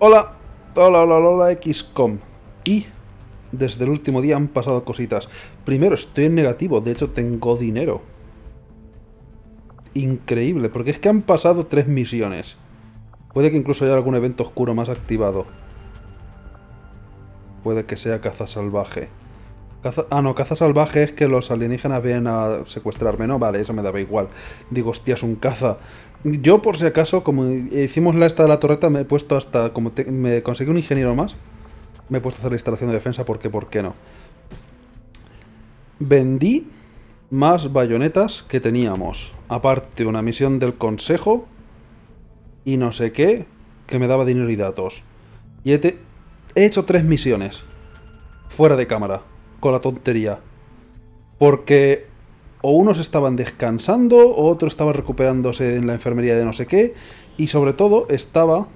Hola, hola, hola, hola, XCOM. Y desde el último día han pasado cositas. Primero, estoy en negativo, de hecho tengo dinero. Increíble, porque es que han pasado tres misiones. Puede que incluso haya algún evento oscuro más activado. Puede que sea caza salvaje. Ah, no, caza salvaje es que los alienígenas vienen a secuestrarme, ¿no? Vale, eso me daba igual. Digo, hostia, es un caza. Yo, por si acaso, como hicimos la esta de la torreta, me he puesto hasta... Como me conseguí un ingeniero más, me he puesto a hacer la instalación de defensa porque, ¿por qué no? Vendí más bayonetas que teníamos. Aparte, una misión del consejo y no sé qué, que me daba dinero y datos. Y he hecho tres misiones. Fuera de cámara con la tontería. Porque o unos estaban descansando, o otro estaba recuperándose en la enfermería de no sé qué, y sobre todo estaba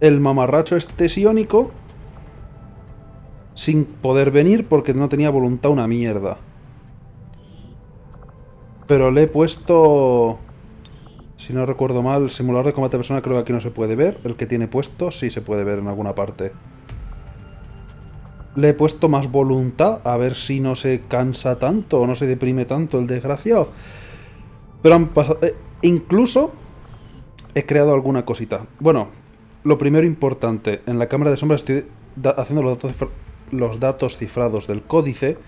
el mamarracho estesiónico sin poder venir porque no tenía voluntad una mierda. Pero le he puesto... Si no recuerdo mal, simulador de combate personal creo que aquí no se puede ver. El que tiene puesto sí se puede ver en alguna parte le he puesto más voluntad a ver si no se cansa tanto o no se deprime tanto el desgraciado. Pero han pasado... Eh, incluso he creado alguna cosita. Bueno, lo primero importante, en la cámara de sombras estoy haciendo los datos, los datos cifrados del códice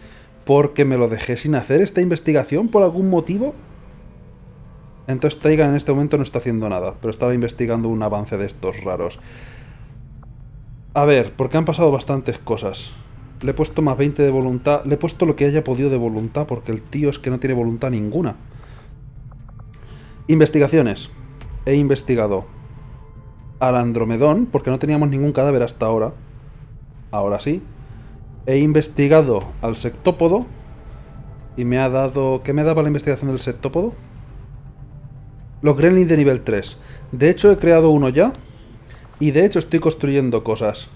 porque me lo dejé sin hacer esta investigación por algún motivo. Entonces Taiga en este momento no está haciendo nada, pero estaba investigando un avance de estos raros. A ver, porque han pasado bastantes cosas. Le he puesto más 20 de voluntad. Le he puesto lo que haya podido de voluntad, porque el tío es que no tiene voluntad ninguna. Investigaciones. He investigado al Andromedón, porque no teníamos ningún cadáver hasta ahora. Ahora sí. He investigado al sectópodo. Y me ha dado... ¿Qué me daba la investigación del sectópodo? Los Gremlins de nivel 3. De hecho, he creado uno ya y de hecho estoy construyendo cosas.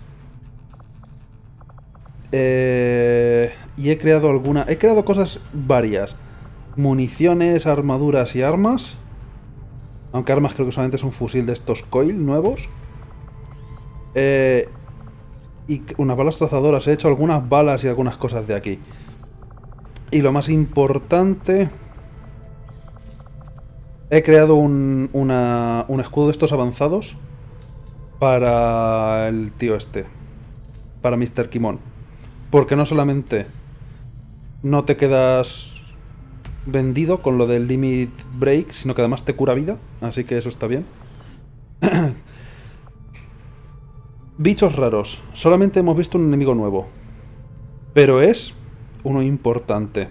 Eh, y he creado alguna... He creado cosas varias. Municiones, armaduras y armas. Aunque armas creo que solamente es un fusil de estos coil nuevos. Eh, y unas balas trazadoras. He hecho algunas balas y algunas cosas de aquí. Y lo más importante... He creado un, un escudo de estos avanzados para el tío este. Para Mr. Kimon. Porque no solamente no te quedas vendido con lo del limit break, sino que además te cura vida. Así que eso está bien. Bichos raros. Solamente hemos visto un enemigo nuevo. Pero es uno importante.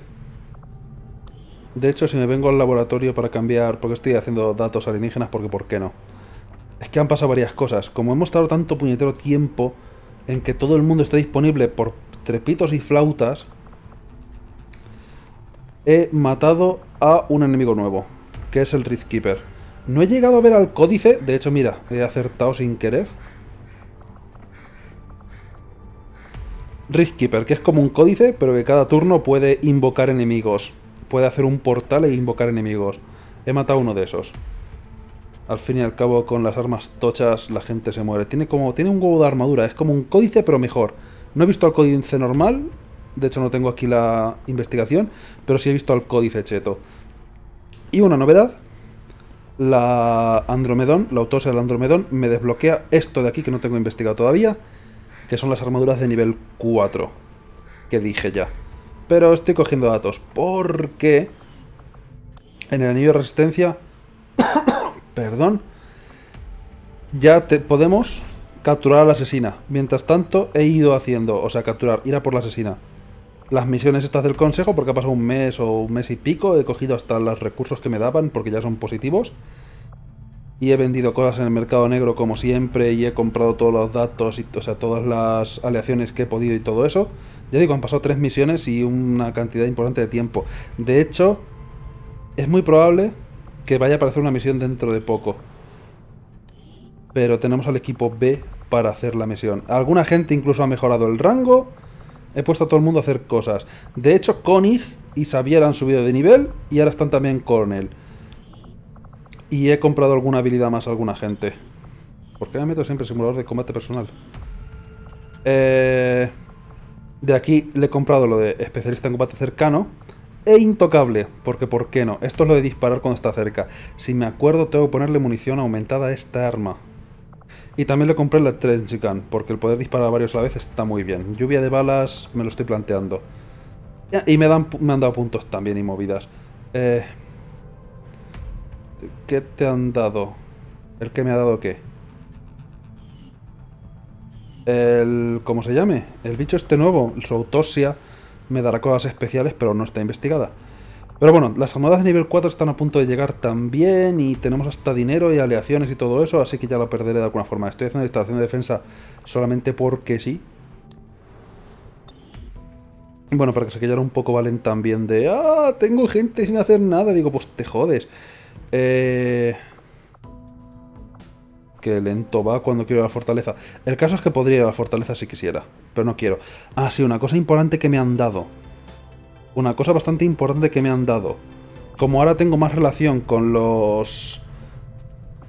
De hecho, si me vengo al laboratorio para cambiar... Porque estoy haciendo datos alienígenas, porque ¿por qué no? es que han pasado varias cosas. Como hemos estado tanto puñetero tiempo en que todo el mundo está disponible por trepitos y flautas, he matado a un enemigo nuevo, que es el Keeper. No he llegado a ver al códice, de hecho, mira, he acertado sin querer. Keeper, que es como un códice, pero que cada turno puede invocar enemigos. Puede hacer un portal e invocar enemigos. He matado uno de esos al fin y al cabo con las armas tochas la gente se muere. Tiene como tiene un huevo de armadura, es como un códice pero mejor. No he visto al códice normal, de hecho no tengo aquí la investigación, pero sí he visto al códice cheto. Y una novedad, la Andromedón, la autopsia del Andromedón, me desbloquea esto de aquí que no tengo investigado todavía, que son las armaduras de nivel 4, que dije ya. Pero estoy cogiendo datos, porque en el anillo de resistencia Perdón. Ya te, podemos capturar a la asesina. Mientras tanto, he ido haciendo, o sea, capturar, ir a por la asesina. Las misiones estas del consejo, porque ha pasado un mes o un mes y pico, he cogido hasta los recursos que me daban, porque ya son positivos. Y he vendido cosas en el mercado negro como siempre, y he comprado todos los datos, y, o sea, todas las aleaciones que he podido y todo eso. Ya digo, han pasado tres misiones y una cantidad importante de tiempo. De hecho, es muy probable que vaya a aparecer una misión dentro de poco. Pero tenemos al equipo B para hacer la misión. Alguna gente incluso ha mejorado el rango. He puesto a todo el mundo a hacer cosas. De hecho, Konig y Xavier han subido de nivel y ahora están también con él. Y he comprado alguna habilidad más a alguna gente. ¿Por qué me meto siempre simulador de combate personal? Eh, de aquí le he comprado lo de especialista en combate cercano e intocable, porque ¿por qué no? Esto es lo de disparar cuando está cerca. Si me acuerdo, tengo que ponerle munición aumentada a esta arma. Y también le compré la Trench Gun, porque el poder disparar varios a la vez está muy bien. Lluvia de balas me lo estoy planteando. Y me, dan, me han dado puntos también y movidas. Eh, ¿Qué te han dado? ¿El que me ha dado qué? El... ¿Cómo se llame? El bicho este nuevo, su autopsia, me dará cosas especiales, pero no está investigada. Pero bueno, las de nivel 4 están a punto de llegar también y tenemos hasta dinero y aleaciones y todo eso, así que ya lo perderé de alguna forma. Estoy haciendo instalación de defensa solamente porque sí. Bueno, para que se quedara un poco valen también de... ¡Ah! Tengo gente sin hacer nada. Digo, pues te jodes. Eh... Que lento va cuando quiero ir a la fortaleza. El caso es que podría ir a la fortaleza si quisiera, pero no quiero. Ah, sí, una cosa importante que me han dado. Una cosa bastante importante que me han dado. Como ahora tengo más relación con los...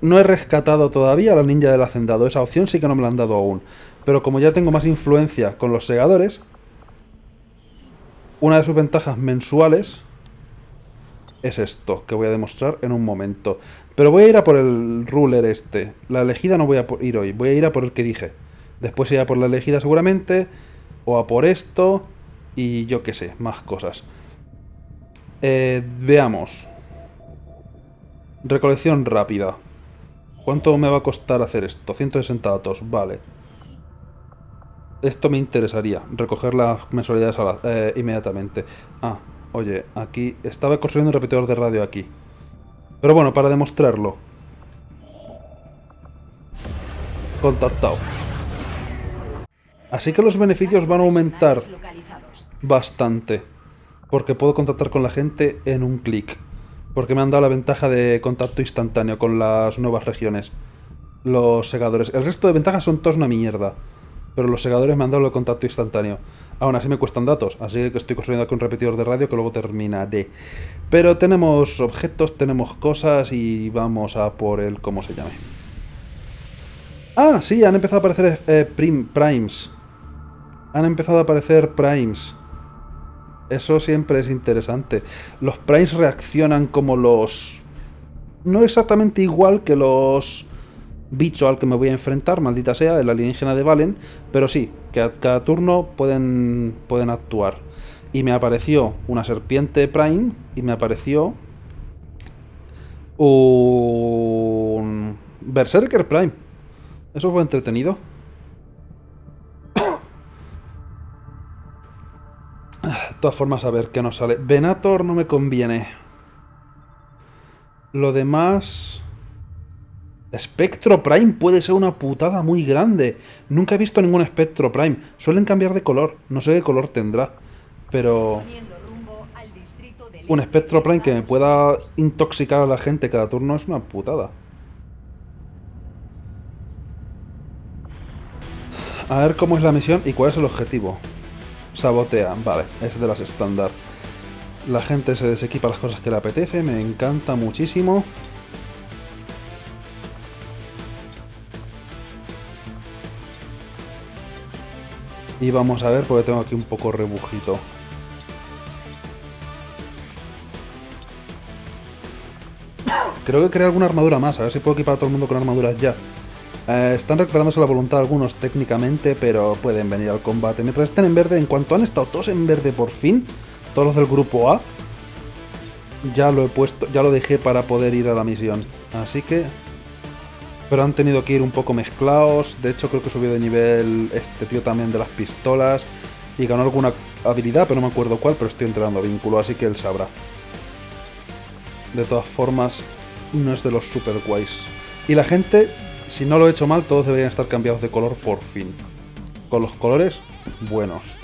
No he rescatado todavía a la ninja del hacendado. Esa opción sí que no me la han dado aún. Pero como ya tengo más influencia con los segadores... Una de sus ventajas mensuales es esto, que voy a demostrar en un momento. Pero voy a ir a por el ruler este. La elegida no voy a ir hoy, voy a ir a por el que dije. Después iré a por la elegida seguramente, o a por esto, y yo qué sé, más cosas. Eh, veamos. Recolección rápida. ¿Cuánto me va a costar hacer esto? 160 datos, vale. Esto me interesaría, recoger las mensualidades eh, inmediatamente. Ah, Oye, aquí... Estaba construyendo un repetidor de radio aquí. Pero bueno, para demostrarlo. Contactado. Así que los beneficios van a aumentar bastante. Porque puedo contactar con la gente en un clic. Porque me han dado la ventaja de contacto instantáneo con las nuevas regiones. Los segadores. El resto de ventajas son todos una mierda. Pero los segadores me han dado el contacto instantáneo. Aún así me cuestan datos, así que estoy construyendo aquí un repetidor de radio que luego terminaré. Pero tenemos objetos, tenemos cosas y vamos a por el... ¿cómo se llame? Ah, sí, han empezado a aparecer eh, primes. Han empezado a aparecer primes. Eso siempre es interesante. Los primes reaccionan como los... No exactamente igual que los bicho al que me voy a enfrentar, maldita sea, el alienígena de Valen, pero sí, que cada turno pueden, pueden actuar. Y me apareció una serpiente Prime y me apareció un Berserker Prime. Eso fue entretenido. Todas formas, a ver qué nos sale. Venator no me conviene. Lo demás... Espectro Prime puede ser una putada muy grande. Nunca he visto ningún Espectro Prime. Suelen cambiar de color. No sé qué color tendrá. Pero... Un Espectro Prime que me pueda intoxicar a la gente cada turno es una putada. A ver cómo es la misión y cuál es el objetivo. Sabotea. Vale, es de las estándar. La gente se desequipa las cosas que le apetece. Me encanta muchísimo. Y vamos a ver, porque tengo aquí un poco rebujito. Creo que crear alguna armadura más, a ver si puedo equipar a todo el mundo con armaduras ya. Eh, están recuperándose la voluntad algunos técnicamente, pero pueden venir al combate. Mientras estén en verde, en cuanto han estado todos en verde por fin, todos los del grupo A, ya lo he puesto, ya lo dejé para poder ir a la misión. Así que pero han tenido que ir un poco mezclados. De hecho, creo que subió de nivel este tío también de las pistolas. Y ganó alguna habilidad, pero no me acuerdo cuál, pero estoy entrenando vínculo, así que él sabrá. De todas formas, no es de los super guays. Y la gente, si no lo he hecho mal, todos deberían estar cambiados de color por fin. Con los colores buenos.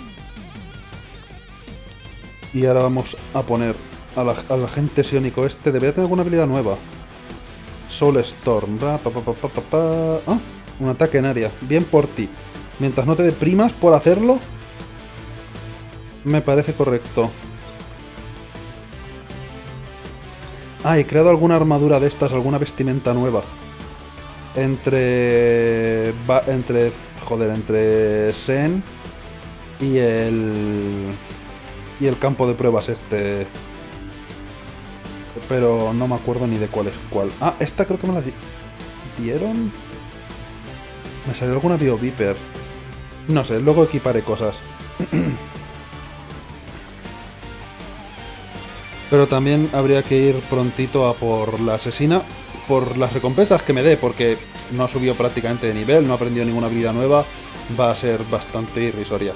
Y ahora vamos a poner a la, a la gente sioníco este. Debería tener alguna habilidad nueva. Soul Storm. Ah, un ataque en área. Bien por ti. Mientras no te deprimas por hacerlo, me parece correcto. Ah, he creado alguna armadura de estas, alguna vestimenta nueva. Entre... entre... Joder, entre Sen y el... Y el campo de pruebas este... Pero no me acuerdo ni de cuál es cuál. Ah, esta creo que me la dieron. Me salió alguna BioViper. No sé, luego equiparé cosas. Pero también habría que ir prontito a por la asesina, por las recompensas que me dé, porque no ha subido prácticamente de nivel, no ha aprendido ninguna habilidad nueva, va a ser bastante irrisoria.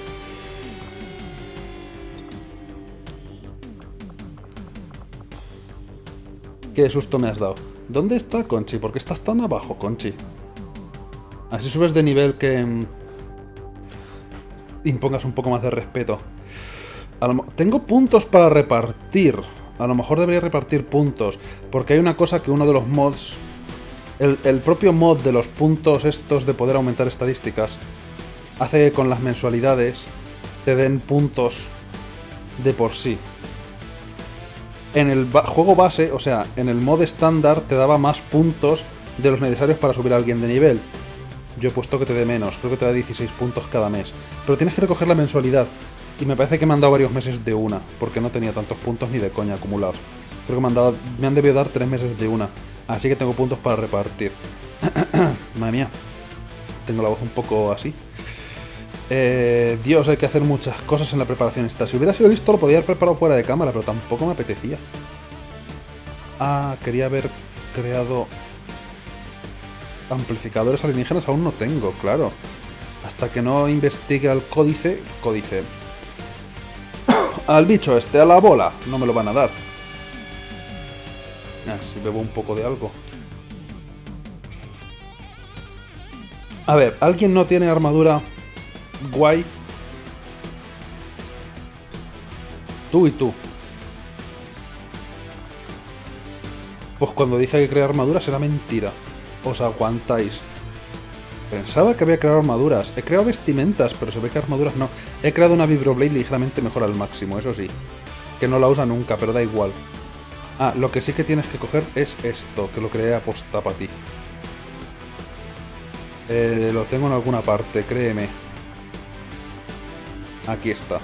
Qué susto me has dado. ¿Dónde está Conchi? ¿Por qué estás tan abajo, Conchi? Así subes de nivel que... Mm, impongas un poco más de respeto. Tengo puntos para repartir. A lo mejor debería repartir puntos. Porque hay una cosa que uno de los mods... El, propio mod de los puntos estos de poder aumentar estadísticas hace que con las mensualidades te den puntos de por sí. En el juego base, o sea, en el mod estándar te daba más puntos de los necesarios para subir a alguien de nivel. Yo he puesto que te dé menos, creo que te da 16 puntos cada mes. Pero tienes que recoger la mensualidad. Y me parece que me han dado varios meses de una, porque no tenía tantos puntos ni de coña acumulados. Creo que me han, me han debido dar tres meses de una. Así que tengo puntos para repartir. Madre mía. Tengo la voz un poco así. Eh, Dios, hay que hacer muchas cosas en la preparación esta. Si hubiera sido listo lo podría haber preparado fuera de cámara, pero tampoco me apetecía. Ah, quería haber creado amplificadores alienígenas. Aún no tengo, claro. Hasta que no investigue al códice... Códice al bicho este, a la bola. No me lo van a dar. Ah, si bebo un poco de algo. A ver, ¿alguien no tiene armadura guay? Tú y tú. Pues cuando dije que crear armadura será mentira. Os aguantáis. Pensaba que había creado armaduras. He creado vestimentas, pero se ve que armaduras no. He creado una Vibroblade ligeramente mejor al máximo, eso sí. Que no la usa nunca, pero da igual. Ah, lo que sí que tienes que coger es esto, que lo creé a posta para ti. Eh, lo tengo en alguna parte, créeme. Aquí está.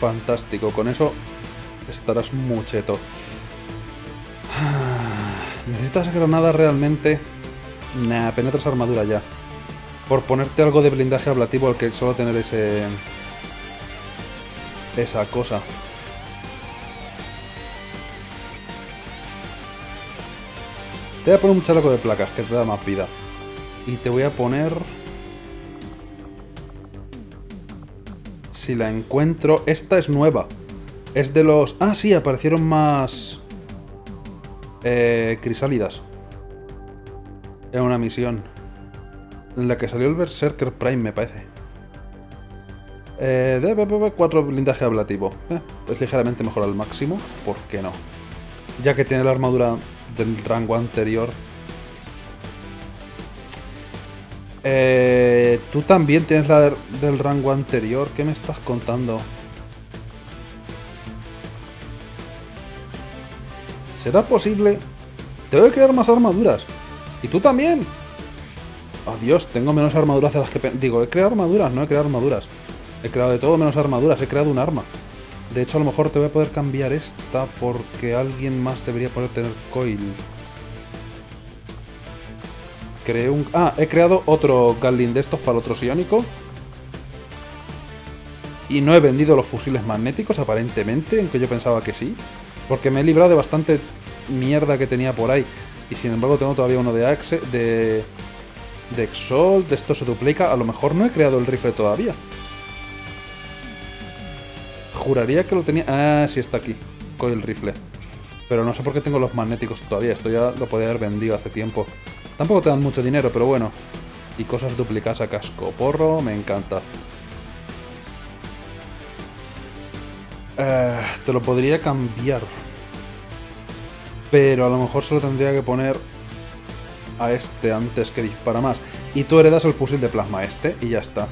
Fantástico, con eso estarás mucheto. ¿Necesitas granada realmente? Nah, penetras armadura ya por ponerte algo de blindaje ablativo al que solo tener ese... esa cosa. Te voy a poner un chaleco de placas que te da más vida. Y te voy a poner... Si la encuentro... Esta es nueva. Es de los... Ah, sí, aparecieron más... Eh, crisálidas. En una misión. En la que salió el Berserker Prime, me parece. Eh, de 4 blindaje ablativo. Eh, es ligeramente mejor al máximo, ¿por qué no? Ya que tiene la armadura del rango anterior. Eh, Tú también tienes la del rango anterior. ¿Qué me estás contando? ¿Será posible? Te voy a crear más armaduras. ¿Y tú también? Oh Dios, tengo menos armaduras de las que... Digo, he creado armaduras, no he creado armaduras. He creado de todo menos armaduras, he creado un arma. De hecho, a lo mejor te voy a poder cambiar esta porque alguien más debería poder tener coil. Creé un... Ah, he creado otro Gatling de estos para otro Sionico. Y no he vendido los fusiles magnéticos, aparentemente, aunque yo pensaba que sí. Porque me he librado de bastante mierda que tenía por ahí. Y sin embargo tengo todavía uno de Axe, de de esto se duplica. A lo mejor no he creado el rifle todavía. Juraría que lo tenía... Ah, sí está aquí. Coil rifle. Pero no sé por qué tengo los magnéticos todavía. Esto ya lo podía haber vendido hace tiempo. Tampoco te dan mucho dinero, pero bueno. Y cosas duplicadas a casco. Porro, me encanta. Eh, te lo podría cambiar. Pero a lo mejor solo tendría que poner a este antes que dispara más. Y tú heredas el fusil de plasma este y ya está.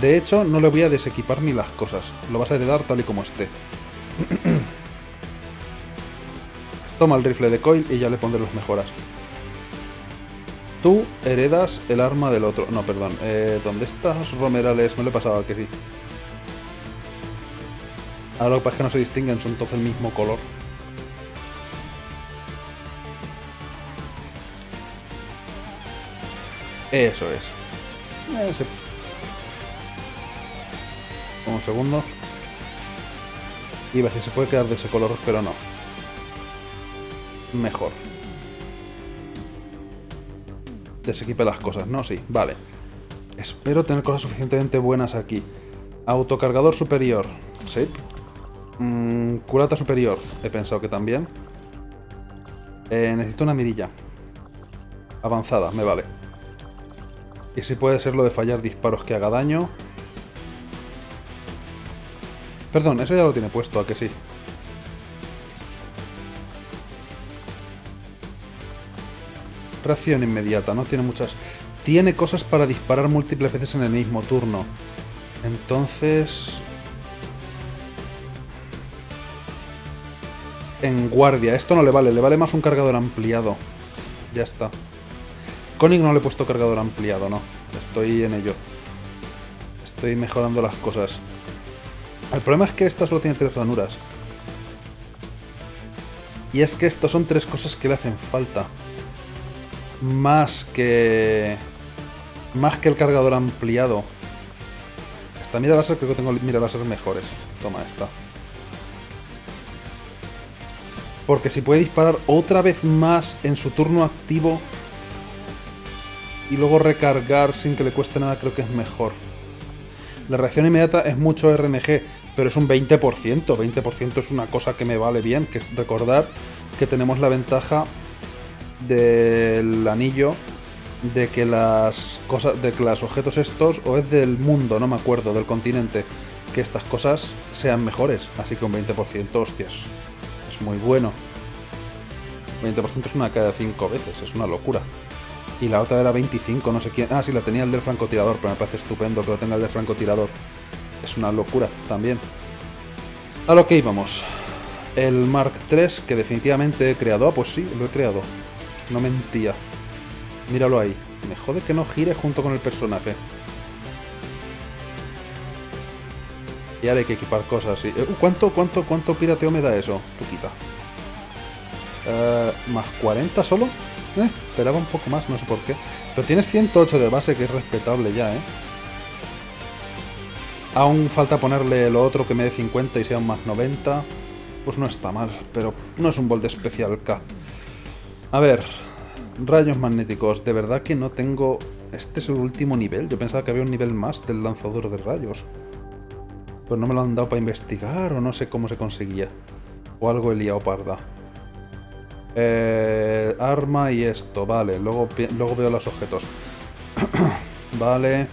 De hecho, no le voy a desequipar ni las cosas. Lo vas a heredar tal y como esté. Toma el rifle de Coil y ya le pondré las mejoras. Tú heredas el arma del otro. No, perdón. Eh, ¿Dónde estás, Romerales? Me lo he pasado, que sí. Ahora lo que pasa es que no se distinguen, son todos el mismo color. Eso es. Ese. Un segundo. Iba a decir, se puede quedar de ese color, pero no. Mejor. Desequipe las cosas, ¿no? Sí, vale. Espero tener cosas suficientemente buenas aquí. Autocargador superior. Sí. Mm, culata superior. He pensado que también. Eh, necesito una mirilla. Avanzada, me vale. Y si puede ser lo de fallar disparos que haga daño. Perdón, eso ya lo tiene puesto, ¿a que sí? Reacción inmediata, no tiene muchas... Tiene cosas para disparar múltiples veces en el mismo turno. Entonces... En guardia. Esto no le vale, le vale más un cargador ampliado. Ya está. Koenig no le he puesto cargador ampliado, no. Estoy en ello. Estoy mejorando las cosas. El problema es que esta solo tiene tres ranuras. Y es que esto son tres cosas que le hacen falta. Más que... Más que el cargador ampliado. Esta mira láser creo que tengo mira láser mejores. Toma esta. Porque si puede disparar otra vez más en su turno activo y luego recargar sin que le cueste nada, creo que es mejor. La reacción inmediata es mucho RNG, pero es un 20%. 20% es una cosa que me vale bien, que es recordar que tenemos la ventaja del anillo de que las cosas, de que los objetos estos, o es del mundo, no me acuerdo, del continente, que estas cosas sean mejores. Así que un 20%, hostias, es muy bueno. 20% es una cada 5 veces, es una locura. Y la otra era 25, no sé quién. Ah, sí, la tenía el del francotirador, pero me parece estupendo que lo tenga el del francotirador. Es una locura también. A lo que íbamos. El Mark III, que definitivamente he creado. Ah, pues sí, lo he creado. No mentía. Míralo ahí. Me jode que no gire junto con el personaje. Y ahora hay que equipar cosas. Uh, ¿Cuánto, cuánto, cuánto pirateo me da eso? Tú quita. Eh, ¿Más 40 solo? Eh, esperaba un poco más, no sé por qué. Pero tienes 108 de base, que es respetable ya, ¿eh? Aún falta ponerle lo otro que me dé 50 y sea un más 90. Pues no está mal, pero no es un bol de especial K. A ver, rayos magnéticos. De verdad que no tengo... Este es el último nivel. Yo pensaba que había un nivel más del lanzador de rayos. Pues no me lo han dado para investigar o no sé cómo se conseguía. O algo he liado parda. Eh, arma y esto, vale. Luego, luego veo los objetos. vale.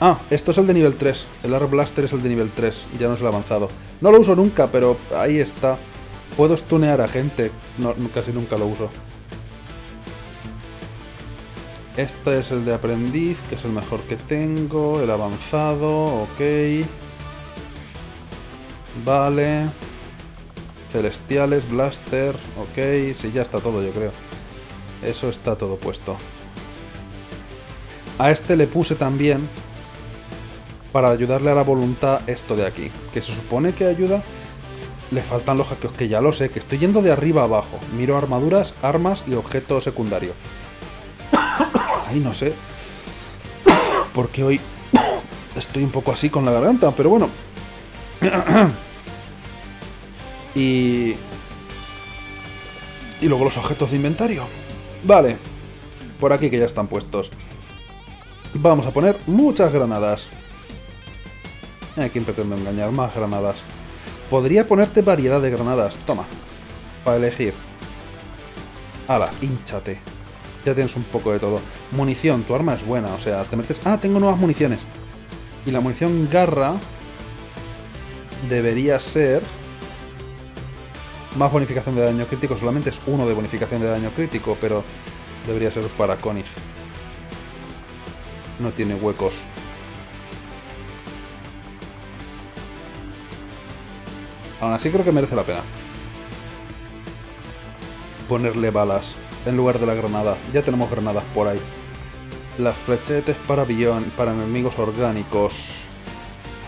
Ah, esto es el de nivel 3. El Arc Blaster es el de nivel 3. Ya no es el avanzado. No lo uso nunca, pero ahí está. Puedo stunear a gente. Casi nunca lo uso. Este es el de aprendiz, que es el mejor que tengo. El avanzado, ok. Vale. Celestiales, Blaster, ok. Sí, ya está todo, yo creo. Eso está todo puesto. A este le puse también, para ayudarle a la voluntad, esto de aquí. Que se supone que ayuda... Le faltan los hackeos, que ya lo sé, que estoy yendo de arriba a abajo. Miro armaduras, armas y objeto secundario. Ay, no sé. Porque hoy estoy un poco así con la garganta, pero bueno. Y... Y luego los objetos de inventario. Vale. Por aquí que ya están puestos. Vamos a poner muchas granadas. Hay quien pretende engañar. Más granadas. Podría ponerte variedad de granadas. Toma. Para elegir. Hala, hinchate. Ya tienes un poco de todo. Munición, tu arma es buena. O sea, te metes... Ah, tengo nuevas municiones. Y la munición garra... Debería ser... Más bonificación de daño crítico, solamente es uno de bonificación de daño crítico, pero debería ser para Koenig. No tiene huecos. Aún así creo que merece la pena. ponerle balas en lugar de la granada. Ya tenemos granadas por ahí. Las flechetes para, para enemigos orgánicos.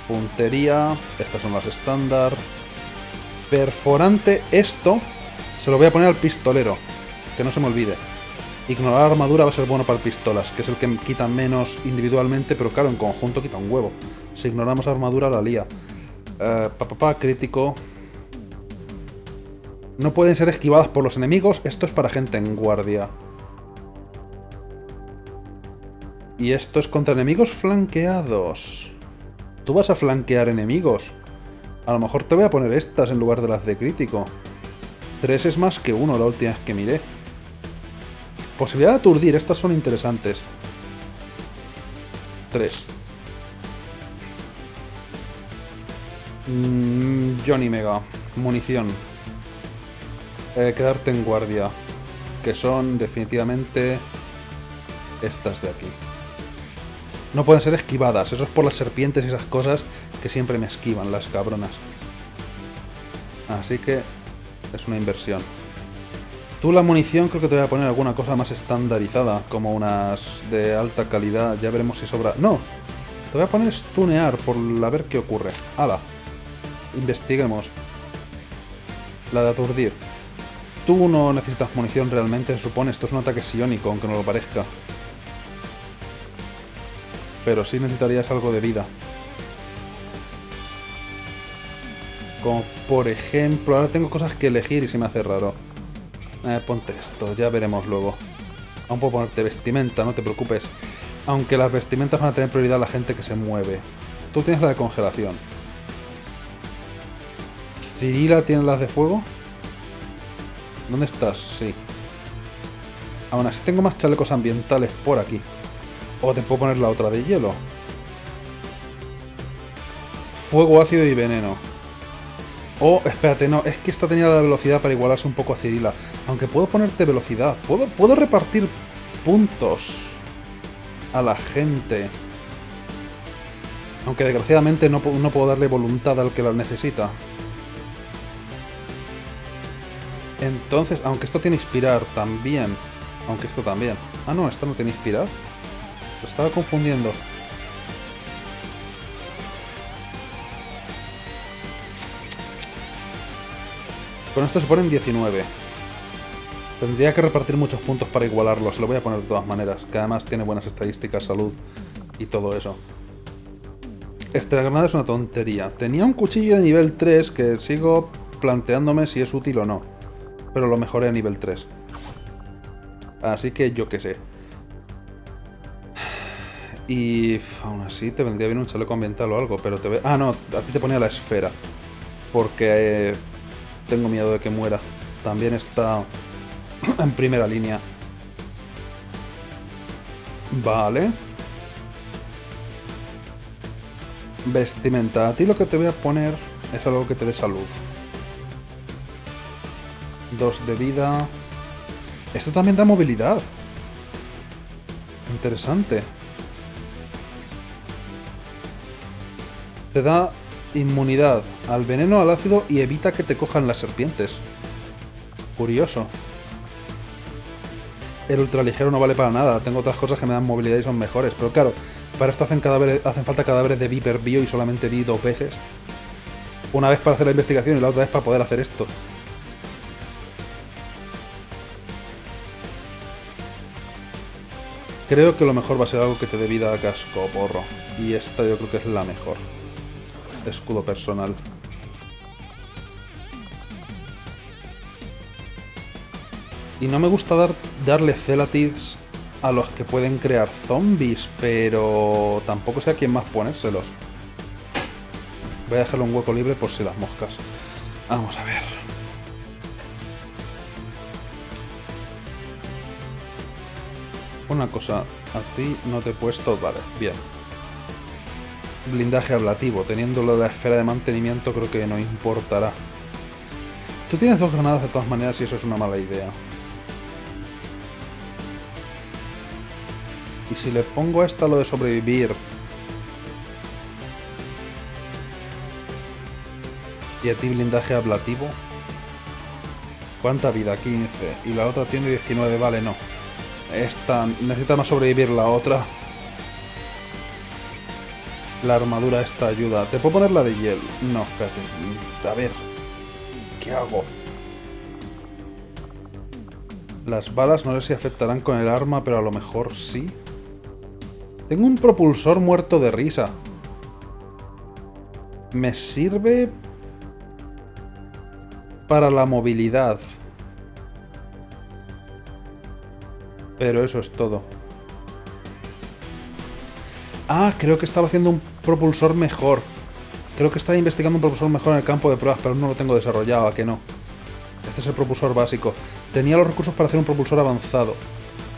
Puntería. Estas son las estándar. Perforante. Esto se lo voy a poner al pistolero. Que no se me olvide. Ignorar armadura va a ser bueno para pistolas, que es el que quita menos individualmente, pero claro, en conjunto quita un huevo. Si ignoramos armadura, la lía. Uh, pa, crítico. No pueden ser esquivadas por los enemigos. Esto es para gente en guardia. Y esto es contra enemigos flanqueados. Tú vas a flanquear enemigos. A lo mejor te voy a poner estas en lugar de las de crítico. Tres es más que uno la última vez que miré. Posibilidad de aturdir, estas son interesantes. Tres. Mm, Johnny Mega. Munición. Quedarte en guardia. Que son definitivamente estas de aquí. No pueden ser esquivadas. Eso es por las serpientes y esas cosas que siempre me esquivan las cabronas. Así que es una inversión. Tú la munición creo que te voy a poner alguna cosa más estandarizada, como unas de alta calidad. Ya veremos si sobra... ¡No! Te voy a poner stunear por a ver qué ocurre. ¡Hala! Investiguemos. La de aturdir. Tú no necesitas munición realmente, supone. Esto es un ataque psiónico, aunque no lo parezca. Pero sí necesitarías algo de vida. Como por ejemplo... Ahora tengo cosas que elegir y se me hace raro. Eh, ponte esto, ya veremos luego. Aún puedo ponerte vestimenta, no te preocupes. Aunque las vestimentas van a tener prioridad a la gente que se mueve. Tú tienes la de congelación. Cirila tiene las de fuego. ¿Dónde estás? Sí. Aún así tengo más chalecos ambientales por aquí. O te puedo poner la otra de hielo. Fuego ácido y veneno. Oh, espérate, no, es que esta tenía la velocidad para igualarse un poco a Cirila. Aunque puedo ponerte velocidad. Puedo, puedo repartir puntos a la gente. Aunque desgraciadamente no, no puedo darle voluntad al que la necesita. Entonces, aunque esto tiene inspirar también. Aunque esto también. Ah, no, esto no tiene inspirar. Estaba confundiendo. Con esto se ponen 19. Tendría que repartir muchos puntos para igualarlo. Se lo voy a poner de todas maneras. Que además tiene buenas estadísticas, salud y todo eso. Esta granada es una tontería. Tenía un cuchillo de nivel 3 que sigo planteándome si es útil o no pero lo mejoré a nivel 3. Así que yo qué sé. Y aún así te vendría bien un chaleco ambiental o algo, pero te ve... Ah, no, a ti te ponía la esfera. Porque eh, tengo miedo de que muera. También está en primera línea. Vale. Vestimenta. A ti lo que te voy a poner es algo que te dé salud. Dos de vida. Esto también da movilidad. Interesante. Te da inmunidad al veneno, al ácido y evita que te cojan las serpientes. Curioso. El ultraligero no vale para nada. Tengo otras cosas que me dan movilidad y son mejores. Pero claro, para esto hacen, hacen falta cadáveres de Viper Bio y solamente vi dos veces. Una vez para hacer la investigación y la otra vez para poder hacer esto. Creo que lo mejor va a ser algo que te dé vida a casco porro. Y esta yo creo que es la mejor. Escudo personal. Y no me gusta dar, darle celatives a los que pueden crear zombies, pero tampoco sé a quién más ponérselos. Voy a dejarle un hueco libre por si las moscas. Vamos a ver. Una cosa, a ti no te he puesto... Vale, bien. Blindaje ablativo. Teniéndolo la esfera de mantenimiento creo que no importará. Tú tienes dos granadas de todas maneras y eso es una mala idea. Y si le pongo a esta lo de sobrevivir... Y a ti blindaje ablativo... ¿Cuánta vida? 15. Y la otra tiene 19. Vale, no. Esta... Necesita más sobrevivir la otra. La armadura esta ayuda. ¿Te puedo poner la de hielo? No, espérate. A ver. ¿Qué hago? Las balas no sé si afectarán con el arma, pero a lo mejor sí. Tengo un propulsor muerto de risa. Me sirve para la movilidad. Pero eso es todo. Ah, creo que estaba haciendo un propulsor mejor. Creo que estaba investigando un propulsor mejor en el campo de pruebas, pero no lo tengo desarrollado, ¿a que no? Este es el propulsor básico. Tenía los recursos para hacer un propulsor avanzado.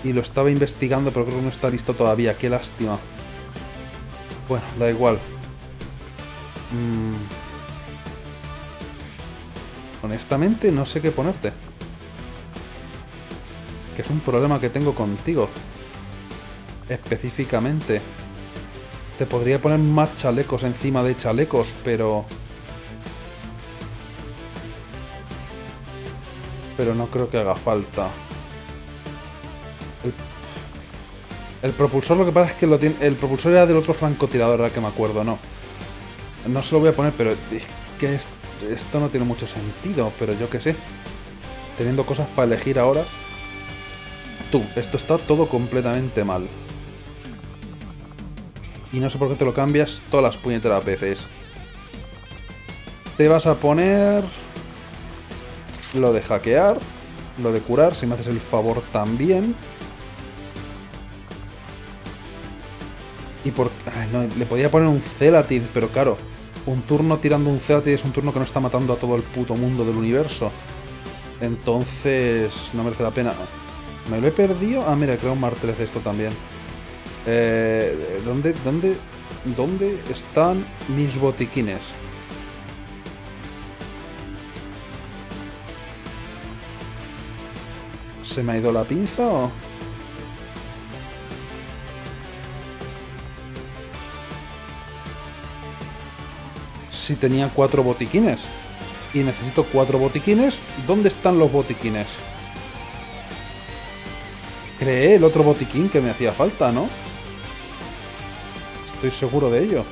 Y lo estaba investigando, pero creo que no está listo todavía. Qué lástima. Bueno, da igual. Mm. Honestamente, no sé qué ponerte. Que es un problema que tengo contigo. Específicamente. Te podría poner más chalecos encima de chalecos, pero... Pero no creo que haga falta. El, propulsor lo que pasa es que lo tiene... El propulsor era del otro francotirador, ahora que me acuerdo, no. No se lo voy a poner, pero es que esto no tiene mucho sentido, pero yo qué sé. Teniendo cosas para elegir ahora... Tú, esto está todo completamente mal. Y no sé por qué te lo cambias todas las puñeteras veces. Te vas a poner... Lo de hackear. Lo de curar, si me haces el favor también. Y por... le podía poner un Celatid, pero claro, un turno tirando un Celatid es un turno que no está matando a todo el puto mundo del universo. Entonces, no merece la pena. ¿Me lo he perdido? Ah, mira, creo un Mar 13 esto también. Eh, ¿dónde, dónde, ¿Dónde están mis botiquines? ¿Se me ha ido la pinza o...? Si tenía cuatro botiquines. Y necesito cuatro botiquines. ¿Dónde están los botiquines? Creé el otro botiquín que me hacía falta, ¿no? Estoy seguro de ello.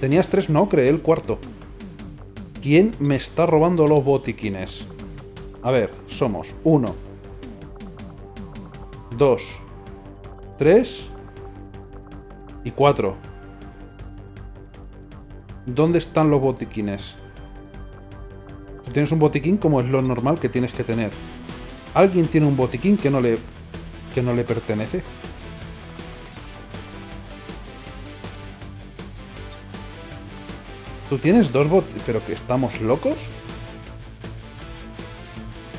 Tenías tres, no, creé el cuarto. ¿Quién me está robando los botiquines? A ver, somos uno, dos, tres y cuatro. ¿Dónde están los botiquines? Tú tienes un botiquín como es lo normal que tienes que tener. Alguien tiene un botiquín que no le que no le pertenece. ¿Tú tienes dos bots? ¿Pero que estamos locos?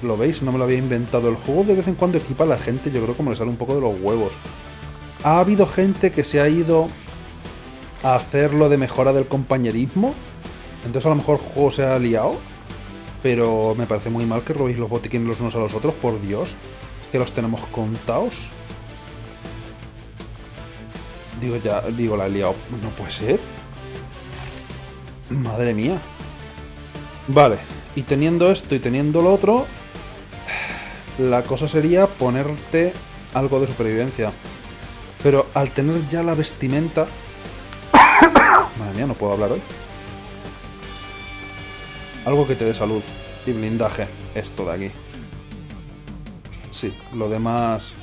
¿Lo veis? No me lo había inventado. El juego de vez en cuando equipa a la gente, yo creo como le sale un poco de los huevos. Ha habido gente que se ha ido a hacer lo de mejora del compañerismo. Entonces a lo mejor el juego se ha liado. Pero me parece muy mal que robéis los botiquines los unos a los otros, por Dios. Que los tenemos contados. Digo, ya, digo, la he liado. No puede ser. Madre mía. Vale, y teniendo esto y teniendo lo otro, la cosa sería ponerte algo de supervivencia. Pero al tener ya la vestimenta... Madre mía, no puedo hablar hoy. Algo que te dé salud y blindaje. Esto de aquí. Sí, lo demás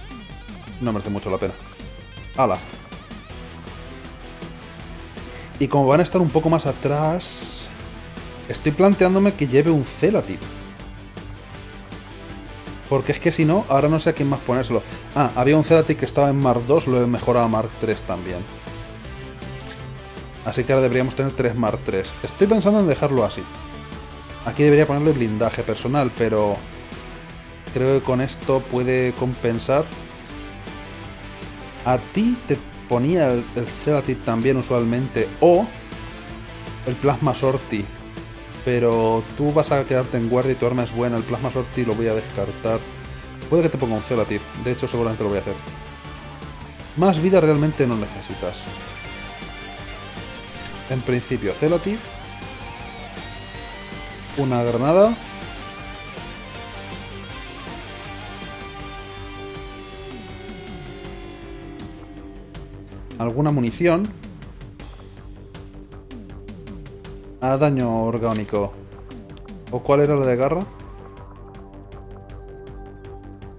no merece mucho la pena. ¡Hala! Y como van a estar un poco más atrás... Estoy planteándome que lleve un Celatid. Porque es que si no, ahora no sé a quién más ponérselo. Ah, había un Celatid que estaba en Mark 2, lo he mejorado a Mark 3 también. Así que ahora deberíamos tener 3 Mark 3. Estoy pensando en dejarlo así. Aquí debería ponerle blindaje personal, pero... Creo que con esto puede compensar. A ti te ponía el, el también usualmente, o el Plasma Sorti. Pero tú vas a quedarte en guardia y tu arma es buena. El Plasma Sorti lo voy a descartar. Puede que te ponga un Celatif. De hecho, seguramente lo voy a hacer. Más vida realmente no necesitas. En principio, Celatif. Una granada. Alguna munición. A daño orgánico. ¿O cuál era la de garra?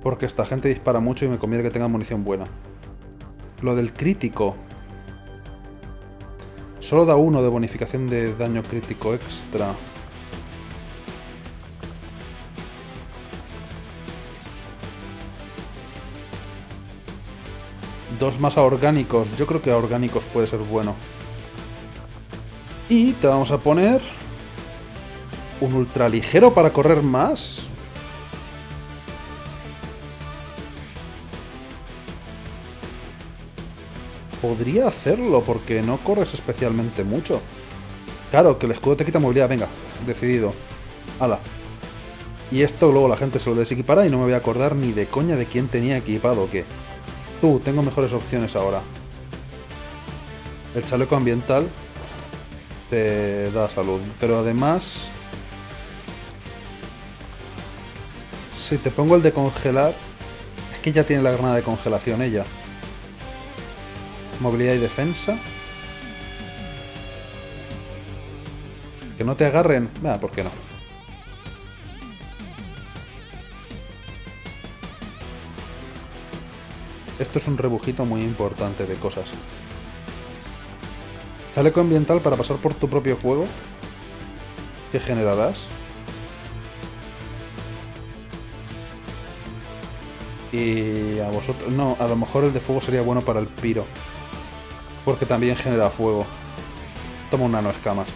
Porque esta gente dispara mucho y me conviene que tenga munición buena. Lo del crítico. Solo da uno de bonificación de daño crítico extra. Dos más a orgánicos. Yo creo que a orgánicos puede ser bueno. Y te vamos a poner... Un ultraligero para correr más. Podría hacerlo porque no corres especialmente mucho. Claro, que el escudo te quita movilidad. Venga, decidido. Hala. Y esto luego la gente se lo desequipará y no me voy a acordar ni de coña de quién tenía equipado o qué. Tú, tengo mejores opciones ahora. El chaleco ambiental te da salud, pero además... Si te pongo el de congelar... Es que ya tiene la granada de congelación ella. Movilidad y defensa. Que no te agarren. ¿por qué no? Esto es un rebujito muy importante de cosas. Chaleco ambiental para pasar por tu propio fuego. ¿Qué generarás? Y a vosotros... No, a lo mejor el de fuego sería bueno para el piro. Porque también genera fuego. Toma un nano escamas.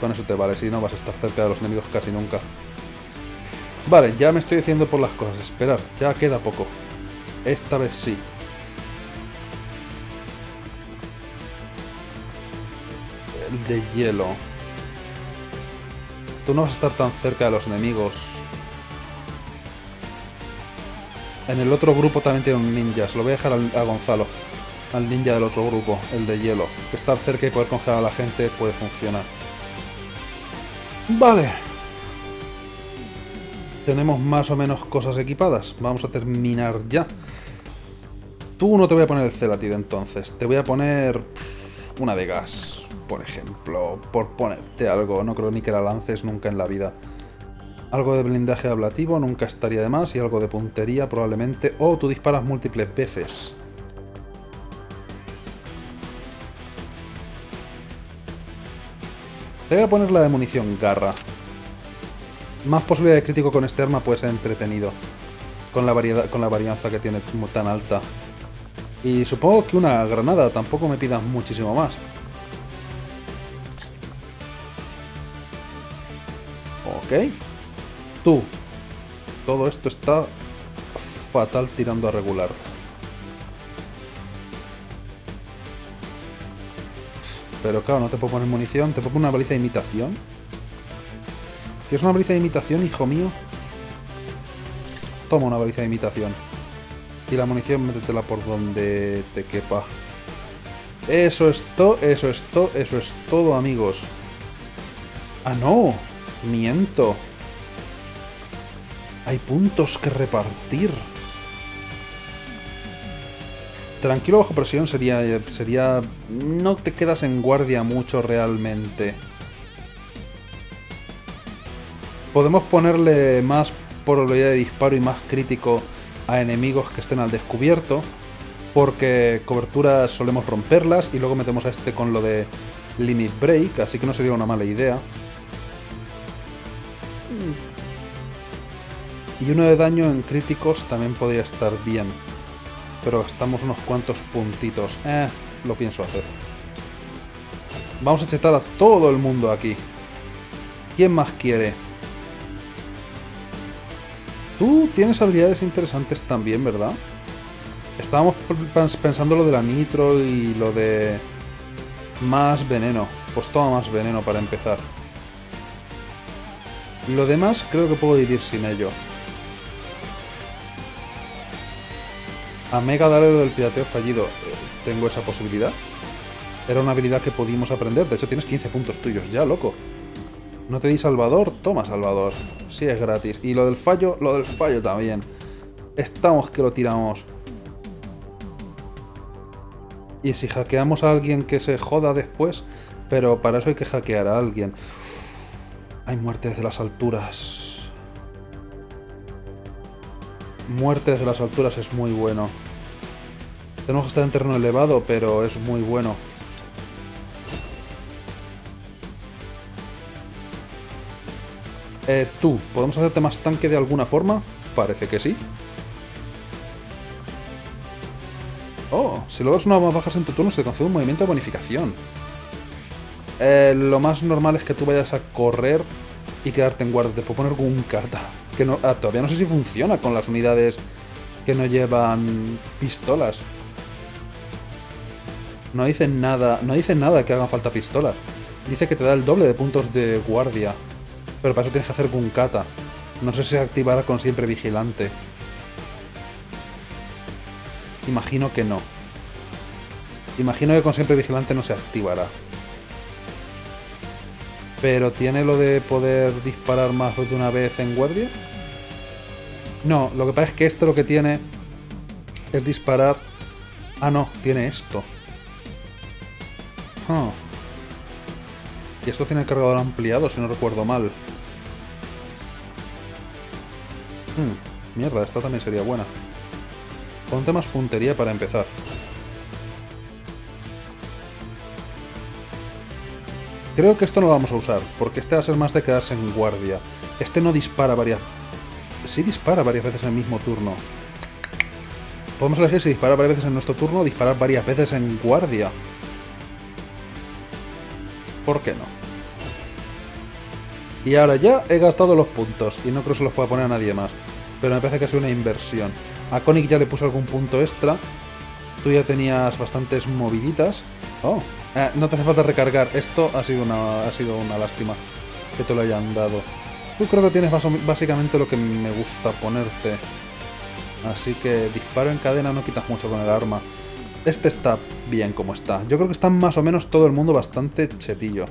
Con eso te vale, si no vas a estar cerca de los enemigos casi nunca. Vale, ya me estoy haciendo por las cosas. Esperar, ya queda poco. Esta vez sí. El de hielo. Tú no vas a estar tan cerca de los enemigos. En el otro grupo también tiene un ninja. Se lo voy a dejar a Gonzalo. Al ninja del otro grupo, el de hielo. Que estar cerca y poder congelar a la gente puede funcionar. Vale. Tenemos más o menos cosas equipadas. Vamos a terminar ya. Tú no te voy a poner el Celatid entonces. Te voy a poner una de gas, por ejemplo. Por ponerte algo. No creo ni que la lances nunca en la vida. Algo de blindaje ablativo nunca estaría de más. Y algo de puntería probablemente. O tú disparas múltiples veces. Te voy a poner la de munición garra. Más posibilidad de crítico con este arma puede ser entretenido. Con la, variedad, con la varianza que tiene como tan alta. Y supongo que una granada, tampoco me pidas muchísimo más. Ok. Tú. Todo esto está fatal tirando a regular. Pero claro, no te puedo poner munición, te poner una baliza de imitación. ¿Quieres una baliza de imitación, hijo mío? Toma una baliza de imitación. Y la munición métetela por donde te quepa. Eso es todo, eso es todo, eso es todo, amigos. ¡Ah, no! Miento. Hay puntos que repartir. Tranquilo bajo presión sería... sería... No te quedas en guardia mucho realmente. Podemos ponerle más probabilidad de disparo y más crítico a enemigos que estén al descubierto. Porque coberturas solemos romperlas y luego metemos a este con lo de Limit Break, así que no sería una mala idea. Y uno de daño en críticos también podría estar bien. Pero gastamos unos cuantos puntitos. Eh, lo pienso hacer. Vamos a chetar a todo el mundo aquí. ¿Quién más quiere? Tú tienes habilidades interesantes también, ¿verdad? Estábamos pensando lo de la nitro y lo de... Más veneno. Pues toma más veneno para empezar. Lo demás creo que puedo vivir sin ello. A Mega darle del pirateo fallido. ¿Tengo esa posibilidad? Era una habilidad que pudimos aprender. De hecho, tienes 15 puntos tuyos ya, loco. ¿No te di Salvador? Toma Salvador. Sí, es gratis. Y lo del fallo, lo del fallo también. Estamos que lo tiramos. Y si hackeamos a alguien que se joda después, pero para eso hay que hackear a alguien. Hay muerte desde las alturas. Muerte desde las alturas es muy bueno. Tenemos que estar en terreno elevado, pero es muy bueno. Eh, tú, ¿podemos hacerte más tanque de alguna forma? Parece que sí. Oh, si logras una más bajas en tu turno se concede un movimiento de bonificación. Eh, lo más normal es que tú vayas a correr y quedarte en guardia. Te puedo poner un kata. Que no, ah, todavía no sé si funciona con las unidades que no llevan pistolas. No dice nada, no dice nada que hagan falta pistolas. Dice que te da el doble de puntos de guardia. Pero para eso tienes que hacer kata. No sé si se activará con siempre vigilante. Imagino que no. Imagino que con siempre vigilante no se activará. Pero ¿tiene lo de poder disparar más de una vez en guardia? No, lo que pasa es que esto lo que tiene es disparar... Ah, no, tiene esto. Y esto tiene el cargador ampliado, si no recuerdo mal. Hmm, mierda, esta también sería buena. Ponte más puntería para empezar. Creo que esto no lo vamos a usar, porque este va a ser más de quedarse en guardia. Este no dispara varias... Sí dispara varias veces en el mismo turno. Podemos elegir si dispara varias veces en nuestro turno o disparar varias veces en guardia. ¿Por qué no? Y ahora ya he gastado los puntos, y no creo que se los pueda poner a nadie más. Pero me parece que ha sido una inversión. A Konik ya le puse algún punto extra. Tú ya tenías bastantes moviditas. Oh, eh, no te hace falta recargar. Esto ha sido, una, ha sido una lástima que te lo hayan dado. Tú creo que tienes básicamente lo que me gusta ponerte. Así que disparo en cadena no quitas mucho con el arma. Este está bien como está. Yo creo que está más o menos todo el mundo bastante chetillo.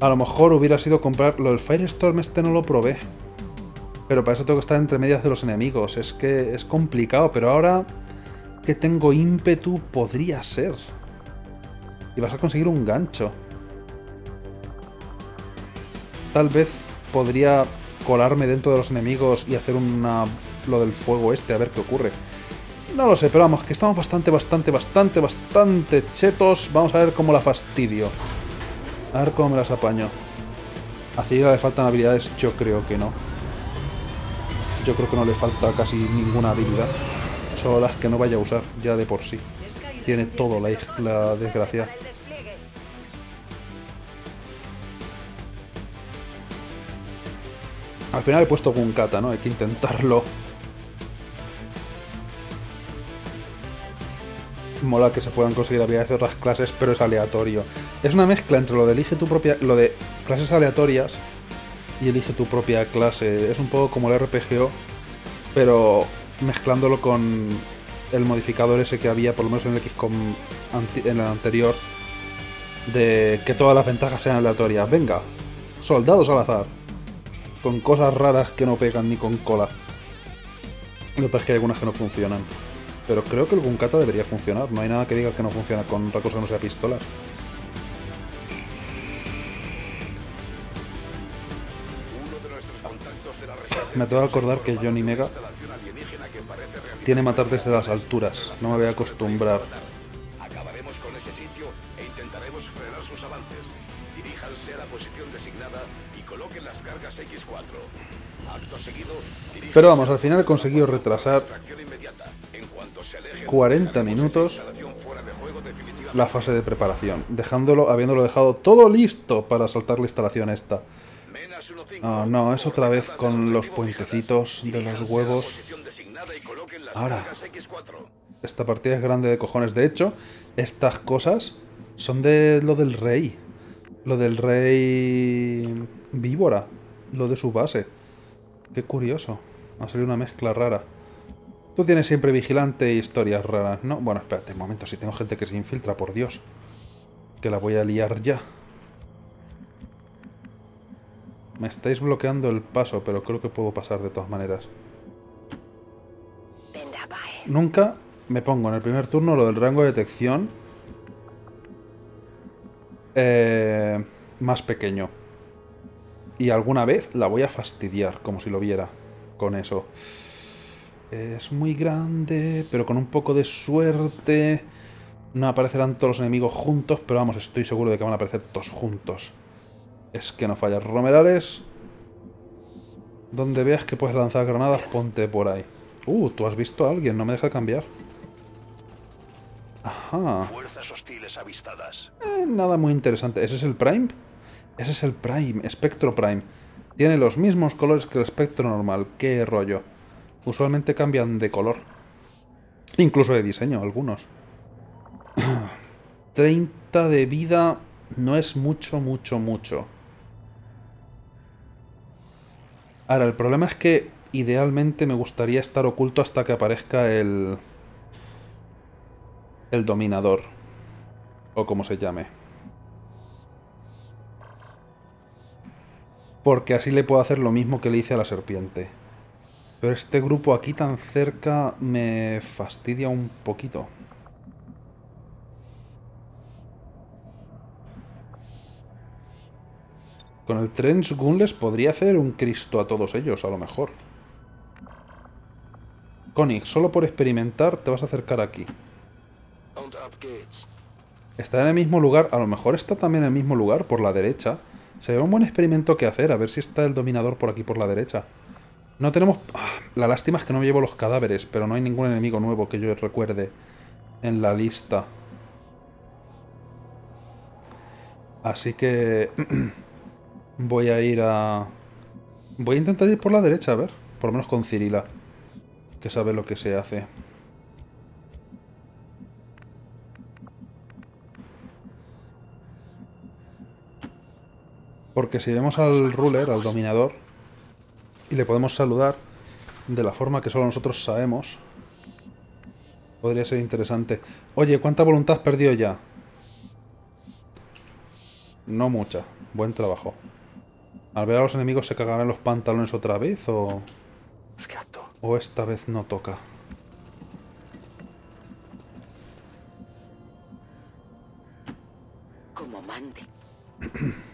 A lo mejor hubiera sido comprar... Lo del Firestorm este no lo probé. Pero para eso tengo que estar entre medias de los enemigos. Es que es complicado, pero ahora que tengo ímpetu podría ser. Y vas a conseguir un gancho. Tal vez podría colarme dentro de los enemigos y hacer una lo del fuego este, a ver qué ocurre. No lo sé, pero vamos, que estamos bastante, bastante, bastante, bastante chetos. Vamos a ver cómo la fastidio. A ver cómo me las apaño. A Cira le faltan habilidades, yo creo que no yo creo que no le falta casi ninguna habilidad. Solo las que no vaya a usar, ya de por sí. Tiene todo la, la desgracia. Al final he puesto Gunkata, ¿no? Hay que intentarlo. Mola que se puedan conseguir habilidades de otras clases, pero es aleatorio. Es una mezcla entre lo de elige tu propia... lo de clases aleatorias y elige tu propia clase. Es un poco como el RPGO, pero mezclándolo con el modificador ese que había, por lo menos en el XCOM en el anterior, de que todas las ventajas sean aleatorias. Venga, soldados al azar, con cosas raras que no pegan ni con cola. Lo que es que hay algunas que no funcionan. Pero creo que el Bunkata debería funcionar. No hay nada que diga que no funciona con otra cosa que no sea pistolas. Me tengo que acordar que Johnny Mega tiene matar desde las alturas. No me voy a acostumbrar. Acabaremos con ese sitio e intentaremos frenar sus avances. Diríjanse a la posición designada y coloquen las cargas X4. Acto seguido, Pero vamos, al final he conseguido retrasar 40 minutos la fase de preparación, dejándolo, habiéndolo dejado todo listo para saltar la instalación esta. Oh, no, es otra vez con los puentecitos de los huevos. Ahora, esta partida es grande de cojones. De hecho, estas cosas son de lo del rey. Lo del rey víbora. Lo de su base. Qué curioso. Ha salido una mezcla rara. Tú tienes siempre vigilante e historias raras, ¿no? Bueno, espérate un momento. Si tengo gente que se infiltra, por Dios. Que la voy a liar ya. Me estáis bloqueando el paso, pero creo que puedo pasar de todas maneras. Nunca me pongo en el primer turno lo del rango de detección eh, más pequeño. Y alguna vez la voy a fastidiar, como si lo viera, con eso. Es muy grande, pero con un poco de suerte... No aparecerán todos los enemigos juntos, pero vamos, estoy seguro de que van a aparecer todos juntos. Es que no fallas. Romerales, donde veas que puedes lanzar granadas, ponte por ahí. Uh, tú has visto a alguien, no me deja cambiar. Ajá. Fuerzas hostiles avistadas. Eh, nada muy interesante. ¿Ese es el Prime? Ese es el Prime, Espectro Prime. Tiene los mismos colores que el espectro normal. Qué rollo. Usualmente cambian de color. Incluso de diseño, algunos. 30 de vida no es mucho, mucho, mucho. Ahora, el problema es que idealmente me gustaría estar oculto hasta que aparezca el... El dominador. O como se llame. Porque así le puedo hacer lo mismo que le hice a la serpiente. Pero este grupo aquí tan cerca me fastidia un poquito. Con el Trench Gunless podría hacer un Cristo a todos ellos, a lo mejor. Konig, solo por experimentar te vas a acercar aquí. Está en el mismo lugar, a lo mejor está también en el mismo lugar, por la derecha. Sería un buen experimento que hacer, a ver si está el dominador por aquí por la derecha. No tenemos... Ah, la lástima es que no llevo los cadáveres, pero no hay ningún enemigo nuevo que yo recuerde en la lista. Así que... Voy a ir a... Voy a intentar ir por la derecha, a ver. Por lo menos con Cirila. Que sabe lo que se hace. Porque si vemos al ruler, al dominador, y le podemos saludar de la forma que solo nosotros sabemos, podría ser interesante. Oye, ¿cuánta voluntad has perdido ya? No mucha. Buen trabajo. Al ver a los enemigos se cagarán los pantalones otra vez o... O esta vez no toca. Como mande.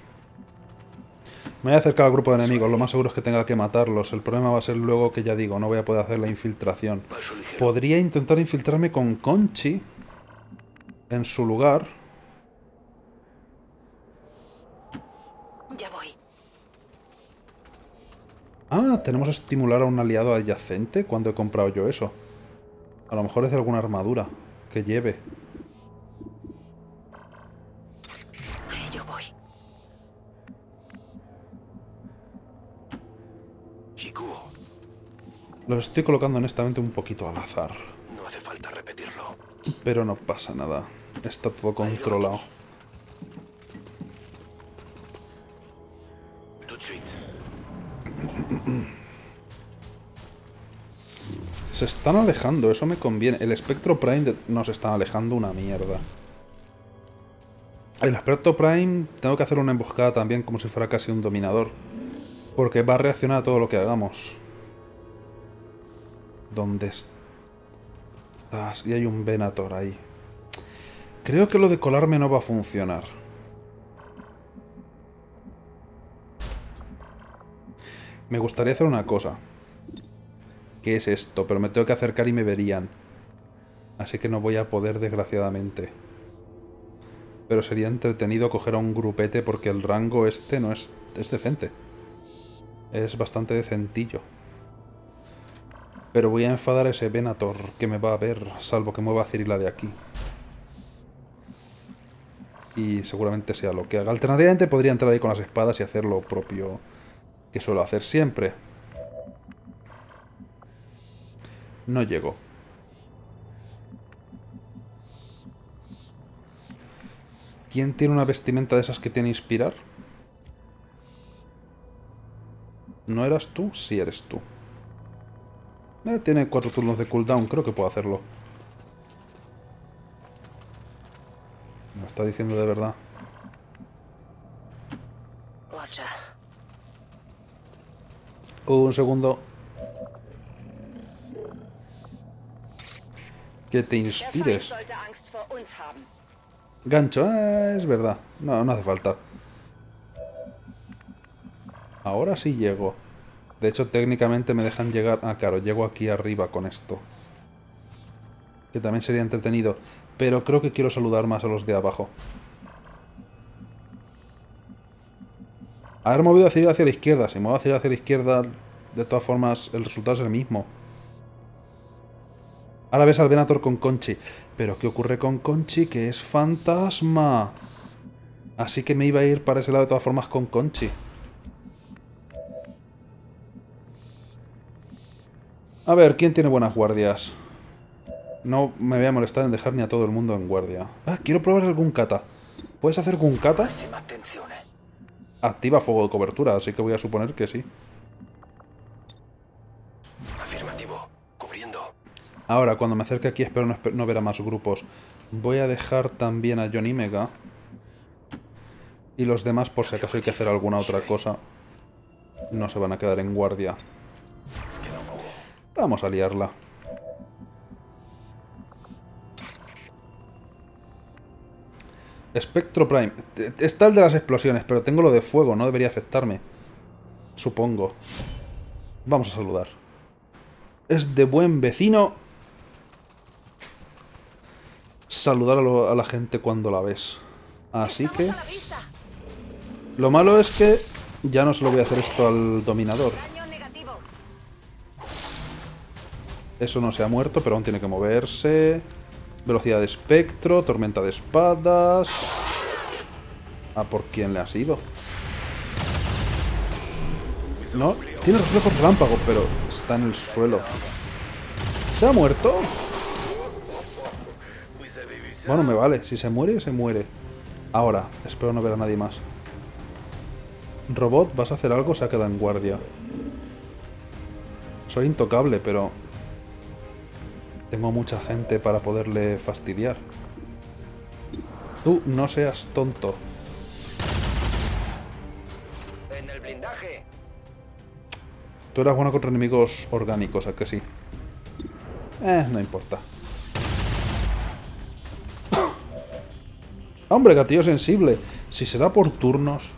Me voy a acercar al grupo de enemigos, lo más seguro es que tenga que matarlos. El problema va a ser luego que ya digo, no voy a poder hacer la infiltración. Podría intentar infiltrarme con Conchi en su lugar. Ya voy. Ah, tenemos que estimular a un aliado adyacente cuando he comprado yo eso. A lo mejor es de alguna armadura que lleve. Los estoy colocando honestamente un poquito al azar. no hace falta repetirlo. Pero no pasa nada. Está todo controlado. Se están alejando, eso me conviene. El espectro Prime nos están alejando una mierda. El espectro Prime tengo que hacer una emboscada también como si fuera casi un dominador. Porque va a reaccionar a todo lo que hagamos. ¿Dónde estás? Y hay un Venator ahí. Creo que lo de colarme no va a funcionar. Me gustaría hacer una cosa. ¿Qué es esto? Pero me tengo que acercar y me verían. Así que no voy a poder, desgraciadamente. Pero sería entretenido coger a un grupete porque el rango este no es, es decente. Es bastante decentillo. Pero voy a enfadar a ese Venator que me va a ver, salvo que mueva a Cirila de aquí. Y seguramente sea lo que haga. Alternativamente podría entrar ahí con las espadas y hacer lo propio que suelo hacer siempre. No llego. ¿Quién tiene una vestimenta de esas que tiene inspirar? ¿No eras tú? Sí eres tú. Eh, tiene cuatro turnos de cooldown, creo que puedo hacerlo. Me lo está diciendo de verdad. Otra. Un segundo. que te inspires. Gancho, ah, es verdad. No, no hace falta. Ahora sí llego. De hecho, técnicamente me dejan llegar... Ah, claro, llego aquí arriba con esto. Que también sería entretenido. Pero creo que quiero saludar más a los de abajo. Haber movido hacia, hacia la izquierda. Si muevo hacia, hacia la izquierda, de todas formas, el resultado es el mismo. Ahora ves al Venator con Conchi. Pero ¿qué ocurre con Conchi? Que es fantasma. Así que me iba a ir para ese lado de todas formas con Conchi. A ver, ¿quién tiene buenas guardias? No me voy a molestar en dejar ni a todo el mundo en guardia. Ah, quiero probar algún kata. ¿Puedes hacer algún kata? Máxima atención. Activa fuego de cobertura, así que voy a suponer que sí. Afirmativo. Cubriendo. Ahora, cuando me acerque aquí, espero no, no ver a más grupos. Voy a dejar también a Johnny Mega. Y los demás, por si acaso hay que hacer alguna otra cosa, no se van a quedar en guardia. Vamos a liarla. Spectro Prime. Está el de las explosiones, pero tengo lo de fuego, no debería afectarme. Supongo. Vamos a saludar. Es de buen vecino saludar a, lo- a la gente cuando la ves. Así que... Lo malo es que ya no se lo voy a hacer esto al dominador. Eso no se ha muerto, pero aún tiene que moverse. Velocidad de espectro, tormenta de espadas. ¿A por quién le ha sido? No, tiene reflejos relámpagos, pero está en el suelo. ¿Se ha muerto? Bueno, me vale. Si se muere, se muere. Ahora, espero no ver a nadie más. Robot, ¿vas a hacer algo? Se ha quedado en guardia. Soy intocable, pero... Tengo mucha gente para poderle fastidiar. Tú no seas tonto. En el blindaje. Tú eras bueno contra enemigos orgánicos, ¿a que sí? Eh, no importa. Hombre, gatillo sensible. Si se da por turnos...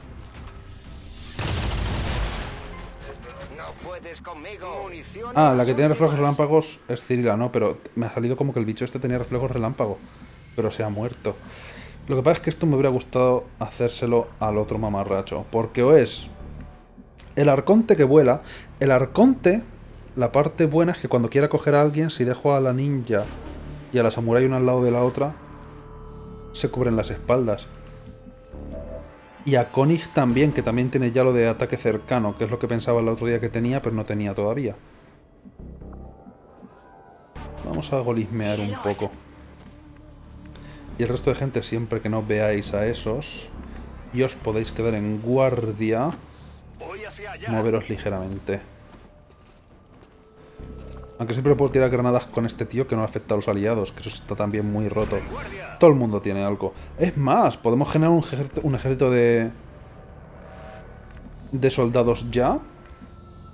puedes conmigo. Munición. Ah, la que tiene reflejos relámpagos es Cirila, ¿no? Pero me ha salido como que el bicho este tenía reflejos relámpago. Pero se ha muerto. Lo que pasa es que esto me hubiera gustado hacérselo al otro mamarracho. Porque o es el arconte que vuela. El arconte, la parte buena es que cuando quiera coger a alguien, si dejo a la ninja y a la samurai una al lado de la otra, se cubren las espaldas. Y a Konig también, que también tiene ya lo de ataque cercano, que es lo que pensaba el otro día que tenía, pero no tenía todavía. Vamos a golismear un poco. Y el resto de gente, siempre que no veáis a esos, y os podéis quedar en guardia, moveros ligeramente. Aunque siempre puedo tirar granadas con este tío que no afecta a los aliados, que eso está también muy roto. Todo el mundo tiene algo. Es más, podemos generar un ejército, de... de soldados ya.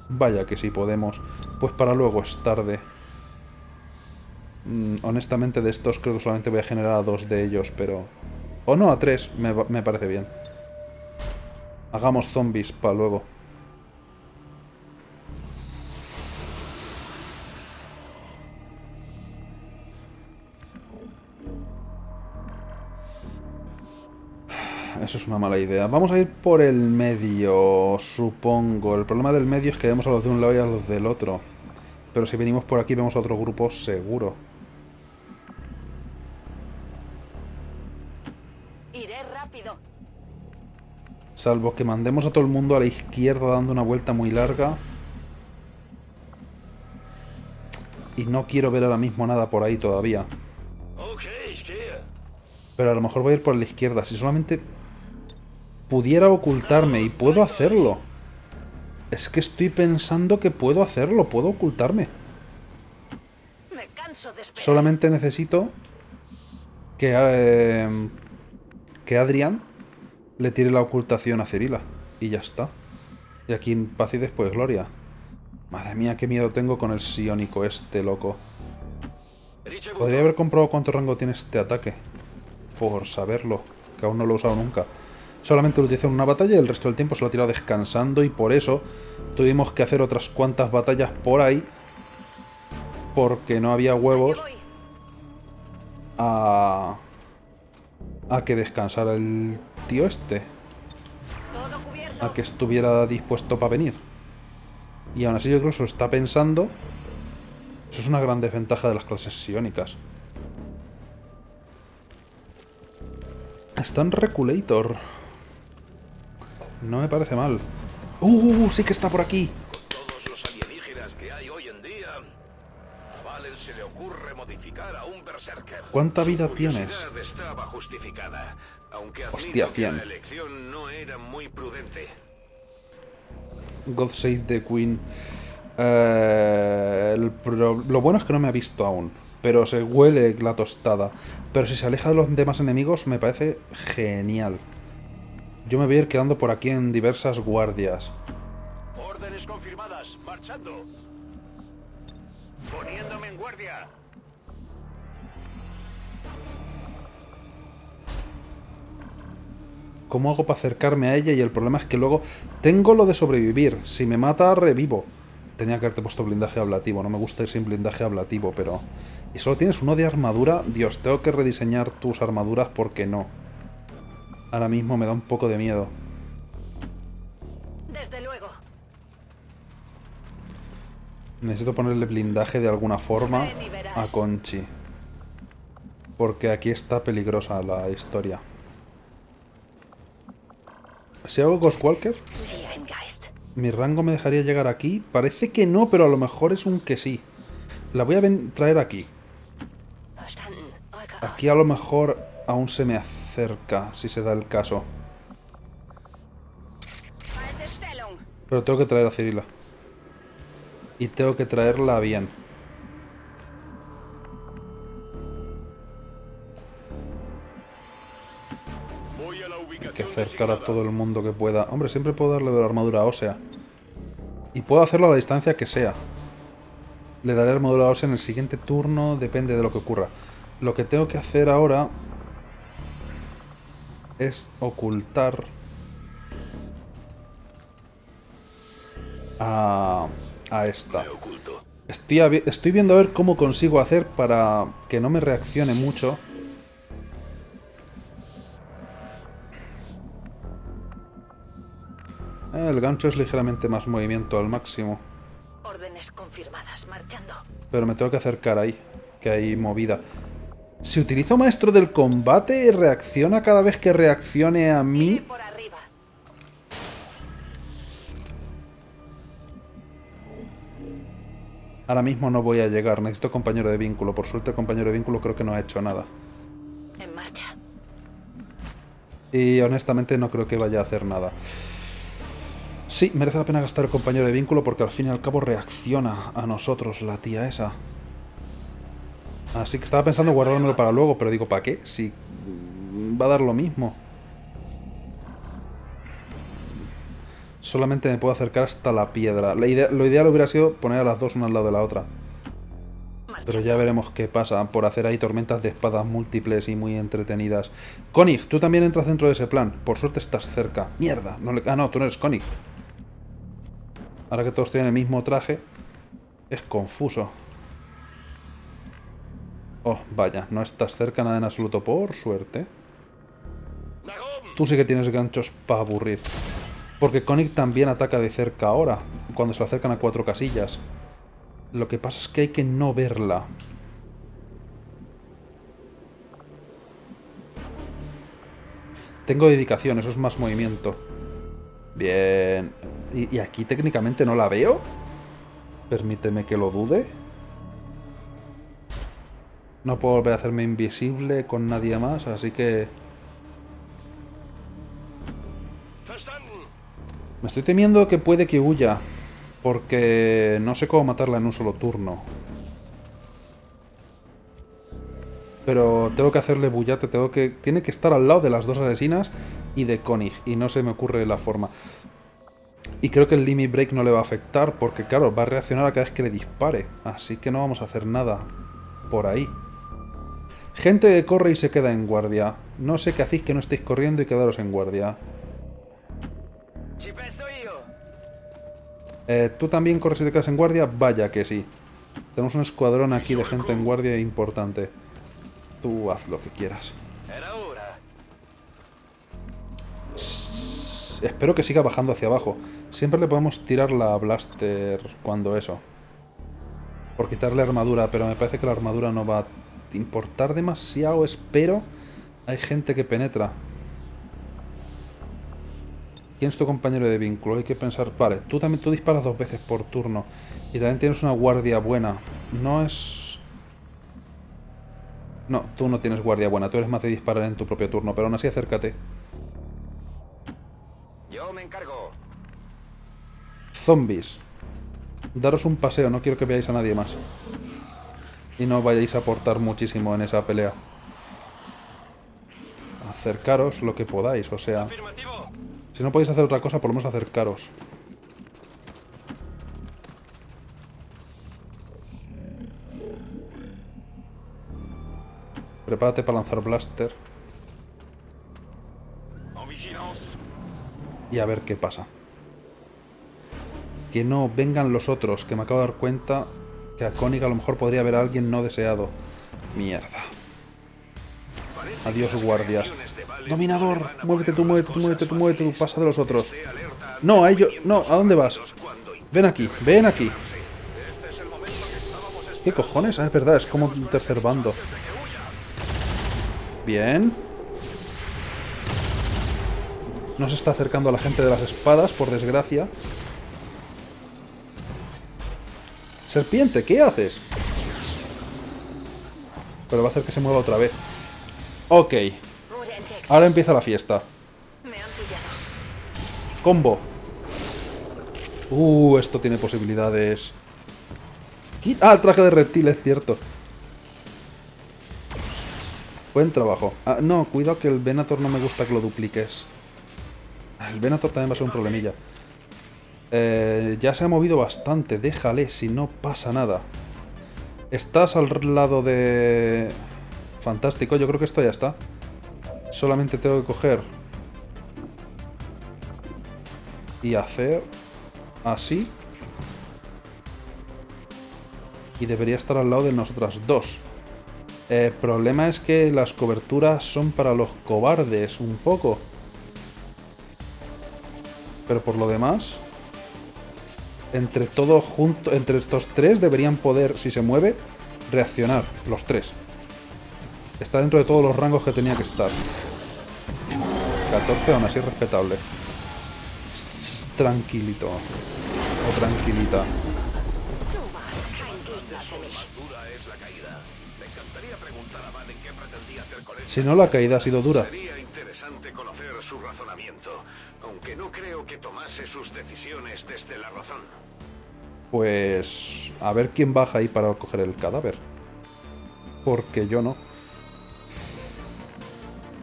Vaya que sí podemos. Pues para luego es tarde. Mm, honestamente de estos creo que solamente voy a generar a dos de ellos, pero... O no, a tres, me, me parece bien. Hagamos zombies para luego. Eso es una mala idea. Vamos a ir por el medio, supongo. El problema del medio es que vemos a los de un lado y a los del otro. Pero si venimos por aquí vemos a otro grupo seguro. Iré rápido. Salvo que mandemos a todo el mundo a la izquierda dando una vuelta muy larga. Y no quiero ver ahora mismo nada por ahí todavía. Pero a lo mejor voy a ir por la izquierda. Si solamente pudiera ocultarme y puedo hacerlo. Es que estoy pensando que puedo hacerlo, puedo ocultarme. Solamente necesito que, eh, que Adrián le tire la ocultación a Cirila. Y ya está. Y aquí en paz y después gloria. Madre mía, qué miedo tengo con el siónico este, loco. Podría haber comprobado cuánto rango tiene este ataque. Por saberlo, que aún no lo he usado nunca. Solamente lo utilicé en una batalla y el resto del tiempo se lo ha tirado descansando y por eso tuvimos que hacer otras cuantas batallas por ahí. Porque no había huevos a... A que descansara el tío este. A que estuviera dispuesto para venir. Y aún así yo creo que se lo está pensando. Eso es una gran desventaja de las clases psiónicas. Está en Reculator. No me parece mal. ¡Uh! Sí que está por aquí. todos los alienígenas que hay hoy en día. A Valen se le ocurre modificar a un berserker. ¿Cuánta vida tienes? estaba justificada, aunque admito Hostia, que 100. la elección no era muy prudente. God Save the Queen. Eh, el pro- Lo bueno es que no me ha visto aún. Pero se huele la tostada. Pero si se aleja de los demás enemigos, me parece genial. Yo me voy a ir quedando por aquí en diversas guardias. Órdenes confirmadas, marchando. Poniéndome en guardia. ¿Cómo hago para acercarme a ella? Y el problema es que luego tengo lo de sobrevivir. Si me mata, revivo. Tenía que haberte puesto blindaje ablativo. No me gusta ir sin blindaje ablativo, pero... Y solo tienes uno de armadura. Dios, tengo que rediseñar tus armaduras porque no. Ahora mismo me da un poco de miedo. Desde luego. Necesito ponerle blindaje de alguna forma a Conchi. Porque aquí está peligrosa la historia. Si hago Ghostwalker, mi rango me dejaría llegar aquí. Parece que no, pero a lo mejor es un que sí. La voy a traer aquí. Aquí a lo mejor aún se me si se da el caso. Pero tengo que traer a Cirila. Y tengo que traerla bien. Hay que acercar a todo el mundo que pueda. Hombre, siempre puedo darle de la armadura ósea. Y puedo hacerlo a la distancia que sea. Le daré armadura ósea en el siguiente turno, depende de lo que ocurra. Lo que tengo que hacer ahora es ocultar a, a esta. Estoy, estoy viendo a ver cómo consigo hacer para que no me reaccione mucho. Eh, El gancho es ligeramente más movimiento al máximo. Órdenes confirmadas. Marchando. Pero me tengo que acercar ahí, que hay movida. Si utilizo maestro del combate, reacciona cada vez que reaccione a mí. Ahora mismo no voy a llegar, necesito compañero de vínculo. Por suerte el compañero de vínculo creo que no ha hecho nada. En marcha. Y honestamente no creo que vaya a hacer nada. Sí, merece la pena gastar el compañero de vínculo porque al fin y al cabo reacciona a nosotros la tía esa. Así que estaba pensando guardármelo para luego, pero digo, ¿para qué? Si va a dar lo mismo. Solamente me puedo acercar hasta la piedra. Lo ideal hubiera sido poner a las dos una al lado de la otra. Pero ya veremos qué pasa por hacer ahí tormentas de espadas múltiples y muy entretenidas. Konig, tú también entras dentro de ese plan. Por suerte estás cerca. Mierda. No le... Ah, no, tú no eres Konig. Ahora que todos tienen el mismo traje, es confuso. Oh, vaya, no estás cerca nada en absoluto, por suerte. Tú sí que tienes ganchos para aburrir. Porque Konig también ataca de cerca ahora, cuando se acercan a cuatro casillas. Lo que pasa es que hay que no verla. Tengo dedicación, eso es más movimiento. Bien. ¿Y, y aquí técnicamente no la veo? Permíteme que lo dude. No puedo volver a hacerme invisible con nadie más, así que... Me estoy temiendo que puede que huya, porque no sé cómo matarla en un solo turno. Pero tengo que hacerle bullate, tengo que... Tiene que estar al lado de las dos asesinas y de Konig, y no se me ocurre la forma. Y creo que el Limit Break no le va a afectar, porque claro, va a reaccionar a cada vez que le dispare. Así que no vamos a hacer nada. por ahí. Gente que corre y se queda en guardia. No sé qué hacéis que no estéis corriendo y quedaros en guardia. Eh, ¿Tú también corres y te quedas en guardia? Vaya que sí. Tenemos un escuadrón aquí de gente en guardia importante. Tú haz lo que quieras. Espero que siga bajando hacia abajo. Siempre le podemos tirar la blaster cuando eso. Por quitarle armadura, pero me parece que la armadura no va importar demasiado. Espero. Hay gente que penetra. ¿Quién es tu compañero de vínculo? Hay que pensar... Vale, tú también tú disparas dos veces por turno. Y también tienes una guardia buena. No es... No, tú no tienes guardia buena. Tú eres más de disparar en tu propio turno. Pero aún así acércate. Yo me encargo. Zombies. Daros un paseo, no quiero que veáis a nadie más. Y no vayáis a aportar muchísimo en esa pelea. Acercaros lo que podáis, o sea... Si no podéis hacer otra cosa, por lo menos acercaros. Prepárate para lanzar blaster y a ver qué pasa. Que no vengan los otros, que me acabo de dar cuenta que a a lo mejor podría haber alguien no deseado. Mierda. Adiós, guardias. Dominador, a muévete tú, muévete tú, muévete tú, muévete tú, pasa de los otros. No, a ellos, no, ¿a dónde vas? Ven aquí, ven aquí. ¿Qué cojones? Ah, es verdad, es como un tercer bando. Bien. No se está acercando a la gente de las espadas, por desgracia. Serpiente, ¿qué haces? Pero va a hacer que se mueva otra vez. Ok, ahora empieza la fiesta. Combo. Uh, esto tiene posibilidades. Ah, el traje de reptil, es cierto. Buen trabajo. Ah, no, cuidado que el Venator no me gusta que lo dupliques. Ah, El Venator también va a ser un problemilla. Eh, ya se ha movido bastante, déjale si no pasa nada. Estás al lado de... Fantástico, yo creo que esto ya está. Solamente tengo que coger y hacer así. Y debería estar al lado de nosotras dos. El problema es que las coberturas son para los cobardes un poco. Pero por lo demás, entre todos juntos, entre estos tres deberían poder, si se mueve, reaccionar. Los tres. Está dentro de todos los rangos que tenía que estar. 14 aún así respetable. Tranquilito. O tranquilita. Si no, la caída ha sido dura. Sería interesante conocer su razonamiento, aunque no creo que tomase sus decisiones desde la razón. Pues... A ver quién baja ahí para coger el cadáver. Porque yo no.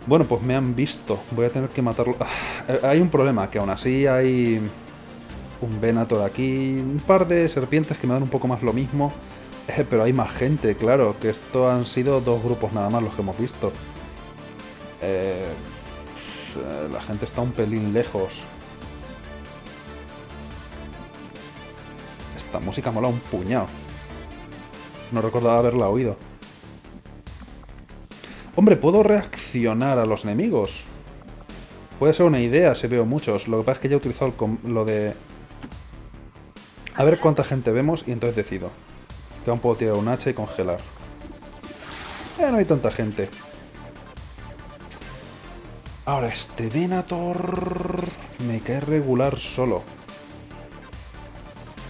Bueno, pues me han visto. Voy a tener que matarlo. Ah, eh, hay un problema, que aún así hay... Un Venator aquí. Un par de serpientes que me dan un poco más lo mismo. Eh, pero hay más gente, claro. Que esto han sido dos grupos nada más los que hemos visto. Eh, eh, la gente está un pelín lejos. Esta música mola un puñado. No recordaba haberla oído. Hombre, puedo reaccionar a los enemigos. Puede ser una idea si veo muchos. Lo que pasa es que ya he utilizado lo de... A ver cuánta gente vemos y entonces decido. Que aún puedo tirar un hacha y congelar. Eh, no hay tanta gente. Ahora, este Venator... Me cae regular solo.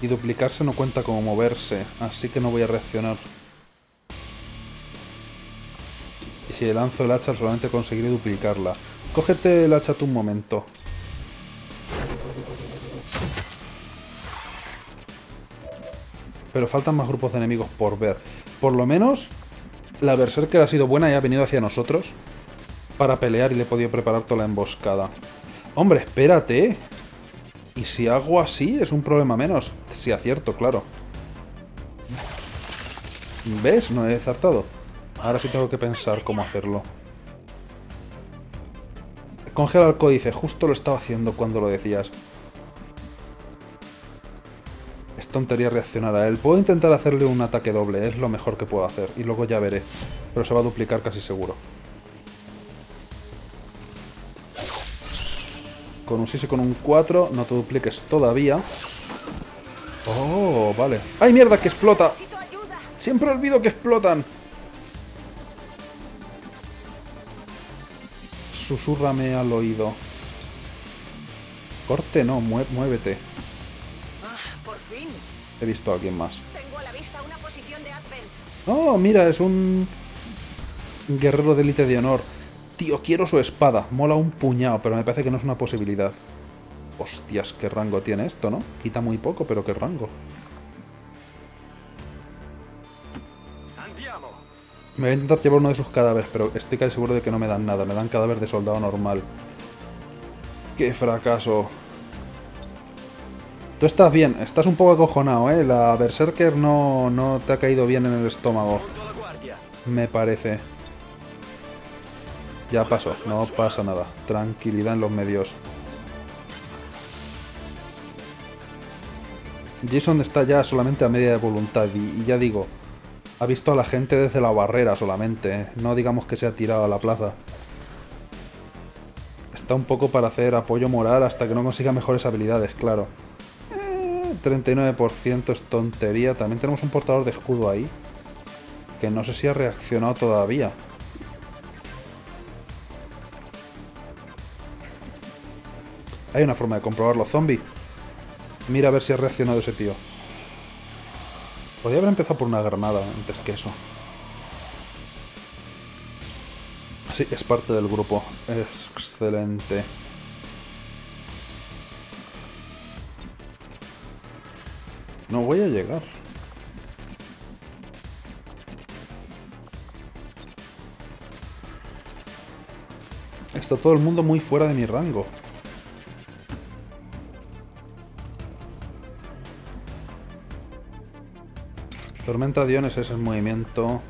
Y duplicarse no cuenta como moverse, así que no voy a reaccionar. Y si lanzo el hacha solamente conseguiré duplicarla. Cógete el hacha tú un momento. Pero faltan más grupos de enemigos por ver. Por lo menos, la Berserker ha sido buena y ha venido hacia nosotros para pelear y le he podido preparar toda la emboscada. Hombre, espérate. Y si hago así, es un problema menos. Si acierto, claro. ¿Ves? No he zartado. Ahora sí tengo que pensar cómo hacerlo. Congela el códice. Justo lo estaba haciendo cuando lo decías. Es tontería reaccionar a él. Puedo intentar hacerle un ataque doble. Es lo mejor que puedo hacer. Y luego ya veré. Pero se va a duplicar casi seguro. Con un 6 y con un 4 no te dupliques todavía. Oh, vale. ¡Ay, mierda, que explota! Siempre olvido que explotan. Susúrrame al oído. Corte, no, mué- muévete. Ah, por fin. He visto a alguien más. Tengo a la vista una posición de Advent. Oh, mira, es un guerrero de élite de honor. Tío, quiero su espada. Mola un puñado, pero me parece que no es una posibilidad. Hostias, qué rango tiene esto, ¿no? Quita muy poco, pero qué rango. Me voy a intentar llevar uno de sus cadáveres, pero estoy casi seguro de que no me dan nada. Me dan cadáver de soldado normal. ¡Qué fracaso! Tú estás bien, estás un poco acojonado, ¿eh? La Berserker no, no te ha caído bien en el estómago, me parece. Ya pasó, no pasa nada. Tranquilidad en los medios. Jason está ya solamente a media de voluntad y, ya digo, ha visto a la gente desde la barrera solamente, ¿eh? no digamos que se ha tirado a la plaza. Está un poco para hacer apoyo moral hasta que no consiga mejores habilidades, claro. Eh, 39% es tontería. También tenemos un portador de escudo ahí. Que no sé si ha reaccionado todavía. Hay una forma de comprobarlo, zombie. Mira a ver si ha reaccionado ese tío. Podría haber empezado por una granada antes que eso. Sí, es parte del grupo. Excelente. No voy a llegar. Está todo el mundo muy fuera de mi rango. Tormenta de es el movimiento.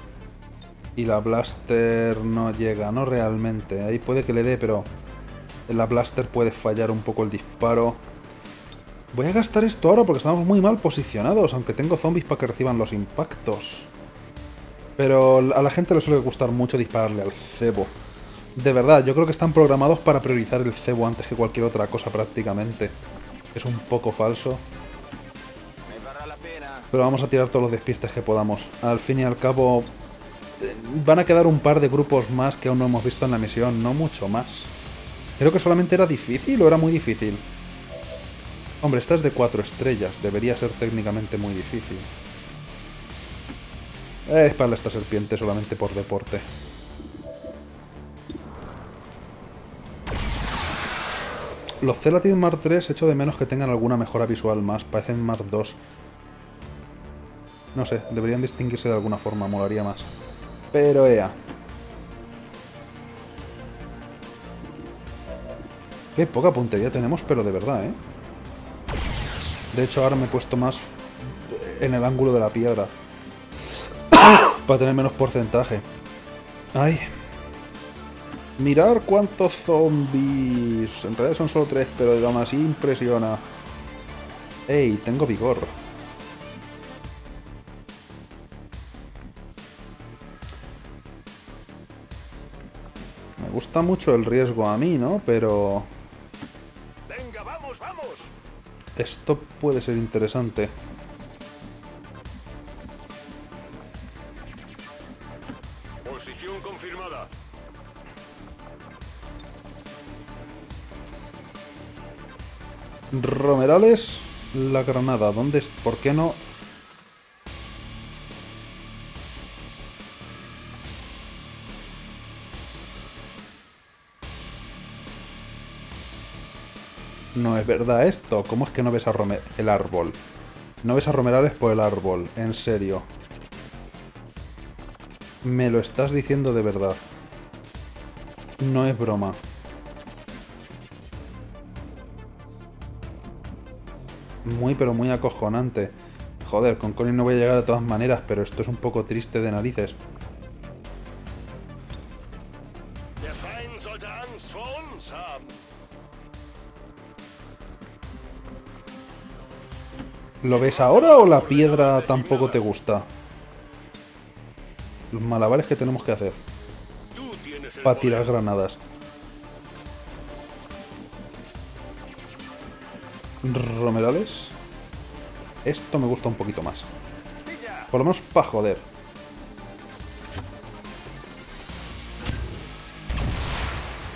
Y la blaster no llega, no realmente. Ahí puede que le dé, pero la blaster puede fallar un poco el disparo. Voy a gastar esto ahora porque estamos muy mal posicionados, aunque tengo zombies para que reciban los impactos. Pero a la gente le suele gustar mucho dispararle al cebo. De verdad, yo creo que están programados para priorizar el cebo antes que cualquier otra cosa prácticamente. Es un poco falso. Pero vamos a tirar todos los despistes que podamos. Al fin y al cabo, eh, van a quedar un par de grupos más que aún no hemos visto en la misión, no mucho más. Creo que solamente era difícil o era muy difícil. Hombre, esta es de cuatro estrellas, debería ser técnicamente muy difícil. Eh, para esta serpiente solamente por deporte. Los Celatid Mark 3 echo de menos que tengan alguna mejora visual más, parecen Mark 2. No sé, deberían distinguirse de alguna forma, molaría más. Pero ea. Qué poca puntería tenemos, pero de verdad, ¿eh? De hecho, ahora me he puesto más en el ángulo de la piedra. Para tener menos porcentaje. Ay. Mirar cuántos zombies. En realidad son solo tres, pero aún así impresiona. Ey, tengo vigor. Me gusta mucho el riesgo a mí, ¿no? Pero Venga, vamos, vamos. esto puede ser interesante. Posición confirmada. Romerales, la granada. ¿Dónde es? ¿Por qué no? No es verdad esto. ¿Cómo es que no ves a Rome- el árbol? No ves a Romerales por el árbol. En serio. Me lo estás diciendo de verdad. No es broma. Muy pero muy acojonante. Joder, con Connie no voy a llegar de todas maneras, pero esto es un poco triste de narices. ¿Lo ves ahora o la piedra tampoco te gusta? Los malabares que tenemos que hacer para tirar granadas. Romerales. Esto me gusta un poquito más. Por lo menos para joder.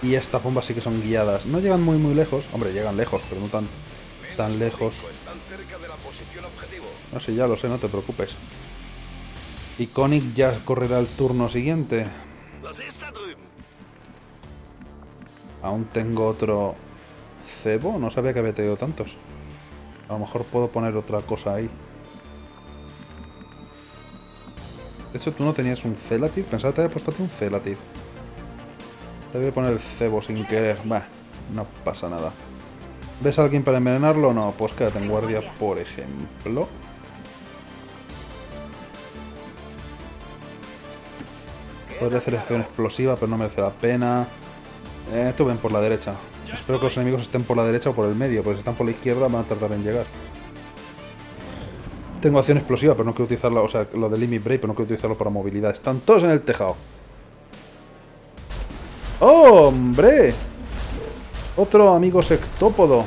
Y estas bombas sí que son guiadas. No llegan muy muy lejos. Hombre, llegan lejos, pero no tan, tan lejos. Cerca de la posición objetivo. No sé, ya lo sé, no te preocupes. Y Koenig ya correrá el turno siguiente. Aún tengo otro cebo. No sabía que había tenido tantos. A lo mejor puedo poner otra cosa ahí. De hecho, tú no tenías un Celatif. Pensaba que te había puesto un Celatif. Le voy a poner el cebo sin querer. Bah, no pasa nada. ¿Ves a alguien para envenenarlo? No, pues quédate en guardia, por ejemplo. Podría hacer acción explosiva, pero no merece la pena. Eh, tú ven por la derecha. Espero que los enemigos estén por la derecha o por el medio, porque si están por la izquierda van a tardar en llegar. Tengo acción explosiva, pero no quiero utilizarla, o sea, lo de Limit Break, pero no quiero utilizarlo para movilidad. Están todos en el tejado. ¡Oh, ¡Hombre! Otro amigo sectópodo.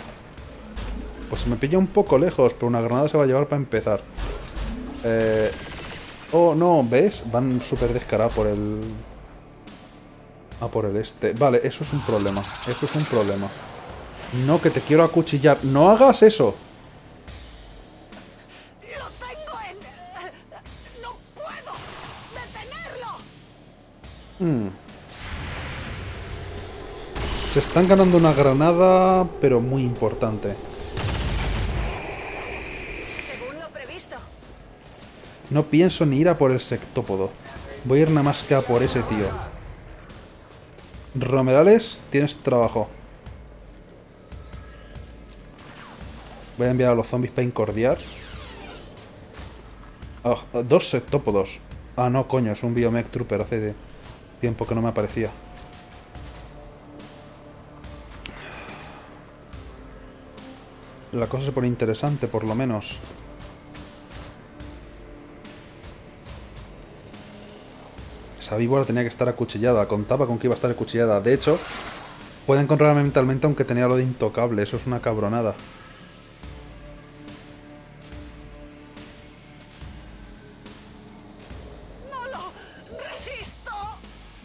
Pues me pilla un poco lejos, pero una granada se va a llevar para empezar. Eh... Oh, no, ¿ves? Van súper descarados por el... Ah, por el este. Vale, eso es un problema. Eso es un problema. No, que te quiero acuchillar. ¡No hagas eso! ¡Lo tengo en... ¡No puedo detenerlo! Se están ganando una granada, pero muy importante. Según lo previsto. No pienso ni ir a por el sectópodo. Voy a ir nada más que a por ese tío. Romerales, tienes trabajo. Voy a enviar a los zombies para incordiar. Ah, dos sectópodos. Ah, no, coño, es un Biomech Trooper. Hace tiempo que no me aparecía. La cosa se pone interesante, por lo menos. Esa víbora tenía que estar acuchillada. Contaba con que iba a estar acuchillada. De hecho, puede encontrarla mentalmente aunque tenía lo de intocable. Eso es una cabronada.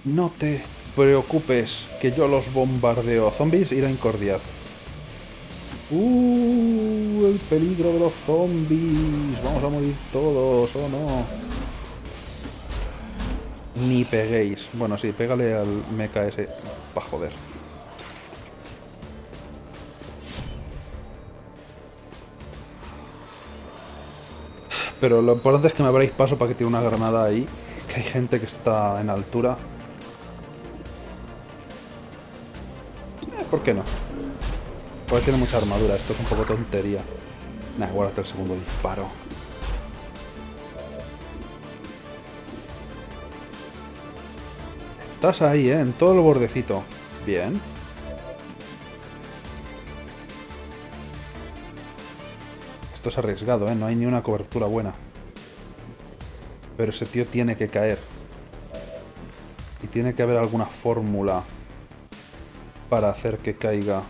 No te preocupes, que yo los bombardeo. Zombies, ir a incordiar. Uh, el peligro de los zombies. Vamos a morir todos, ¿o no? Ni peguéis. Bueno, sí, pégale al mecha ese. Pa' joder. Pero lo importante es que me abráis paso para que tiene una granada ahí. Que hay gente que está en altura. Eh, ¿Por qué no? Porque tiene mucha armadura. Esto es un poco tontería. Nah, guárdate el segundo disparo. Estás ahí, ¿eh? En todo el bordecito. Bien. Esto es arriesgado, ¿eh? No hay ni una cobertura buena. Pero ese tío tiene que caer. Y tiene que haber alguna fórmula para hacer que caiga.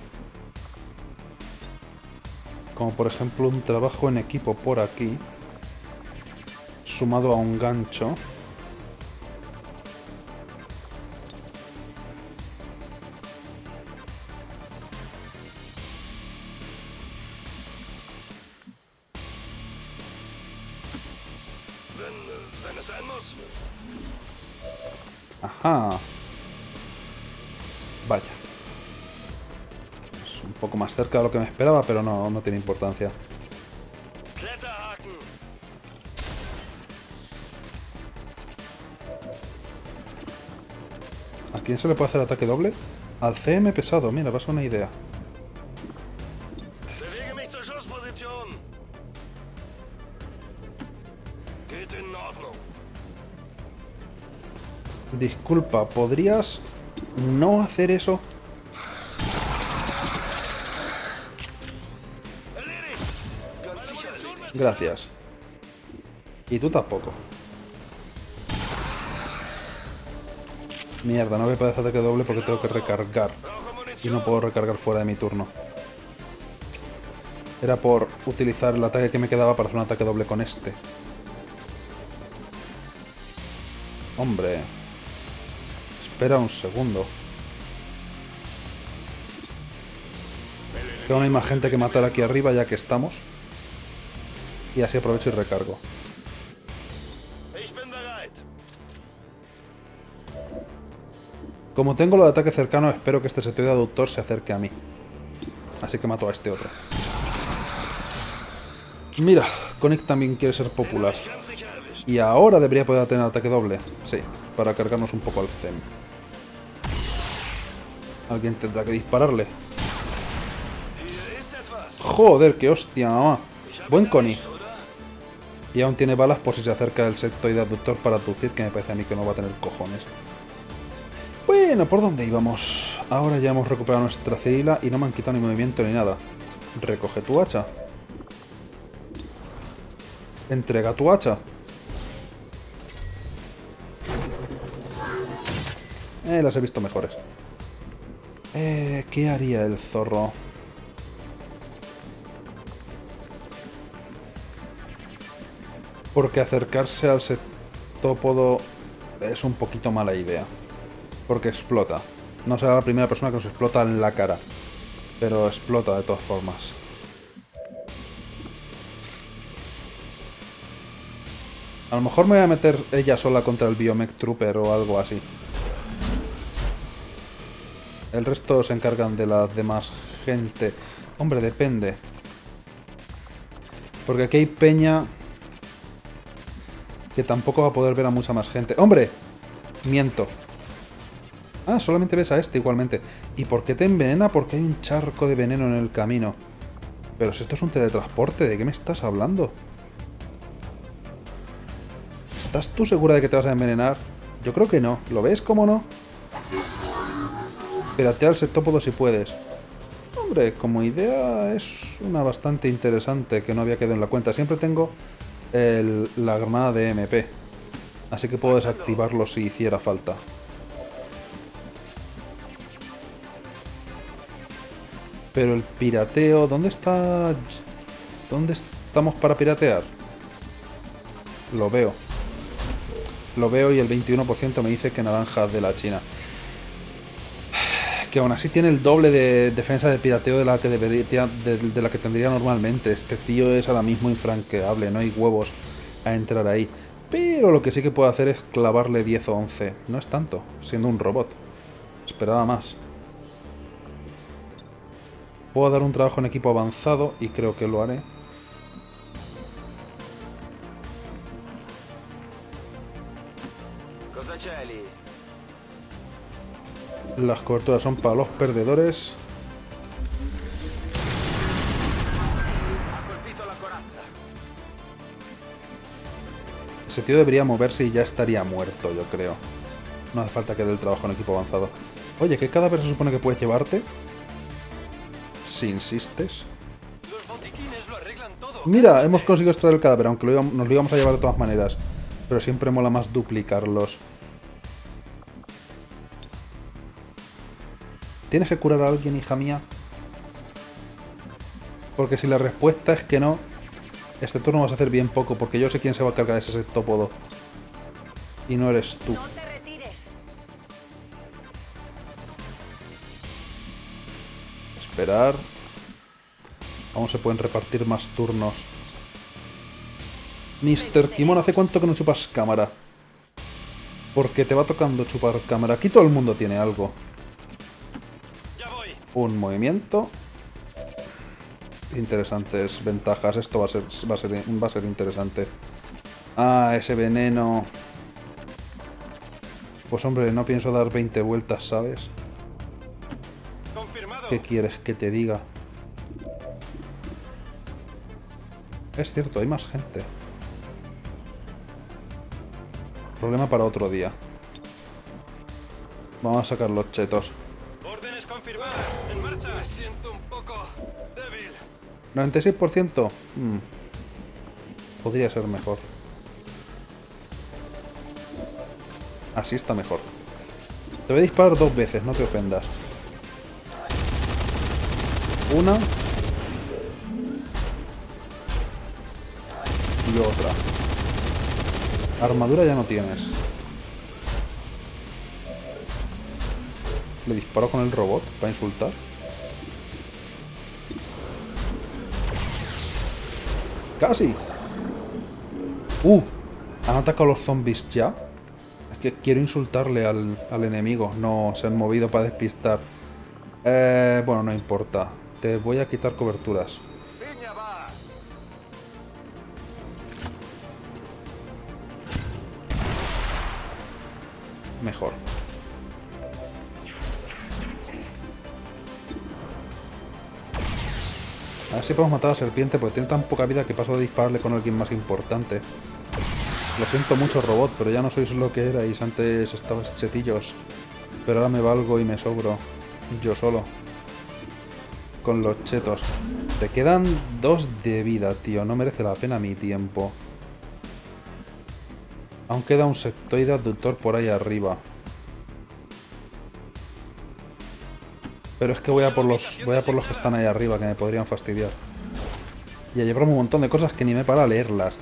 Como por ejemplo un trabajo en equipo por aquí. Sumado a un gancho. Ajá. Vaya. Poco más cerca de lo que me esperaba, pero no, no tiene importancia. ¿A quién se le puede hacer ataque doble? Al CM pesado, mira, vas a una idea. Disculpa, ¿podrías no hacer eso? Gracias. Y tú tampoco. Mierda, no voy a poder hacer ataque doble porque tengo que recargar. Y no puedo recargar fuera de mi turno. Era por utilizar el ataque que me quedaba para hacer un ataque doble con este. Hombre. Espera un segundo. Tengo una más gente que matar aquí arriba ya que estamos. Y así aprovecho y recargo. Como tengo lo de ataque cercano, espero que este setoide aductor se acerque a mí. Así que mato a este otro. Mira, Konik también quiere ser popular. Y ahora debería poder tener ataque doble. Sí, para cargarnos un poco al Zen. Alguien tendrá que dispararle. Joder, qué hostia, mamá. Buen Connie. Y aún tiene balas por si se acerca el sectoide abductor para aducir, que me parece a mí que no va a tener cojones. Bueno, ¿por dónde íbamos? Ahora ya hemos recuperado nuestra Cirila y no me han quitado ni movimiento ni nada. Recoge tu hacha. Entrega tu hacha. Eh, las he visto mejores. Eh, ¿qué haría el zorro? Porque acercarse al septópodo es un poquito mala idea. Porque explota. No será la primera persona que nos explota en la cara. Pero explota de todas formas. A lo mejor me voy a meter ella sola contra el Biomech Trooper o algo así. El resto se encargan de la demás gente. Hombre, depende. Porque aquí hay peña que tampoco va a poder ver a mucha más gente. ¡Hombre! Miento. Ah, solamente ves a este igualmente. ¿Y por qué te envenena? Porque hay un charco de veneno en el camino. Pero si esto es un teletransporte, ¿de qué me estás hablando? ¿Estás tú segura de que te vas a envenenar? Yo creo que no. ¿Lo ves? ¿Cómo no? Piratea el septópodo si puedes. Hombre, como idea es una bastante interesante que no había quedado en la cuenta. Siempre tengo el- la granada de MP. Así que puedo desactivarlo si hiciera falta. Pero el pirateo... ¿Dónde está...? ¿Dónde estamos para piratear? Lo veo. Lo veo y el 21% me dice que naranja de la China. Que aún así tiene el doble de defensa de pirateo de la que debería, de, de la que tendría normalmente. Este tío es ahora mismo infranqueable, no hay huevos a entrar ahí. Pero lo que sí que puedo hacer es clavarle 10 o 11. No es tanto, siendo un robot. Esperaba más. Puedo dar un trabajo en equipo avanzado y creo que lo haré. Las coberturas son para los perdedores. Ese tío debería moverse y ya estaría muerto, yo creo. No hace falta que dé el trabajo en equipo avanzado. Oye, ¿qué cadáver se supone que puedes llevarte? Si insistes. Mira, hemos conseguido extraer el cadáver, aunque nos lo íbamos a llevar de todas maneras. Pero siempre mola más duplicarlos. ¿Tienes que curar a alguien, hija mía? Porque si la respuesta es que no, este turno vas a hacer bien poco, porque yo sé quién se va a cargar ese septópodo. Y no eres tú. No te retires. Esperar. Aún se pueden repartir más turnos. Mr. Kimon, ¿hace cuánto que no chupas cámara? Porque te va tocando chupar cámara. Aquí todo el mundo tiene algo. Un movimiento. Interesantes ventajas. Esto va a ser, va a ser, va a ser interesante. Ah, ese veneno. Pues hombre, no pienso dar 20 vueltas, ¿sabes? Confirmado. ¿Qué quieres que te diga? Es cierto, hay más gente. Problema para otro día. Vamos a sacar los chetos. 96%. Mm. Podría ser mejor. Así está mejor. Te voy a disparar dos veces, no te ofendas. Una. Y otra. Armadura ya no tienes. Le disparo con el robot para insultar. ¡Casi! ¡Uh! ¿Han atacado los zombies ya? Es que quiero insultarle al, al enemigo. No, se han movido para despistar. Eh, bueno, no importa. Te voy a quitar coberturas. Si podemos matar a la serpiente porque tiene tan poca vida que paso de dispararle con alguien más importante. Lo siento mucho, robot, pero ya no sois lo que erais. Antes estabais chetillos. Pero ahora me valgo y me sobro. Yo solo. Con los chetos. Te quedan dos de vida, tío. No merece la pena mi tiempo. Aún queda un sectoide abductor por ahí arriba. Pero es que voy a por los voy a por los que están ahí arriba que me podrían fastidiar. Y a llevarme un montón de cosas que ni me para leerlas.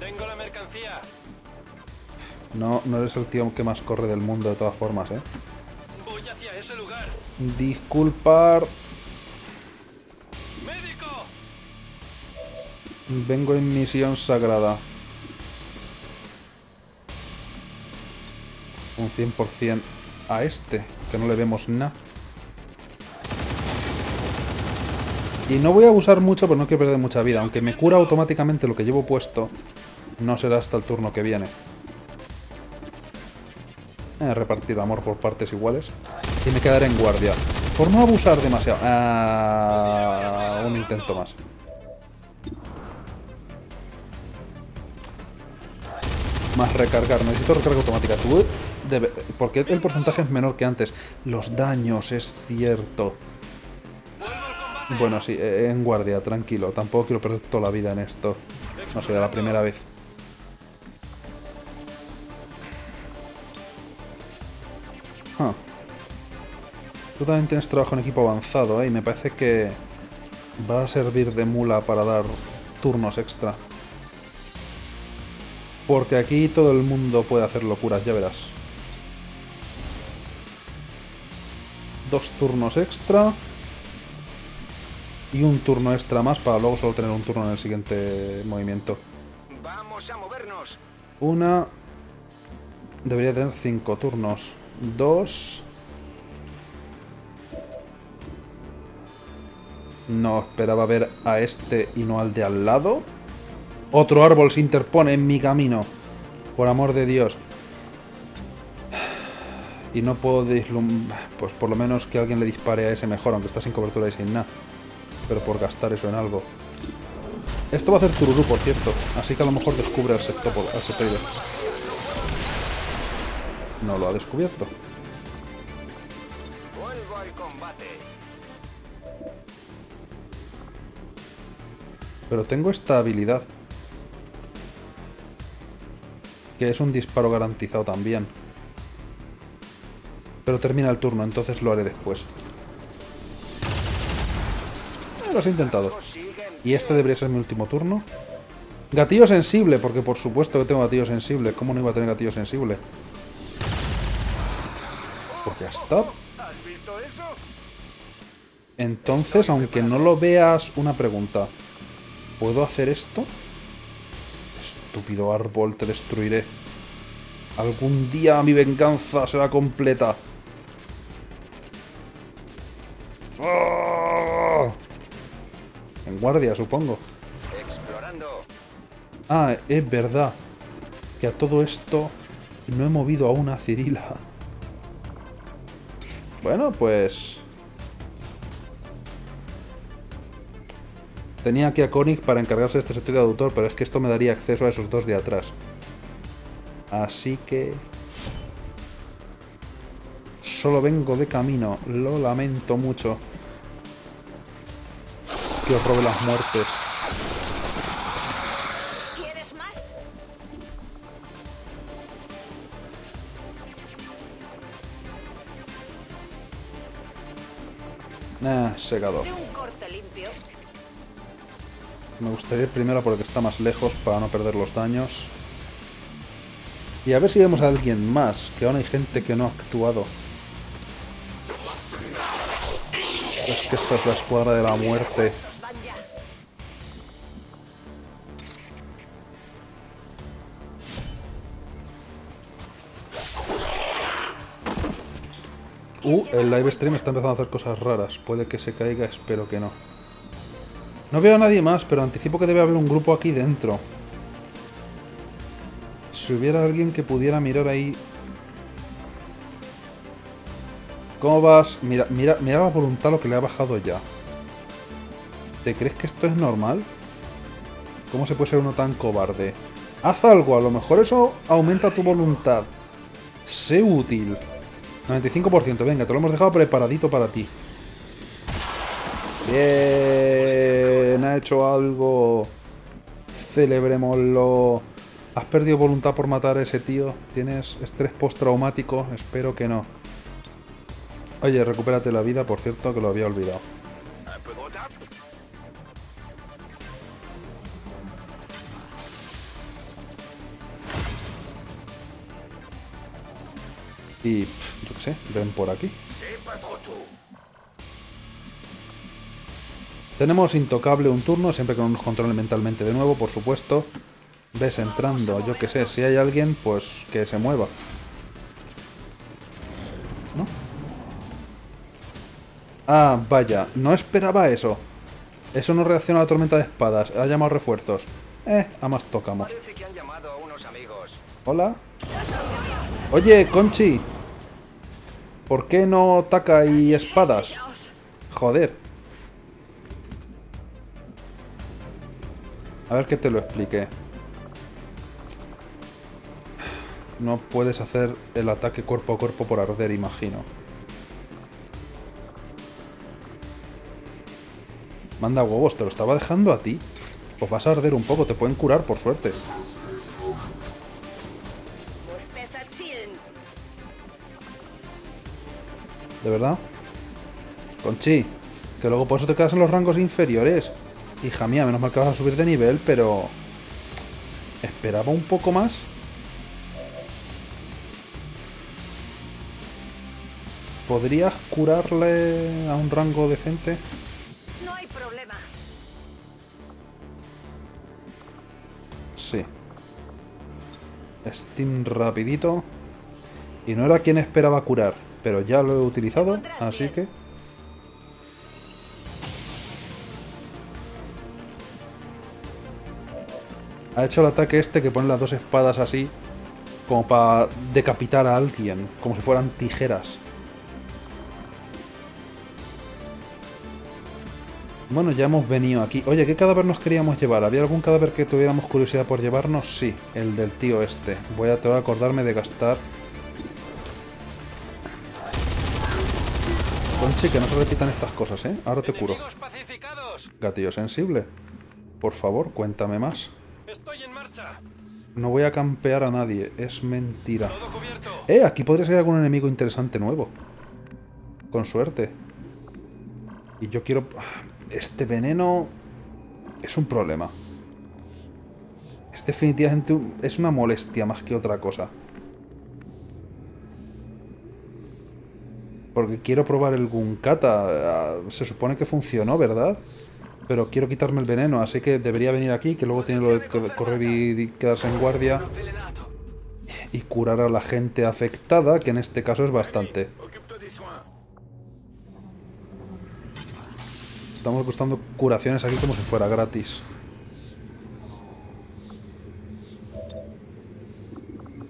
No, no eres el tío que más corre del mundo de todas formas, ¿eh? Voy hacia ese lugar. Disculpar. ¡Médico! Vengo en misión sagrada. Un 100% a este, que no le vemos nada. Y no voy a abusar mucho, pero no quiero perder mucha vida. Aunque me cura automáticamente lo que llevo puesto, no será hasta el turno que viene. He repartido amor por partes iguales. Y me quedaré en guardia. Por no abusar demasiado. Ah, un intento más. Más recargar. Necesito recarga automática. Debe- Porque el porcentaje es menor que antes. Los daños, es cierto. Bueno, sí, eh, en guardia, tranquilo. Tampoco quiero perder toda la vida en esto. No sería la primera vez. Huh. Tú también tienes trabajo en equipo avanzado, ¿eh? Y me parece que va a servir de mula para dar turnos extra. Porque aquí todo el mundo puede hacer locuras, ya verás. Dos turnos extra. Y un turno extra más para luego solo tener un turno en el siguiente movimiento. ¡Vamos a movernos! Una... Debería tener cinco turnos. Dos... No, esperaba ver a este y no al de al lado. Otro árbol se interpone en mi camino. Por amor de Dios. Y no puedo deslumbrar... Pues por lo menos que alguien le dispare a ese mejor, aunque está sin cobertura y sin nada. Pero por gastar eso en algo. Esto va a hacer tururú, por cierto. Así que a lo mejor descubre al septópodo, al. No lo ha descubierto. ¡Vuelvo al combate! Pero tengo esta habilidad. Que es un disparo garantizado también. Pero termina el turno, entonces lo haré después. Lo has intentado. Y este debería ser mi último turno. Gatillo sensible, porque por supuesto que tengo gatillo sensible. ¿Cómo no iba a tener gatillo sensible? Pues ya está. Entonces, aunque no lo veas, una pregunta. ¿Puedo hacer esto? Estúpido árbol, te destruiré. Algún día mi venganza será completa. Guardia, supongo. Explorando. Ah, es verdad. Que a todo esto no he movido a una Cirila. Bueno, pues... Tenía aquí a Koenig para encargarse de este sector de autor, pero es que esto me daría acceso a esos dos de atrás. Así que... Solo vengo de camino. Lo lamento mucho. Que os robe las muertes. ¿Quieres más? Eh, secador. Me gustaría ir primero porque está más lejos para no perder los daños. Y a ver si vemos a alguien más, que aún hay gente que no ha actuado. Es que esta es la escuadra de la muerte. Uh, el live stream está empezando a hacer cosas raras. Puede que se caiga, espero que no. No veo a nadie más, pero anticipo que debe haber un grupo aquí dentro. Si hubiera alguien que pudiera mirar ahí... ¿Cómo vas? Mira, mira, mira la voluntad lo que le ha bajado ya. ¿Te crees que esto es normal? ¿Cómo se puede ser uno tan cobarde? Haz algo, a lo mejor eso aumenta tu voluntad. Sé útil. 95%, venga, te lo hemos dejado preparadito para ti. Bien, ha hecho algo. Celebrémoslo. ¿Has perdido voluntad por matar a ese tío? ¿Tienes estrés postraumático? Espero que no. Oye, recupérate la vida, por cierto, que lo había olvidado. Y, sé, ven por aquí. Tenemos intocable un turno, siempre que no nos controle mentalmente de nuevo, por supuesto. Ves entrando, yo que sé, si hay alguien, pues que se mueva. ¿No? Ah, vaya, no esperaba eso. Eso no reacciona a la tormenta de espadas, ha llamado refuerzos. Eh, a más tocamos. Hola. Oye, Conchi. ¿Por qué no taca y espadas? Joder. A ver que te lo explique. No puedes hacer el ataque cuerpo a cuerpo por arder, imagino. Manda huevos, te lo estaba dejando a ti. Pues vas a arder un poco, te pueden curar por suerte. ¿De verdad? Conchi, que luego por eso te quedas en los rangos inferiores. Hija mía, menos mal que vas a subir de nivel, pero... Esperaba un poco más. ¿Podrías curarle a un rango decente? No hay problema. Sí. Steam rapidito. Y no era quien esperaba curar, pero ya lo he utilizado, así que... Ha hecho el ataque este que pone las dos espadas así, como para decapitar a alguien, como si fueran tijeras. Bueno, ya hemos venido aquí. Oye, ¿qué cadáver nos queríamos llevar? ¿Había algún cadáver que tuviéramos curiosidad por llevarnos? Sí, el del tío este. Voy a, voy a acordarme de gastar... Que no se repitan estas cosas, ¿eh? Ahora te curo. Gatillo sensible. Por favor, cuéntame más. ¡Estoy en marcha! No voy a campear a nadie, es mentira. Eh, aquí podría ser algún enemigo interesante nuevo. Con suerte. Y yo quiero... Este veneno... Es un problema. Es definitivamente un- es una molestia más que otra cosa. Porque quiero probar el Gunkata. Ah, Se supone que funcionó, ¿verdad? Pero quiero quitarme el veneno, así que debería venir aquí, que luego tiene lo de co- correr y quedarse en guardia y curar a la gente afectada, que en este caso es bastante. Estamos buscando curaciones aquí como si fuera gratis.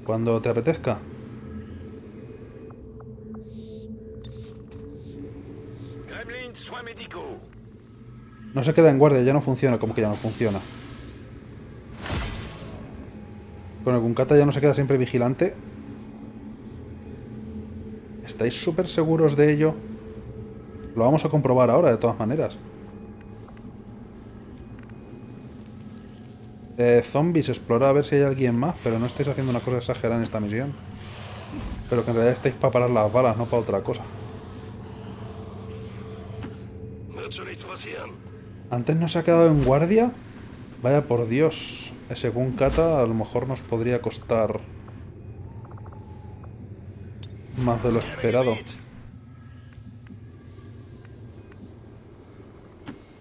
Cuando te apetezca. No se queda en guardia, ya no funciona, como que ya no funciona. Con el Gunkata ya no se queda siempre vigilante. ¿Estáis súper seguros de ello? Lo vamos a comprobar ahora, de todas maneras. Eh, zombies, explora a ver si hay alguien más, pero no estáis haciendo una cosa exagerada en esta misión. Pero que en realidad estáis para parar las balas, no para otra cosa. ¿Antes no se ha quedado en guardia? Vaya por Dios. Según Kata, a lo mejor nos podría costar... Más de lo esperado.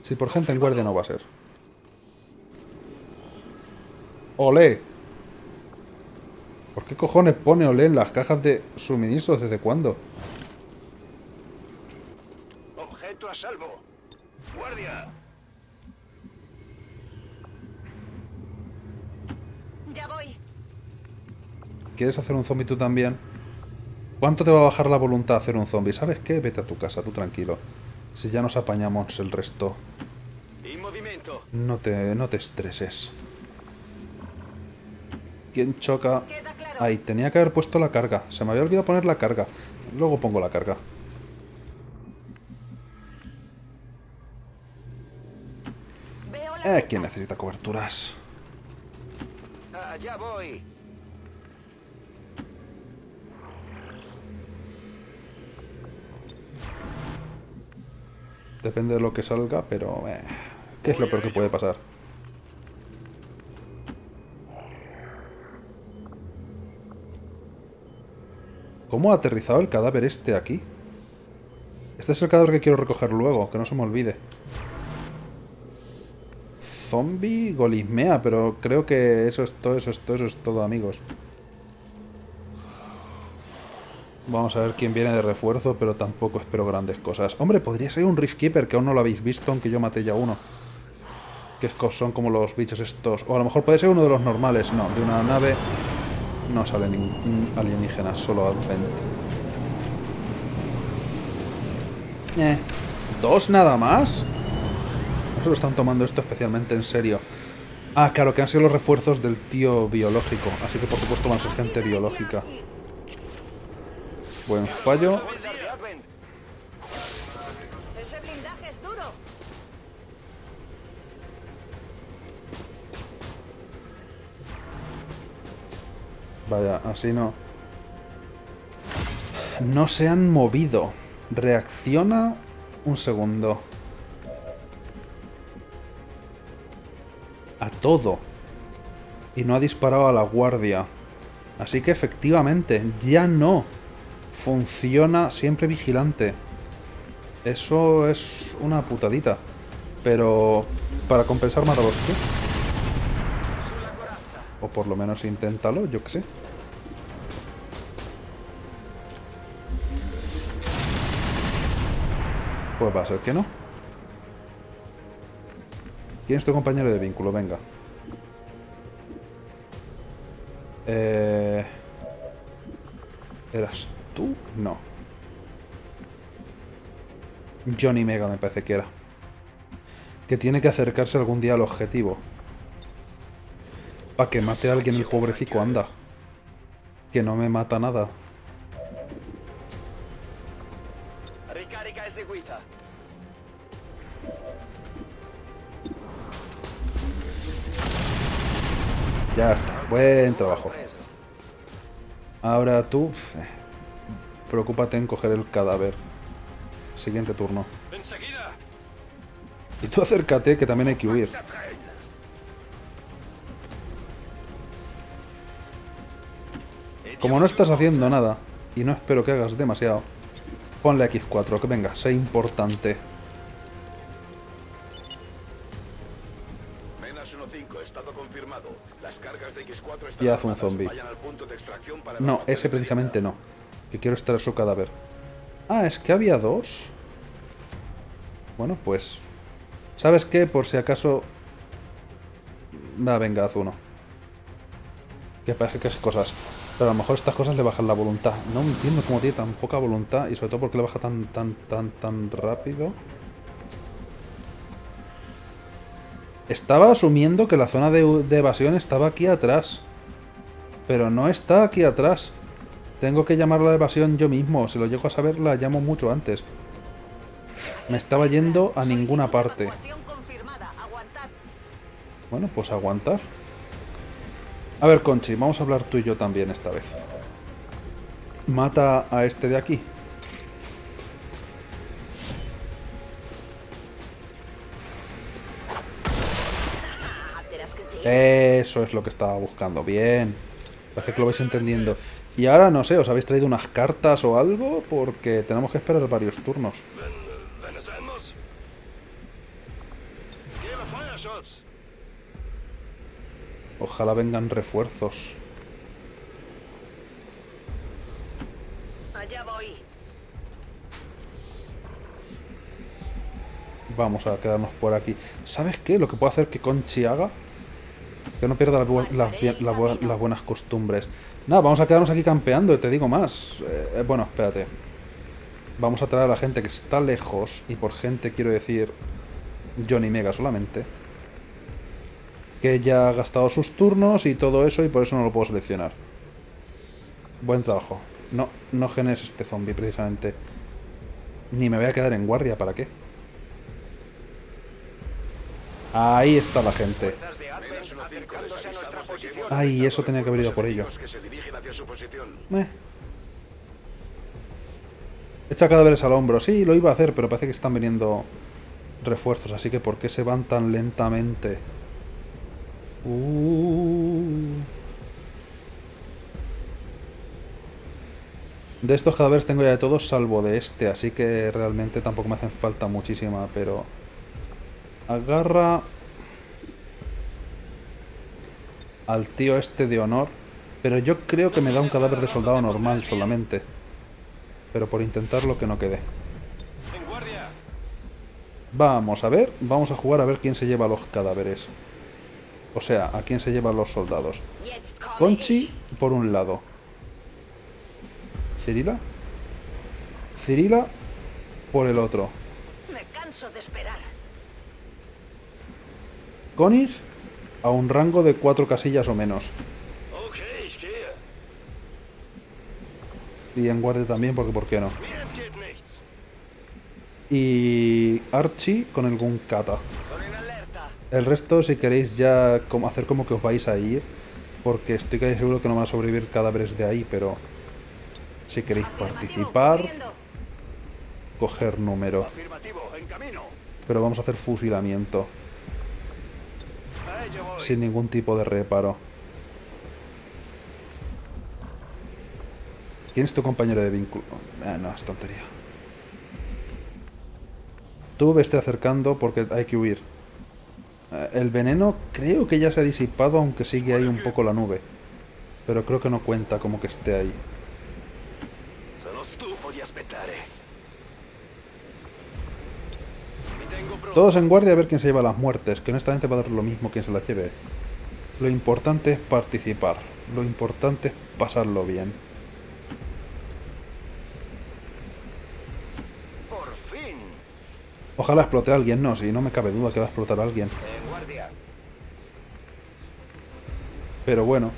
Si por gente en guardia no va a ser. ¡Olé! ¿Por qué cojones pone olé en las cajas de suministros? ¿Desde cuándo? Objeto a salvo. Guardia. Ya voy. ¿Quieres hacer un zombie tú también? ¿Cuánto te va a bajar la voluntad hacer un zombie? ¿Sabes qué? Vete a tu casa, tú tranquilo. Si ya nos apañamos el resto. No te, no te estreses. ¿Quién choca? Ahí, tenía que haber puesto la carga. Se me había olvidado poner la carga. Luego pongo la carga. Eh, ¿quién necesita coberturas? Allá voy. Depende de lo que salga, pero... eh, ¿Qué es lo peor que puede pasar? ¿Cómo ha aterrizado el cadáver este aquí? Este es el cadáver que quiero recoger luego, que no se me olvide. Zombie golismea, pero creo que eso es todo, eso es todo, eso es todo, amigos. Vamos a ver quién viene de refuerzo, pero tampoco espero grandes cosas. Hombre, podría ser un Rift Keeper, que aún no lo habéis visto, aunque yo maté ya uno. Que son como los bichos estos. O a lo mejor puede ser uno de los normales. No, de una nave no sale ningún alienígena, solo Advent. Eh, ¿Dos nada más? No se lo están tomando esto especialmente en serio. Ah, claro, que han sido los refuerzos del tío biológico. Así que por supuesto van a ser gente biológica. Buen fallo. Ese blindaje es duro. Vaya, así no. No se han movido. Reacciona un segundo. A todo. Y no ha disparado a la guardia. Así que efectivamente, ya no. Funciona siempre vigilante. Eso es una putadita. Pero para compensar, mátalos tú. O por lo menos inténtalo, yo qué sé. Pues va a ser que no. ¿Quién es tu compañero de vínculo? Venga. Eh... ¿Eras tú? No. Johnny Mega me parece que era. Que tiene que acercarse algún día al objetivo. Para que mate a alguien el pobrecito, anda. Que no me mata nada. Ricarica eseguita. Ya está. Buen trabajo. Ahora tú... Preocúpate en coger el cadáver. Siguiente turno. Y tú acércate, que también hay que huir. Como no estás haciendo nada, y no espero que hagas demasiado, ponle X4, que venga, sea importante. Menas 1-5, estado confirmado. Las cargas de X4 Y haz un zombie. No, ese precisamente no. Que quiero estar su cadáver. Ah, es que había dos. Bueno, pues... ¿Sabes qué? Por si acaso... Va, venga, haz uno. Que parece que es cosas. Pero a lo mejor estas cosas le bajan la voluntad. No entiendo cómo tiene tan poca voluntad y sobre todo porque le baja tan, tan, tan, tan rápido. Estaba asumiendo que la zona de evasión estaba aquí atrás. Pero no está aquí atrás. Tengo que llamar la evasión yo mismo. Si lo llego a saber, la llamo mucho antes. Me estaba yendo a ninguna parte. Bueno, pues aguantar. A ver, Conchi, vamos a hablar tú y yo también esta vez. Mata a este de aquí. Eso es lo que estaba buscando. Bien. Parece que lo vais entendiendo. Y ahora, no sé, ¿os habéis traído unas cartas o algo? Porque tenemos que esperar varios turnos. Ojalá vengan refuerzos. Allá voy. Vamos a quedarnos por aquí. ¿Sabes qué? Lo que puedo hacer que Conchi haga. Que no pierda las buenas costumbres. Nada, vamos a quedarnos aquí campeando, y te digo más. Eh, bueno, espérate. Vamos a traer a la gente que está lejos. Y por gente quiero decir Johnny Mega solamente. Que ya ha gastado sus turnos y todo eso y por eso no lo puedo seleccionar. Buen trabajo. No, no genes este zombie precisamente. Ni me voy a quedar en guardia, ¿para qué? Ahí está la gente. Ay, eso tenía que haber ido por ello. Eh. Echa cadáveres al hombro. Sí, lo iba a hacer, pero parece que están viniendo refuerzos. Así que ¿por qué se van tan lentamente? Uh. De estos cadáveres tengo ya de todos, salvo de este. Así que realmente tampoco me hacen falta muchísima, pero... Agarra... Al tío este de honor. Pero yo creo que me da un cadáver de soldado normal solamente. Pero por intentarlo que no quede. Vamos a ver, vamos a jugar a ver quién se lleva los cadáveres. O sea, a quién se llevan los soldados. Conchi por un lado. Cirila. Cirila por el otro. Me canso de esperar. Konig a un rango de cuatro casillas o menos. Y en guardia también, porque ¿por qué no? Y Archie con el Gunkata. El resto, si queréis ya como hacer como que os vais a ir, porque estoy casi seguro que no van a sobrevivir cadáveres de ahí, pero si queréis participar, coger número. Pero vamos a hacer fusilamiento. Sin ningún tipo de reparo. ¿Quién es tu compañero de vínculo? Ah, no, es tontería. Tú vete acercando porque hay que huir. Eh, El veneno creo que ya se ha disipado, aunque sigue ahí un poco la nube. Pero creo que no cuenta como que esté ahí. Sono stufo di aspettare. Y tengo pro- Todos en guardia a ver quién se lleva las muertes, que honestamente va a dar lo mismo quien se las lleve. Lo importante es participar. Lo importante es pasarlo bien. Por fin. Ojalá explote a alguien, no, si no me cabe duda que va a explotar a alguien. En guardia. Pero bueno.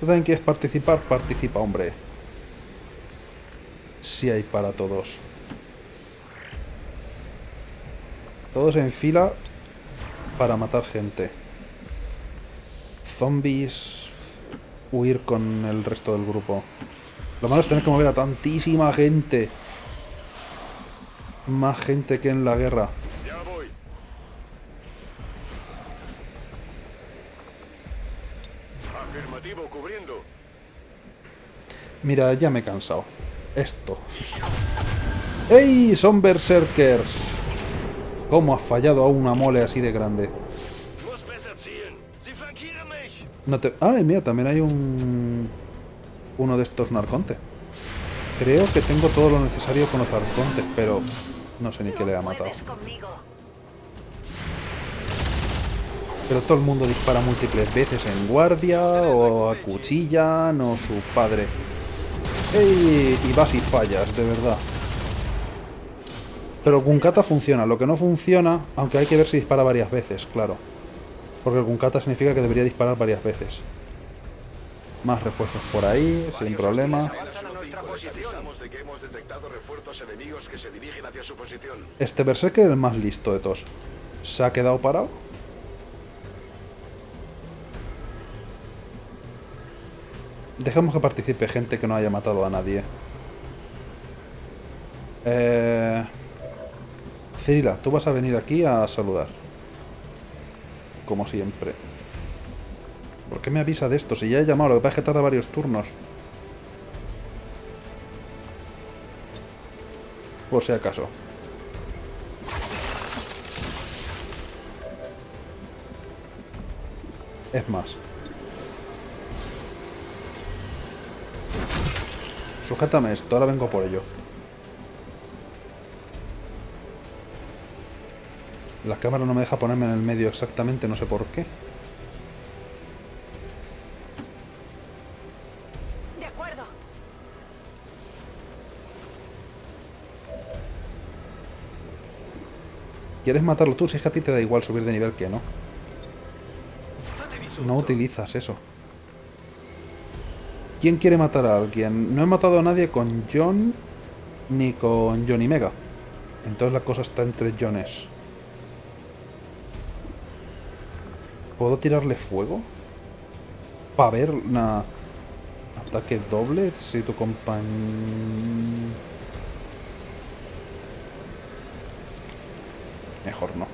¿Tú también quieres participar? Participa, hombre. Sí hay para todos. Todos en fila para matar gente. Zombies. Huir con el resto del grupo. Lo malo es tener que mover a tantísima gente. Más gente que en la guerra. Ya voy. Afirmativo, cubriendo. Mira, ya me he cansado. Esto. ¡Ey! Son berserkers. ¿Cómo has fallado a una mole así de grande? No te... Ah, mira, también hay un... Uno de estos narconte. Creo que tengo todo lo necesario con los arcontes, pero... No sé ni qué le ha matado. Pero todo el mundo dispara múltiples veces en guardia, o acuchillan, o su padre. ¡Ey! Y vas y fallas, de verdad. Pero el Gunkata funciona. Lo que no funciona, aunque hay que ver si dispara varias veces, claro. Porque el Gunkata significa que debería disparar varias veces. Más refuerzos por ahí, sin problema. Este Berserker es el más listo de todos. ¿Se ha quedado parado? Dejemos que participe gente que no haya matado a nadie. Eh... Cirila, tú vas a venir aquí a saludar. Como siempre. ¿Por qué me avisa de esto? Si ya he llamado, lo que pasa es que tarda varios turnos. Por si acaso. Es más. Sujétame esto, ahora vengo por ello. La cámara no me deja ponerme en el medio exactamente, no sé por qué. De acuerdo. ¿Quieres matarlo tú? Si es que a ti te da igual subir de nivel que no. No utilizas eso. ¿Quién quiere matar a alguien? No he matado a nadie con John ni con Johnny Mega. Entonces la cosa está entre Johnes. ¿Puedo tirarle fuego? Para ver una... Ataque doble si tu compañero... Mejor no.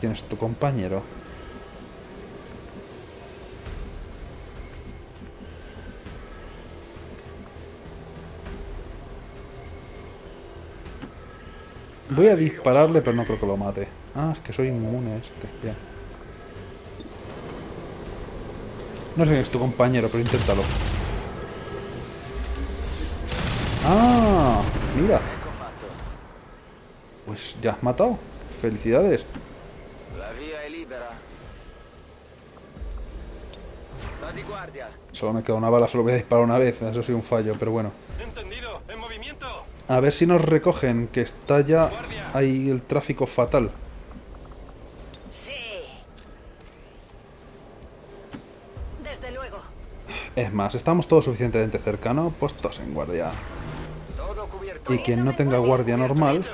¿Quién es tu compañero? Voy a dispararle, pero no creo que lo mate. Ah, es que soy inmune a este. Bien. No sé quién es tu compañero, pero inténtalo. Ah, mira. Pues ya has matado. Felicidades. La libera. Di guardia. Solo me queda una bala, solo voy a disparar una vez. Eso sí un fallo, pero bueno. Entendido. En movimiento. A ver si nos recogen, que está ya ahí el tráfico fatal. Es más, estamos todos suficientemente cercanos, puestos en guardia. Y quien no tenga guardia normal,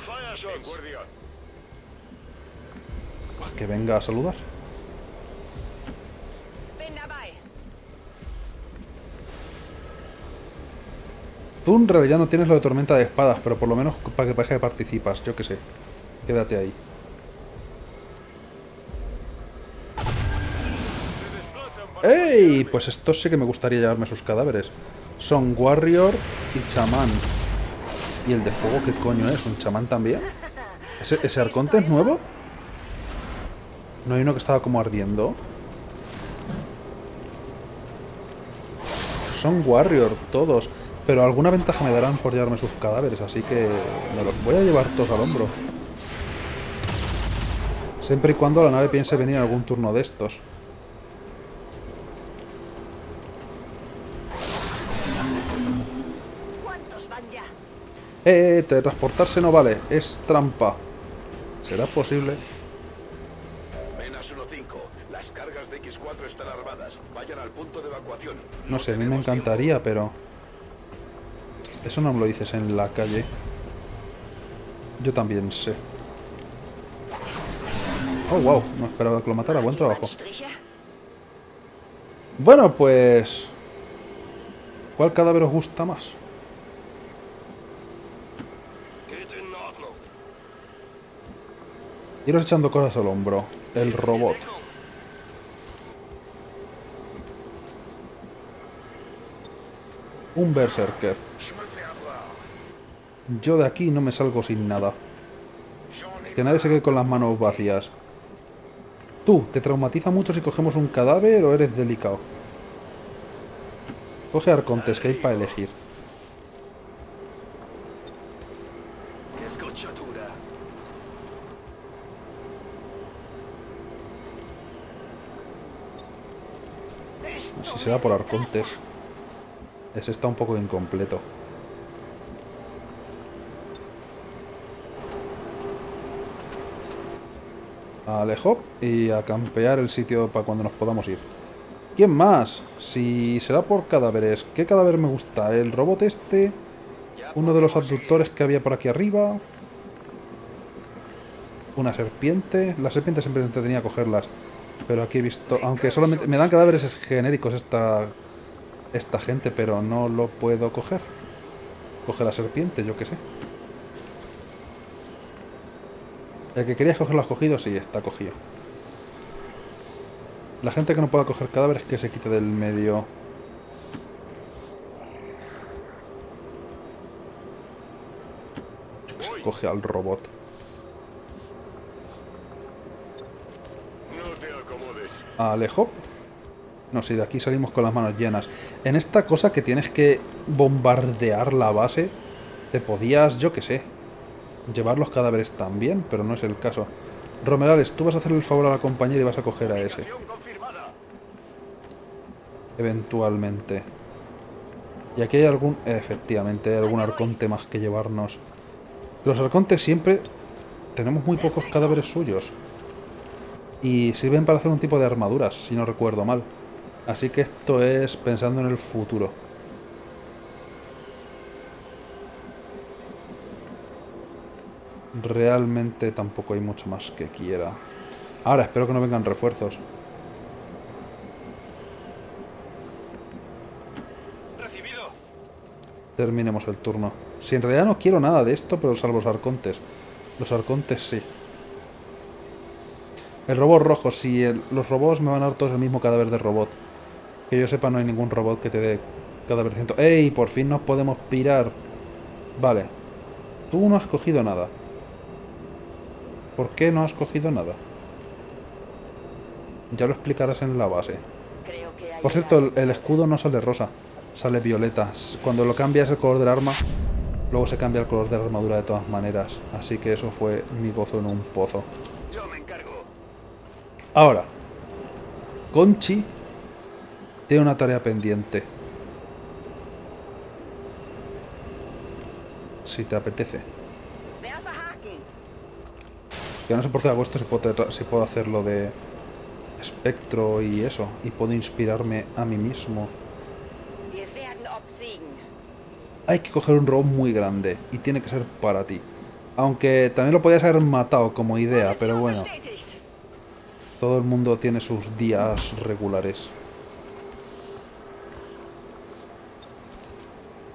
pues que venga a saludar. Tú en realidad no tienes lo de tormenta de espadas, pero por lo menos para que parezca que participas, yo que sé. Quédate ahí. ¡Ey! Pues estos sí que me gustaría llevarme sus cadáveres. Son Warrior y Chamán. ¿Y el de fuego qué coño es? ¿Un chamán también? ¿Ese, arconte es nuevo? ¿No hay uno que estaba como ardiendo? Son Warrior todos. Pero alguna ventaja me darán por llevarme sus cadáveres, así que me los voy a llevar todos al hombro. Siempre y cuando la nave piense venir en algún turno de estos. Eh, teletransportarse no vale, es trampa. ¿Será posible? Menas 1-5. Las cargas de X4 están armadas. Vayan al punto de evacuación. No sé, a mí me encantaría, pero... Eso no me lo dices en la calle. Yo también sé. Oh, wow, no esperaba que lo matara. Buen trabajo. Bueno, pues... ¿Cuál cadáver os gusta más? Iros echando cosas al hombro. El robot. Un berserker. Yo de aquí no me salgo sin nada. Que nadie se quede con las manos vacías. Tú, ¿te traumatiza mucho si cogemos un cadáver o eres delicado? Coge arcontes que hay para elegir. Será por arcontes. Ese está un poco incompleto. Alejo y a campear el sitio para cuando nos podamos ir. ¿Quién más? Si será por cadáveres. ¿Qué cadáver me gusta? ¿El robot este? ¿Uno de los abductores que había por aquí arriba? ¿Una serpiente? La serpiente siempre entretenía cogerlas. Pero aquí he visto... Aunque solamente... Me dan cadáveres genéricos esta... Esta gente, pero no lo puedo coger. Coge la serpiente, yo qué sé. El que quería cogerlo has cogido, sí, está cogido. La gente que no pueda coger cadáveres que se quite del medio. Yo qué sé, coge al robot. No te Alejo. No, si de aquí salimos con las manos llenas. En esta cosa que tienes que bombardear la base, te podías, yo qué sé, llevar los cadáveres también, pero no es el caso. Romerales, tú vas a hacerle el favor a la compañera y vas a coger a ese. Eventualmente. Y aquí hay algún... Efectivamente, hay algún arconte más que llevarnos. Los arcontes siempre... Tenemos muy pocos cadáveres suyos. Y sirven para hacer un tipo de armaduras, si no recuerdo mal. Así que esto es pensando en el futuro. Realmente tampoco hay mucho más que quiera. Ahora, espero que no vengan refuerzos. Recibido. Terminemos el turno. Si en realidad no quiero nada de esto, pero salvo los arcontes. Los arcontes sí. El robot rojo, si los robots me van a dar todos el mismo cadáver de robot. Que yo sepa, no hay ningún robot que te dé cadáver ciento. ¡Ey! Por fin nos podemos pirar. Vale. Tú no has cogido nada. ¿Por qué no has cogido nada? Ya lo explicarás en la base. Por cierto, el, el escudo no sale rosa, sale violeta. Cuando lo cambias el color del arma, luego se cambia el color de la armadura de todas maneras. Así que eso fue mi gozo en un pozo. Ahora, Conchi tiene una tarea pendiente. Si te apetece. Que no sé por qué hago esto si puedo, si puedo hacerlo de espectro y eso. Y puedo inspirarme a mí mismo. Hay que coger un robot muy grande y tiene que ser para ti. Aunque también lo podías haber matado como idea, pero bueno. Todo el mundo tiene sus días regulares.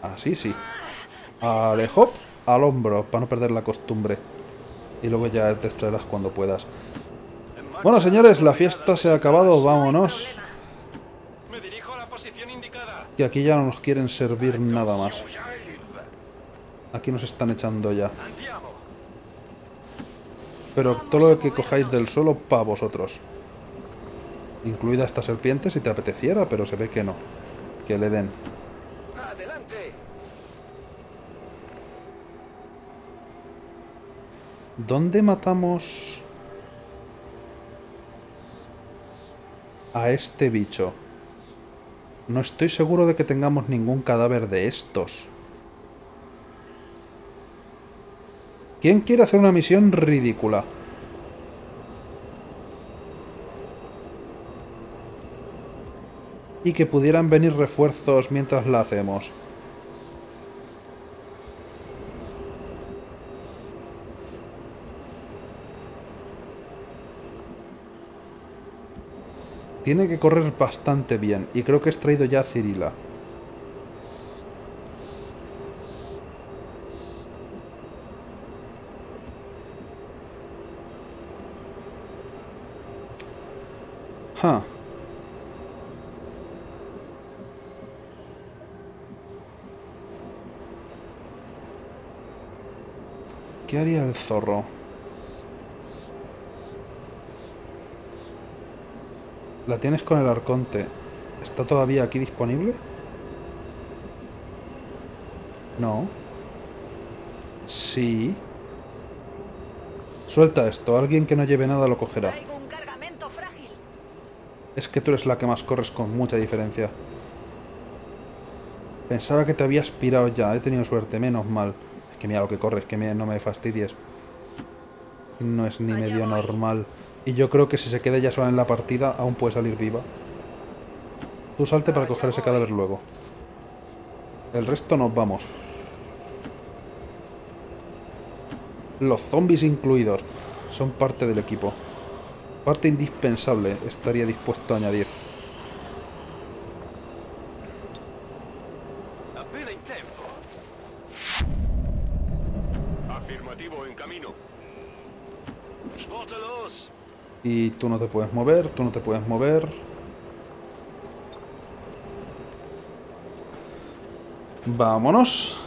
Así sí. Al hop, al hombro, para no perder la costumbre. Y luego ya te extraerás cuando puedas. Bueno, señores, la fiesta se ha acabado, vámonos. Que aquí ya no nos quieren servir nada más. Aquí nos están echando ya. Pero todo lo que cojáis del suelo para vosotros. Incluida esta serpiente si te apeteciera, pero se ve que no. Que le den. ¿Dónde matamos a este bicho? No estoy seguro de que tengamos ningún cadáver de estos. ¿Quién quiere hacer una misión ridícula? Y que pudieran venir refuerzos mientras la hacemos. Tiene que correr bastante bien. Y creo que he extraído ya a Cirila. Ja. ¿Qué haría el zorro? La tienes con el arconte. ¿Está todavía aquí disponible? No. Sí. Suelta esto. Alguien que no lleve nada lo cogerá. Es que tú eres la que más corres con mucha diferencia. Pensaba que te había aspirado ya. He tenido suerte. Menos mal. Es que mira lo que corres. Que me- no me fastidies. No es ni medio normal. Y yo creo que si se queda ya sola en la partida, aún puede salir viva. Tú salte para coger ese cadáver luego. El resto nos vamos. Los zombies incluidos son parte del equipo. Parte indispensable estaría dispuesto a añadir. Y tú no te puedes mover, tú no te puedes mover. Vámonos.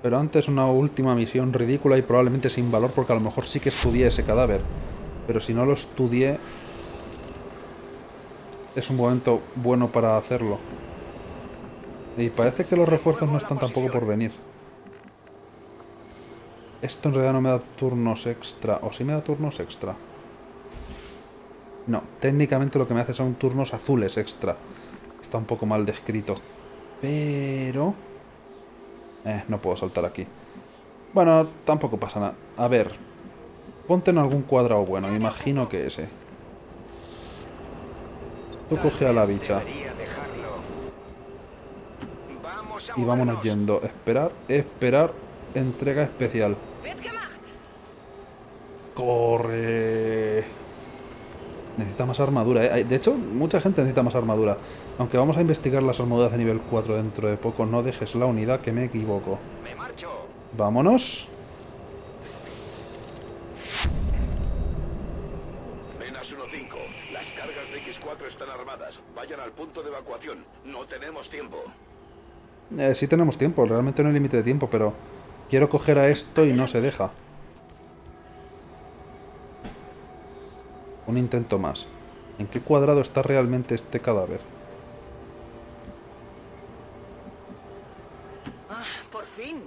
Pero antes una última misión ridícula y probablemente sin valor porque a lo mejor sí que estudié ese cadáver. Pero si no lo estudié... Es un momento bueno para hacerlo. Y parece que los refuerzos no están tampoco por venir. Esto en realidad no me da turnos extra. ¿O sí me da turnos extra? No, técnicamente lo que me hace son turnos azules extra. Está un poco mal descrito. Pero... Eh, no puedo saltar aquí. Bueno, tampoco pasa nada. A ver. Ponte en algún cuadrado bueno. Me imagino que ese. Tú coge a la bicha. Y vámonos yendo. Esperar, esperar. Entrega especial. ¡Corre! Necesita más armadura. ¿eh? De hecho, mucha gente necesita más armadura. Aunque vamos a investigar las armaduras de nivel 4 dentro de poco. No dejes la unidad que me equivoco. Vámonos. Vayan al punto de evacuación. No tenemos tiempo. Eh, sí tenemos tiempo, realmente no hay límite de tiempo, pero quiero coger a esto y no se deja. Un intento más. ¿En qué cuadrado está realmente este cadáver? Ah, por fin.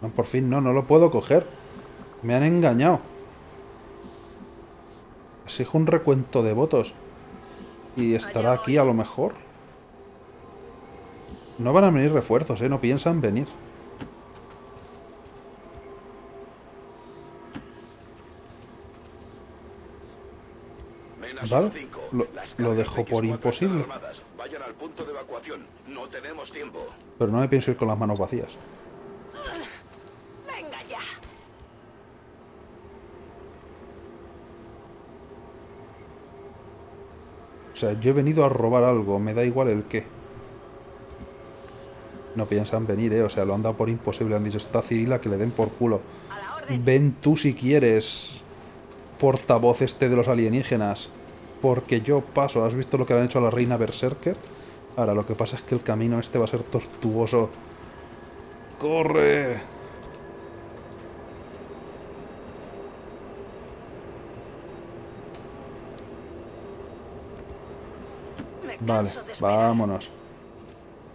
No, por fin no, no lo puedo coger. Me han engañado. Exijo un recuento de votos. Y estará aquí a lo mejor. No van a venir refuerzos, ¿eh? No piensan venir. Vale, 5. lo- lo dejo de por X4 imposible. Pero no me pienso ir con las manos vacías. Venga ya. O sea, yo he venido a robar algo, me da igual el qué. No piensan venir, ¿eh? O sea, lo han dado por imposible. Han dicho, está Cirila, que le den por culo. Ven tú si quieres, portavoz este de los alienígenas. Porque yo paso. ¿Has visto lo que le han hecho a la reina Berserker? Ahora, lo que pasa es que el camino este va a ser tortuoso. ¡Corre! Vale, vámonos.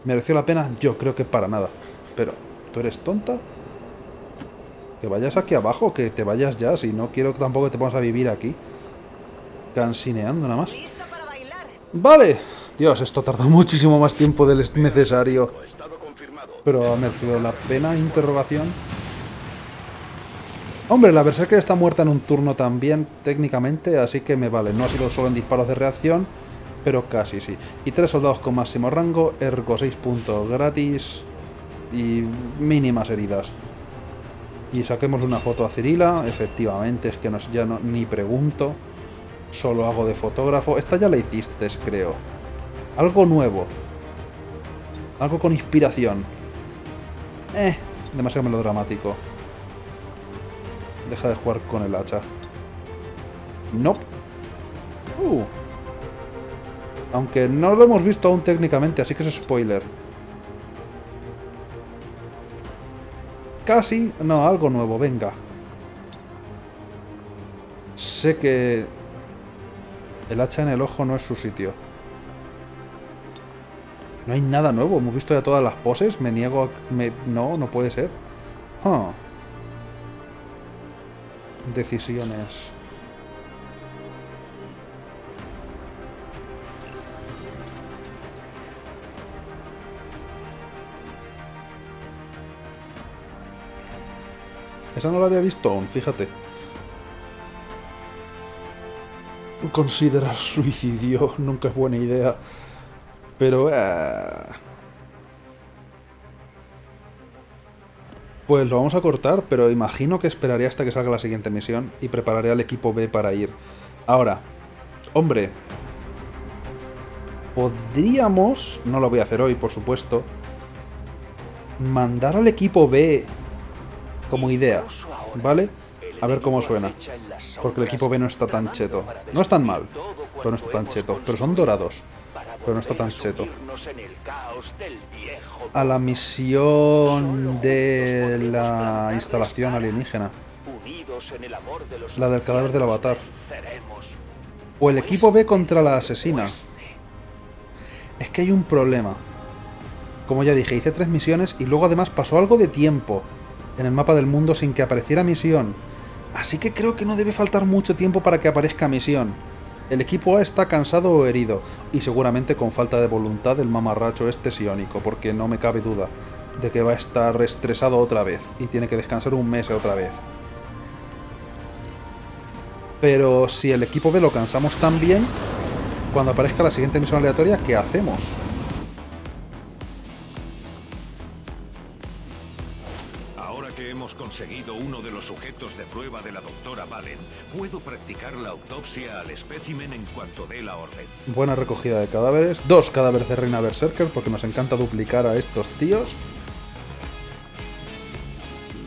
¿Mereció la pena? Yo creo que para nada. Pero, ¿tú eres tonta? Que vayas aquí abajo, que te vayas ya. Si no quiero tampoco que te pongas a vivir aquí. Cansineando nada más. Vale. Dios, esto tarda muchísimo más tiempo del necesario. Pero ha merecido la pena, interrogación. Hombre, la Berserker está muerta en un turno también, técnicamente, así que me vale. No ha sido solo en disparos de reacción, pero casi sí. Y tres soldados con máximo rango, ergo 6 puntos gratis y mínimas heridas. Y saquemos una foto a Cirila, efectivamente, es que no, ya no, ni pregunto. Solo hago de fotógrafo. Esta ya la hiciste, creo. Algo nuevo. Algo con inspiración. Eh, demasiado melodramático. Deja de jugar con el hacha. Nope. Uh. Aunque no lo hemos visto aún técnicamente, así que es spoiler. Casi. No, algo nuevo, venga. Sé que... El hacha en el ojo no es su sitio. No hay nada nuevo. Hemos visto ya todas las poses. Me niego a... me- No, no puede ser. Decisiones. Esa no la había visto aún, fíjate. Considerar suicidio nunca es buena idea. Pero... eh, Pues lo vamos a cortar, pero imagino que esperaré hasta que salga la siguiente misión y prepararé al equipo B para ir. Ahora, hombre, podríamos, no lo voy a hacer hoy, por supuesto, mandar al equipo B como idea, ¿vale? A ver cómo suena. Porque el equipo B no está tan cheto. No es tan mal, pero no está tan cheto. Pero son dorados, pero no está tan cheto. A la misión de la instalación alienígena. La del cadáver del avatar. O el equipo B contra la asesina. Es que hay un problema. Como ya dije, hice tres misiones y luego además pasó algo de tiempo en el mapa del mundo sin que apareciera misión. Así que creo que no debe faltar mucho tiempo para que aparezca misión. El equipo A está cansado o herido, y seguramente con falta de voluntad del mamarracho este siónico, porque no me cabe duda de que va a estar estresado otra vez, y tiene que descansar un mes otra vez. Pero si el equipo B lo cansamos tan bien, cuando aparezca la siguiente misión aleatoria, ¿qué hacemos? Prueba de la doctora Valen, puedo practicar la autopsia al espécimen en cuanto dé la orden. Buena recogida de cadáveres. Dos cadáveres de Reina Berserker, porque nos encanta duplicar a estos tíos.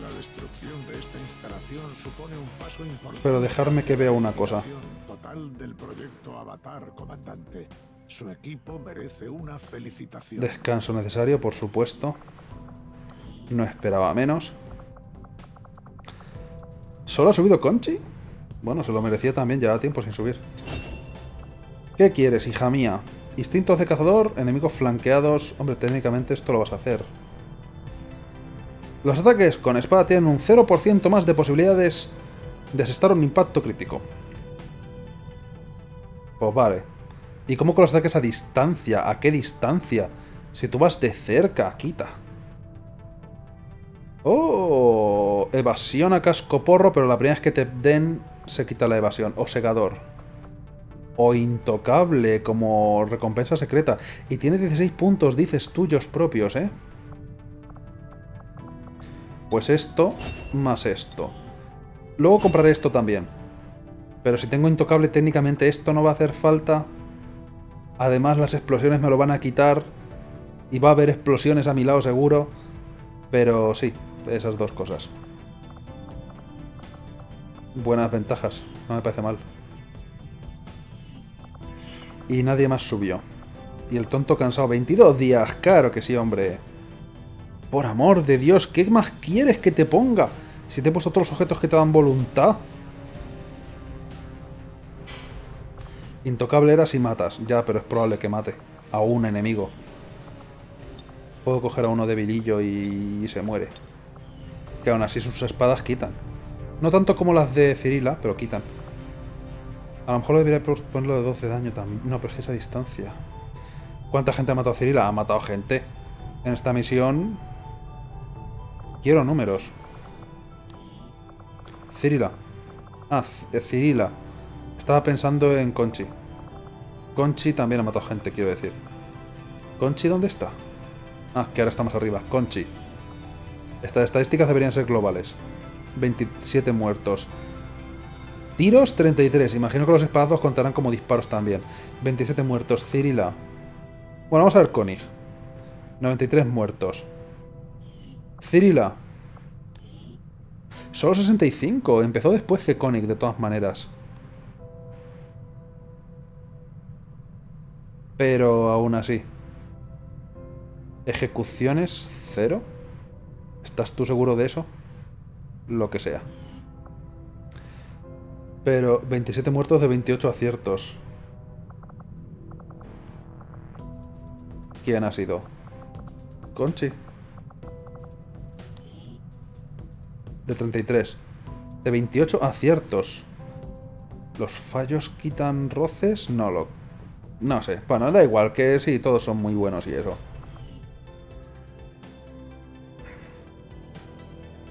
La destrucción de esta instalación supone un paso importante. Pero dejarme que vea una cosa. Total del proyecto Avatar, comandante. Su equipo merece una felicitación. Descanso necesario, por supuesto. No esperaba menos. ¿Solo ha subido Conchi? Bueno, se lo merecía también, llevaba tiempo sin subir. ¿Qué quieres, hija mía? Instintos de cazador, enemigos flanqueados... Hombre, técnicamente esto lo vas a hacer. Los ataques con espada tienen un 0% más de posibilidades de asestar un impacto crítico. Pues vale. ¿Y cómo con los ataques a distancia? ¿A qué distancia? Si tú vas de cerca, quita. Oh, evasión a cascoporro, pero la primera vez que te den se quita la evasión. O segador. O intocable como recompensa secreta. Y tiene 16 puntos, dices, tuyos propios, ¿eh? Pues esto, más esto. Luego compraré esto también. Pero si tengo intocable, técnicamente esto no va a hacer falta. Además, las explosiones me lo van a quitar. Y va a haber explosiones a mi lado seguro. Pero sí, esas dos cosas. Buenas ventajas, no me parece mal. Y nadie más subió. Y el tonto cansado, 22 días, claro que sí, hombre. Por amor de Dios, ¿qué más quieres que te ponga? Si te he puesto todos los objetos que te dan voluntad. Intocable era si matas. Ya, pero es probable que mate. A un enemigo. Puedo coger a uno debilillo y se muere. Que aún así sus espadas quitan. No tanto como las de Cirila, pero quitan. A lo mejor lo debería ponerlo de 12 daño también. No, pero es que esa distancia. ¿Cuánta gente ha matado a Cirila? Ha matado gente. En esta misión... Quiero números. Cirila. Ah, C- Cirila. Estaba pensando en Conchi. Conchi también ha matado gente, quiero decir. ¿Conchi dónde está? Ah, que ahora está más arriba. Conchi. Estas estadísticas deberían ser globales. 27 muertos. Tiros 33. Imagino que los espadazos contarán como disparos también. 27 muertos. Cirila. Bueno, vamos a ver Konig. 93 muertos. Cirila. Solo 65. Empezó después que Konig, de todas maneras. Pero aún así. Ejecuciones cero. ¿Estás tú seguro de eso? Lo que sea. Pero 27 muertos de 28 aciertos. ¿Quién ha sido? Conchi. De 33. De 28 aciertos. ¿Los fallos quitan roces? No lo... No sé. Bueno, da igual, que sí, todos son muy buenos y eso.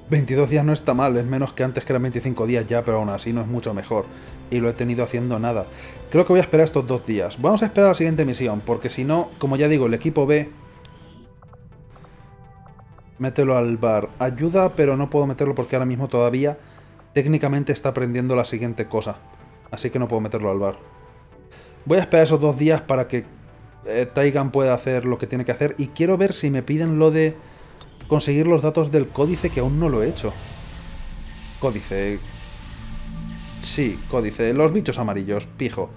22 días no está mal, es menos que antes que eran 25 días ya, pero aún así no es mucho mejor. Y lo he tenido haciendo nada. Creo que voy a esperar estos dos días. Vamos a esperar a la siguiente misión, porque si no, como ya digo, el equipo B... Mételo al bar. Ayuda, pero no puedo meterlo porque ahora mismo todavía técnicamente está aprendiendo la siguiente cosa. Así que no puedo meterlo al bar. Voy a esperar esos dos días para que eh, Taigan pueda hacer lo que tiene que hacer. Y quiero ver si me piden lo de conseguir los datos del códice que aún no lo he hecho. Códice. Sí, códice. Los bichos amarillos, pijo.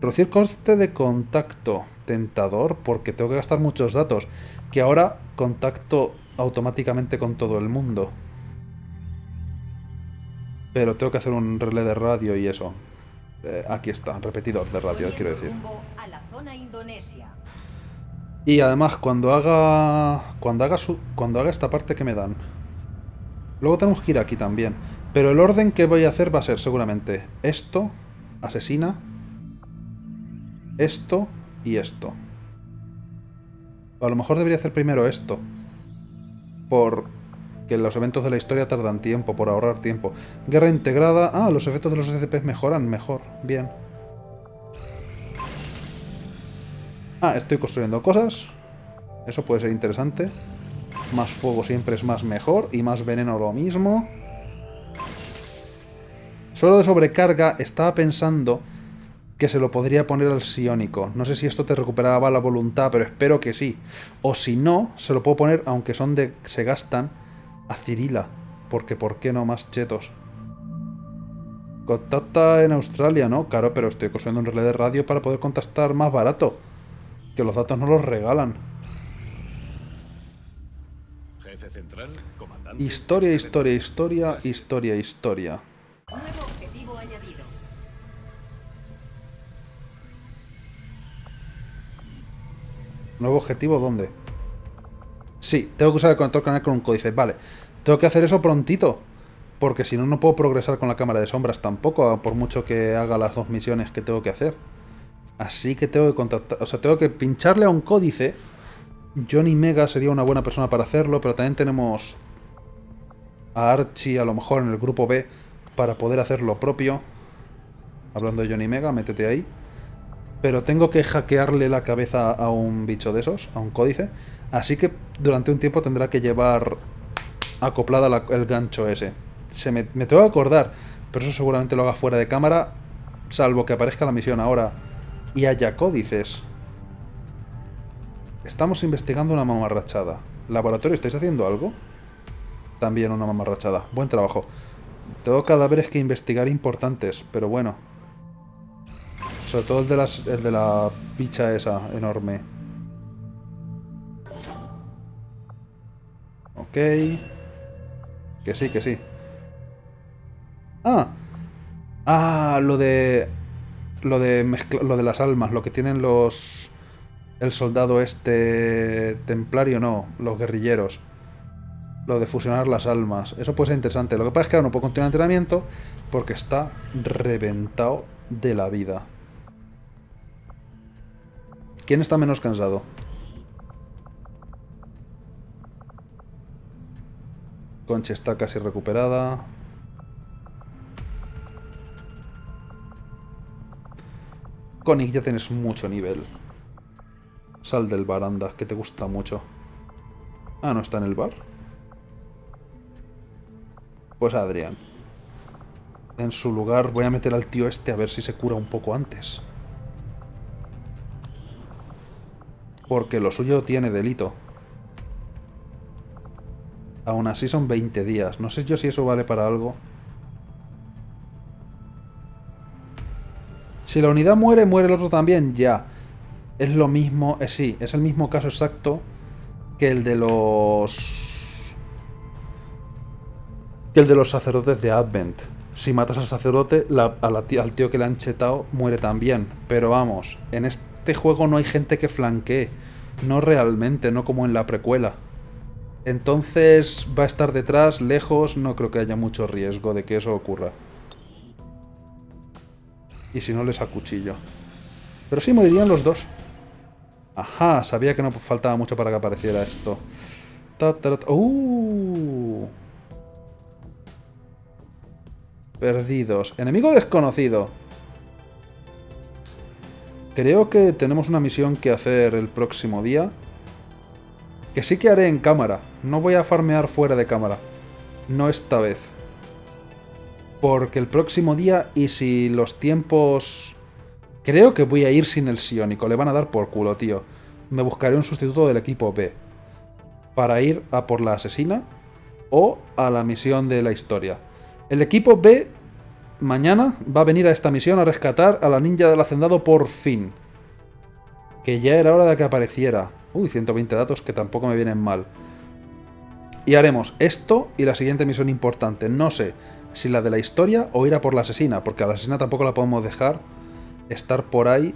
Reducir coste de contacto. Tentador, porque tengo que gastar muchos datos. Que ahora contacto automáticamente con todo el mundo. Pero tengo que hacer un relé de radio y eso. Eh, aquí está, repetidor de radio, quiero decir. A la zona indonesia. Y además, cuando haga. Cuando haga su. Cuando haga esta parte que me dan. Luego tenemos que ir aquí también. Pero el orden que voy a hacer va a ser seguramente esto, asesina, esto y esto. A lo mejor debería hacer primero esto. Porque los eventos de la historia tardan tiempo, por ahorrar tiempo. Guerra integrada. Ah, los efectos de los SCPs mejoran. Mejor. Bien. Ah, estoy construyendo cosas. Eso puede ser interesante. Más fuego siempre es más mejor. Y más veneno lo mismo. Solo de sobrecarga estaba pensando que se lo podría poner al psiónico. No sé si esto te recuperaba la voluntad, pero espero que sí. O si no, se lo puedo poner, aunque son de... se gastan, a Cirila. Porque ¿por qué no más chetos? Contacta en Australia, ¿no? Claro, pero estoy construyendo un relé de radio para poder contactar más barato. Que los datos no los regalan. Jefe central, comandante. Historia, historia, historia, historia, historia. Nuevo objetivo añadido. ¿Nuevo objetivo dónde? Sí, tengo que usar el conector canal con un códice. Vale, tengo que hacer eso prontito. Porque si no, no puedo progresar con la cámara de sombras tampoco, por mucho que haga las dos misiones que tengo que hacer. Así que tengo que contactar... O sea, tengo que pincharle a un códice. Johnny Mega sería una buena persona para hacerlo, pero también tenemos a Archie a lo mejor en el grupo B para poder hacer lo propio. Hablando de Johnny Mega, métete ahí. Pero tengo que hackearle la cabeza a un bicho de esos, a un códice. Así que durante un tiempo tendrá que llevar acoplada la- el gancho ese. Se me, me tengo que acordar, pero eso seguramente lo haga fuera de cámara, salvo que aparezca la misión ahora y haya códices. Estamos investigando una mamarrachada. Laboratorio, ¿estáis haciendo algo? También una mamarrachada. Buen trabajo. Tengo cadáveres que investigar importantes, pero bueno. Sobre todo el de, el de la bicha esa enorme. Ok. Que sí, que sí. Ah. Ah, lo de... Lo de, mezcla- lo de las almas, lo que tienen los... El soldado este... Templario, no, los guerrilleros. Lo de fusionar las almas. Eso puede ser interesante. Lo que pasa es que ahora no puedo continuar el entrenamiento porque está reventado de la vida. ¿Quién está menos cansado? Conche está casi recuperada. Konik, ya tienes mucho nivel. Sal del bar, anda, que te gusta mucho. Ah, ¿no está en el bar? Pues Adrián. En su lugar voy a meter al tío este a ver si se cura un poco antes. Porque lo suyo tiene delito. Aún así son 20 días. No sé yo si eso vale para algo. Si la unidad muere, muere el otro también, ya. Es lo mismo, eh, sí, es el mismo caso exacto que el de los... Que el de los sacerdotes de Advent. Si matas al sacerdote, al tío que le han chetado muere también. Pero vamos, en este juego no hay gente que flanquee. No realmente, no como en la precuela. Entonces va a estar detrás, lejos, no creo que haya mucho riesgo de que eso ocurra. Y si no les acuchillo. Pero sí morirían los dos. Ajá, sabía que no faltaba mucho para que apareciera esto. ¡Uh! Perdidos. Enemigo desconocido. Creo que tenemos una misión que hacer el próximo día. Que sí que haré en cámara. No voy a farmear fuera de cámara. No esta vez. Porque el próximo día, y si los tiempos... Creo que voy a ir sin el Siónico. Le van a dar por culo, tío. Me buscaré un sustituto del equipo B. Para ir a por la asesina. O a la misión de la historia. El equipo B mañana va a venir a esta misión a rescatar a la ninja del hacendado por fin. Que ya era hora de que apareciera. Uy, 120 datos que tampoco me vienen mal. Y haremos esto y la siguiente misión importante. No sé si la de la historia o ir a por la asesina, porque a la asesina tampoco la podemos dejar estar por ahí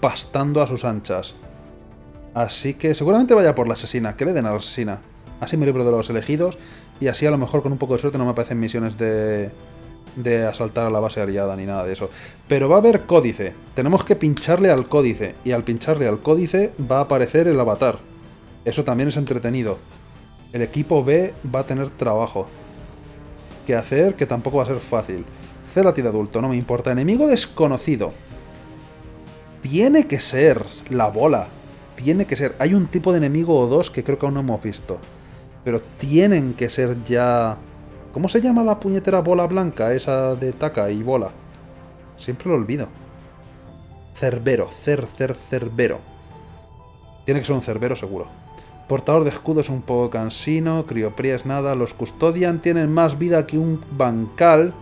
pastando a sus anchas. Así que seguramente vaya por la asesina, que le den a la asesina. Así me libro de los elegidos y así a lo mejor con un poco de suerte no me aparecen misiones de, de asaltar a la base aliada ni nada de eso. Pero va a haber códice. Tenemos que pincharle al códice. Y al pincharle al códice va a aparecer el avatar. Eso también es entretenido. El equipo B va a tener trabajo. Que hacer que tampoco va a ser fácil. Celati de adulto, no me importa. Enemigo desconocido. Tiene que ser la bola. Tiene que ser. Hay un tipo de enemigo o dos que creo que aún no hemos visto. Pero tienen que ser ya ¿Cómo se llama la puñetera bola blanca esa de taca y bola? Siempre lo olvido. Cerbero, cer, cer, cerbero. Tiene que ser un cerbero seguro. Portador de escudo es un poco cansino, criopría es nada, los custodian tienen más vida que un bancal.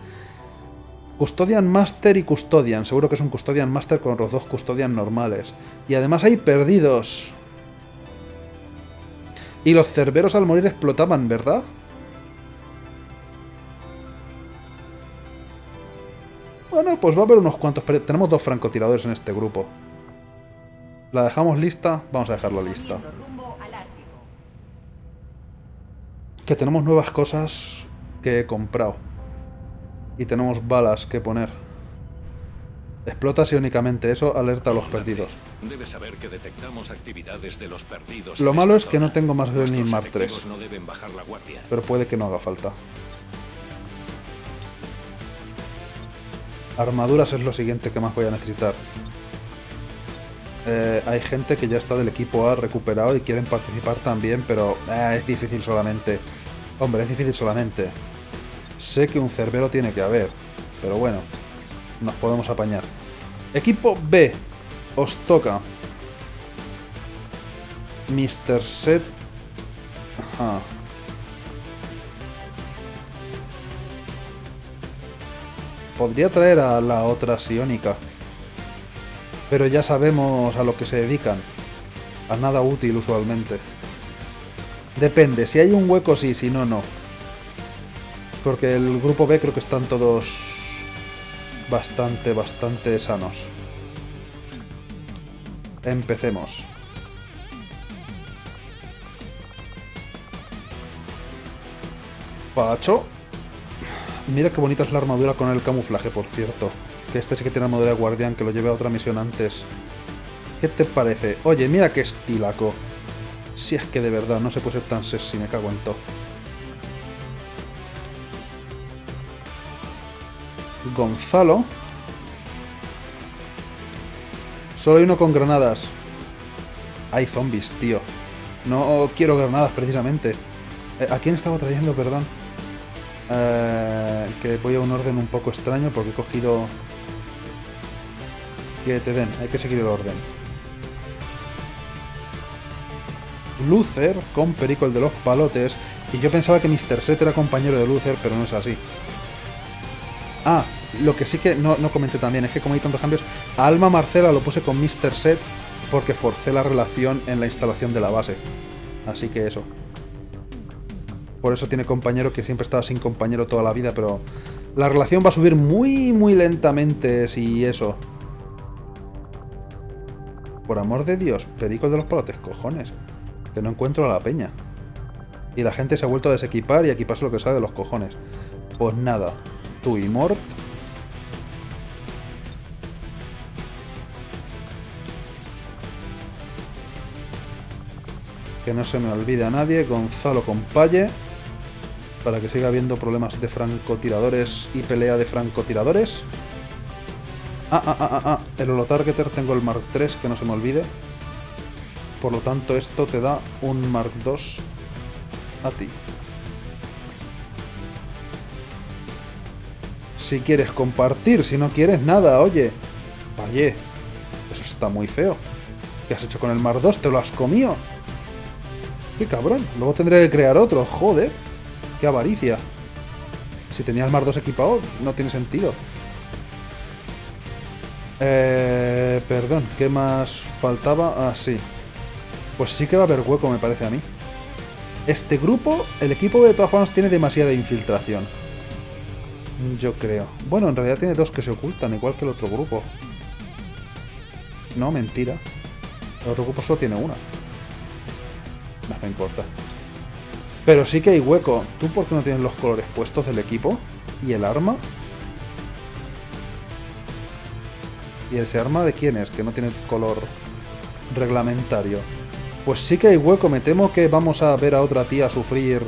Custodian Master y Custodian, seguro que es un Custodian Master con los dos Custodian normales. Y además hay perdidos. Y los cerberos al morir explotaban, ¿verdad? Bueno, pues va a haber unos cuantos... Tenemos dos francotiradores en este grupo. ¿La dejamos lista? Vamos a dejarla lista. Que tenemos nuevas cosas que he comprado. Y tenemos balas que poner. Explota si únicamente eso alerta a los perdidos. Debes saber que detectamos actividades de los perdidos. Lo malo es que no tengo más Gremlin Mark efectivos 3. no deben bajar la guardia. Pero puede que no haga falta. Armaduras es lo siguiente que más voy a necesitar. Eh, hay gente que ya está del equipo A recuperado y quieren participar también, pero eh, es difícil solamente. Hombre, es difícil solamente. Sé que un cerbero tiene que haber, pero bueno, nos podemos apañar. Equipo B, os toca. Mr. Set. Ajá. Podría traer a la otra psiónica. Pero ya sabemos a lo que se dedican. A nada útil usualmente. Depende, si hay un hueco sí, si no, no. Porque el grupo B creo que están todos bastante, bastante sanos. Empecemos. Pacho. Mira qué bonita es la armadura con el camuflaje, por cierto. Que este sí que tiene armadura de guardián, que lo llevé a otra misión antes. ¿Qué te parece? Oye, mira qué estilaco. Si es que de verdad no se puede ser tan sexy, me cago en todo. Gonzalo. Solo hay uno con granadas. Hay zombies, tío. No quiero granadas, precisamente. Eh, ¿A quién estaba trayendo, perdón? Eh, que voy a un orden un poco extraño porque he cogido... Que te den, hay que seguir el orden. Luther con Perico el de los palotes. Y yo pensaba que Mr. Set era compañero de Luther, pero no es así. Ah, lo que sí que no, no comenté también es que como hay tantos cambios, Alma Marcela lo puse con Mr. Set porque forcé la relación en la instalación de la base. Así que eso. Por eso tiene compañero que siempre estaba sin compañero toda la vida, pero la relación va a subir muy, muy lentamente si eso. Por amor de Dios, Perico de los palotes, cojones. No encuentro a la peña. Y la gente se ha vuelto a desequipar y equiparse lo que sabe de los cojones. Pues nada, tú y Mort. Que no se me olvide a nadie, Gonzalo con Palle. Para que siga habiendo problemas de francotiradores y pelea de francotiradores. Ah, ah, ah, ah, ah. El holotargeter tengo el Mark III, que no se me olvide. Por lo tanto, esto te da un Mark II a ti. Si quieres compartir, si no quieres nada, oye. Vaya, eso está muy feo. ¿Qué has hecho con el Mark II? ¿Te lo has comido? ¡Qué cabrón! Luego tendré que crear otro, joder. ¡Qué avaricia! Si tenía el Mar 2 equipado, no tiene sentido. Eh, perdón, ¿qué más faltaba? Ah, sí. Pues sí que va a haber hueco, me parece a mí. Este grupo, el equipo de todas formas tiene demasiada infiltración. Yo creo. Bueno, en realidad tiene dos que se ocultan, igual que el otro grupo. No, mentira. El otro grupo solo tiene una. No me importa. Pero sí que hay hueco. ¿Tú por qué no tienes los colores puestos del equipo? ¿Y el arma? ¿Y ese arma de quién es? Que no tiene color reglamentario. Pues sí que hay hueco. Me temo que vamos a ver a otra tía sufrir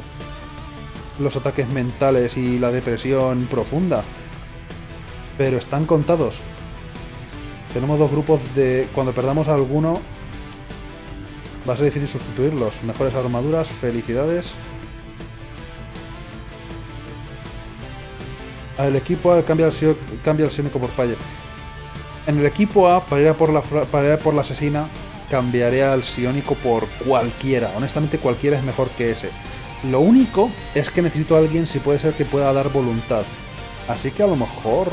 los ataques mentales y la depresión profunda. Pero están contados. Tenemos dos grupos de... Cuando perdamos a alguno, Va a ser difícil sustituirlos. Mejores armaduras, felicidades. El equipo A cambia el, por Paye. En el equipo A, para la, para ir por la asesina, cambiaré al Sionico por cualquiera. Honestamente, cualquiera es mejor que ese. Lo único es que necesito a alguien, si puede ser, que pueda dar voluntad. Así que a lo mejor...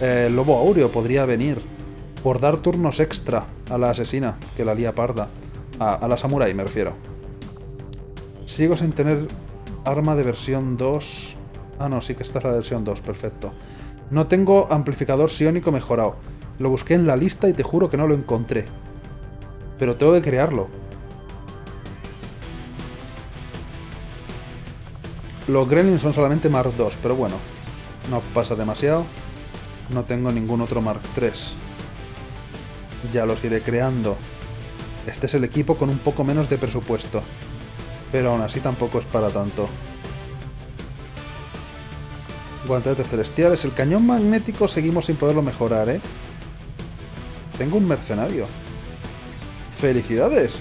Eh, Lobo Aureo podría venir por dar turnos extra a la asesina, que la lía parda. A, la samurai me refiero. Sigo sin tener arma de versión 2. Ah, no, sí que esta es la versión 2, perfecto. No tengo amplificador siónico mejorado. Lo busqué en la lista y te juro que no lo encontré. Pero tengo que crearlo. Los Gremlins son solamente Mark 2, pero bueno. No pasa demasiado. No tengo ningún otro Mark 3 ya los iré creando. Este es el equipo con un poco menos de presupuesto, pero aún así tampoco es para tanto. Guantelete celestiales, el cañón magnético seguimos sin poderlo mejorar, ¿eh? Tengo un mercenario. ¡Felicidades!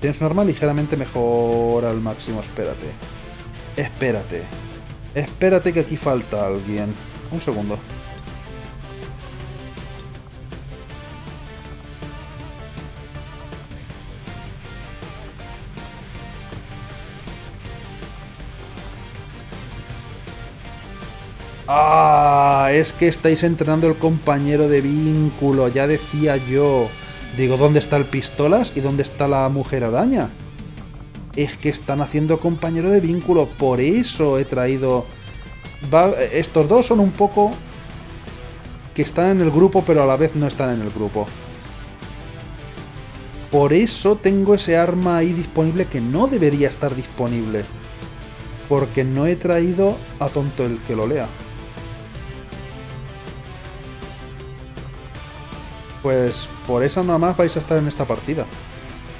Tienes un arma ligeramente mejor al máximo, espérate. Espérate. Espérate que aquí falta alguien. Un segundo. Ah, es que estáis entrenando el compañero de vínculo, ya decía yo. Digo, ¿dónde está el pistolas y dónde está la mujer araña? Es que están haciendo compañero de vínculo, por eso he traído... Estos dos son un poco... que están en el grupo, pero a la vez no están en el grupo. Por eso tengo ese arma ahí disponible que no debería estar disponible. Porque no he traído a tonto el que lo lea. Pues por esa nada más vais a estar en esta partida.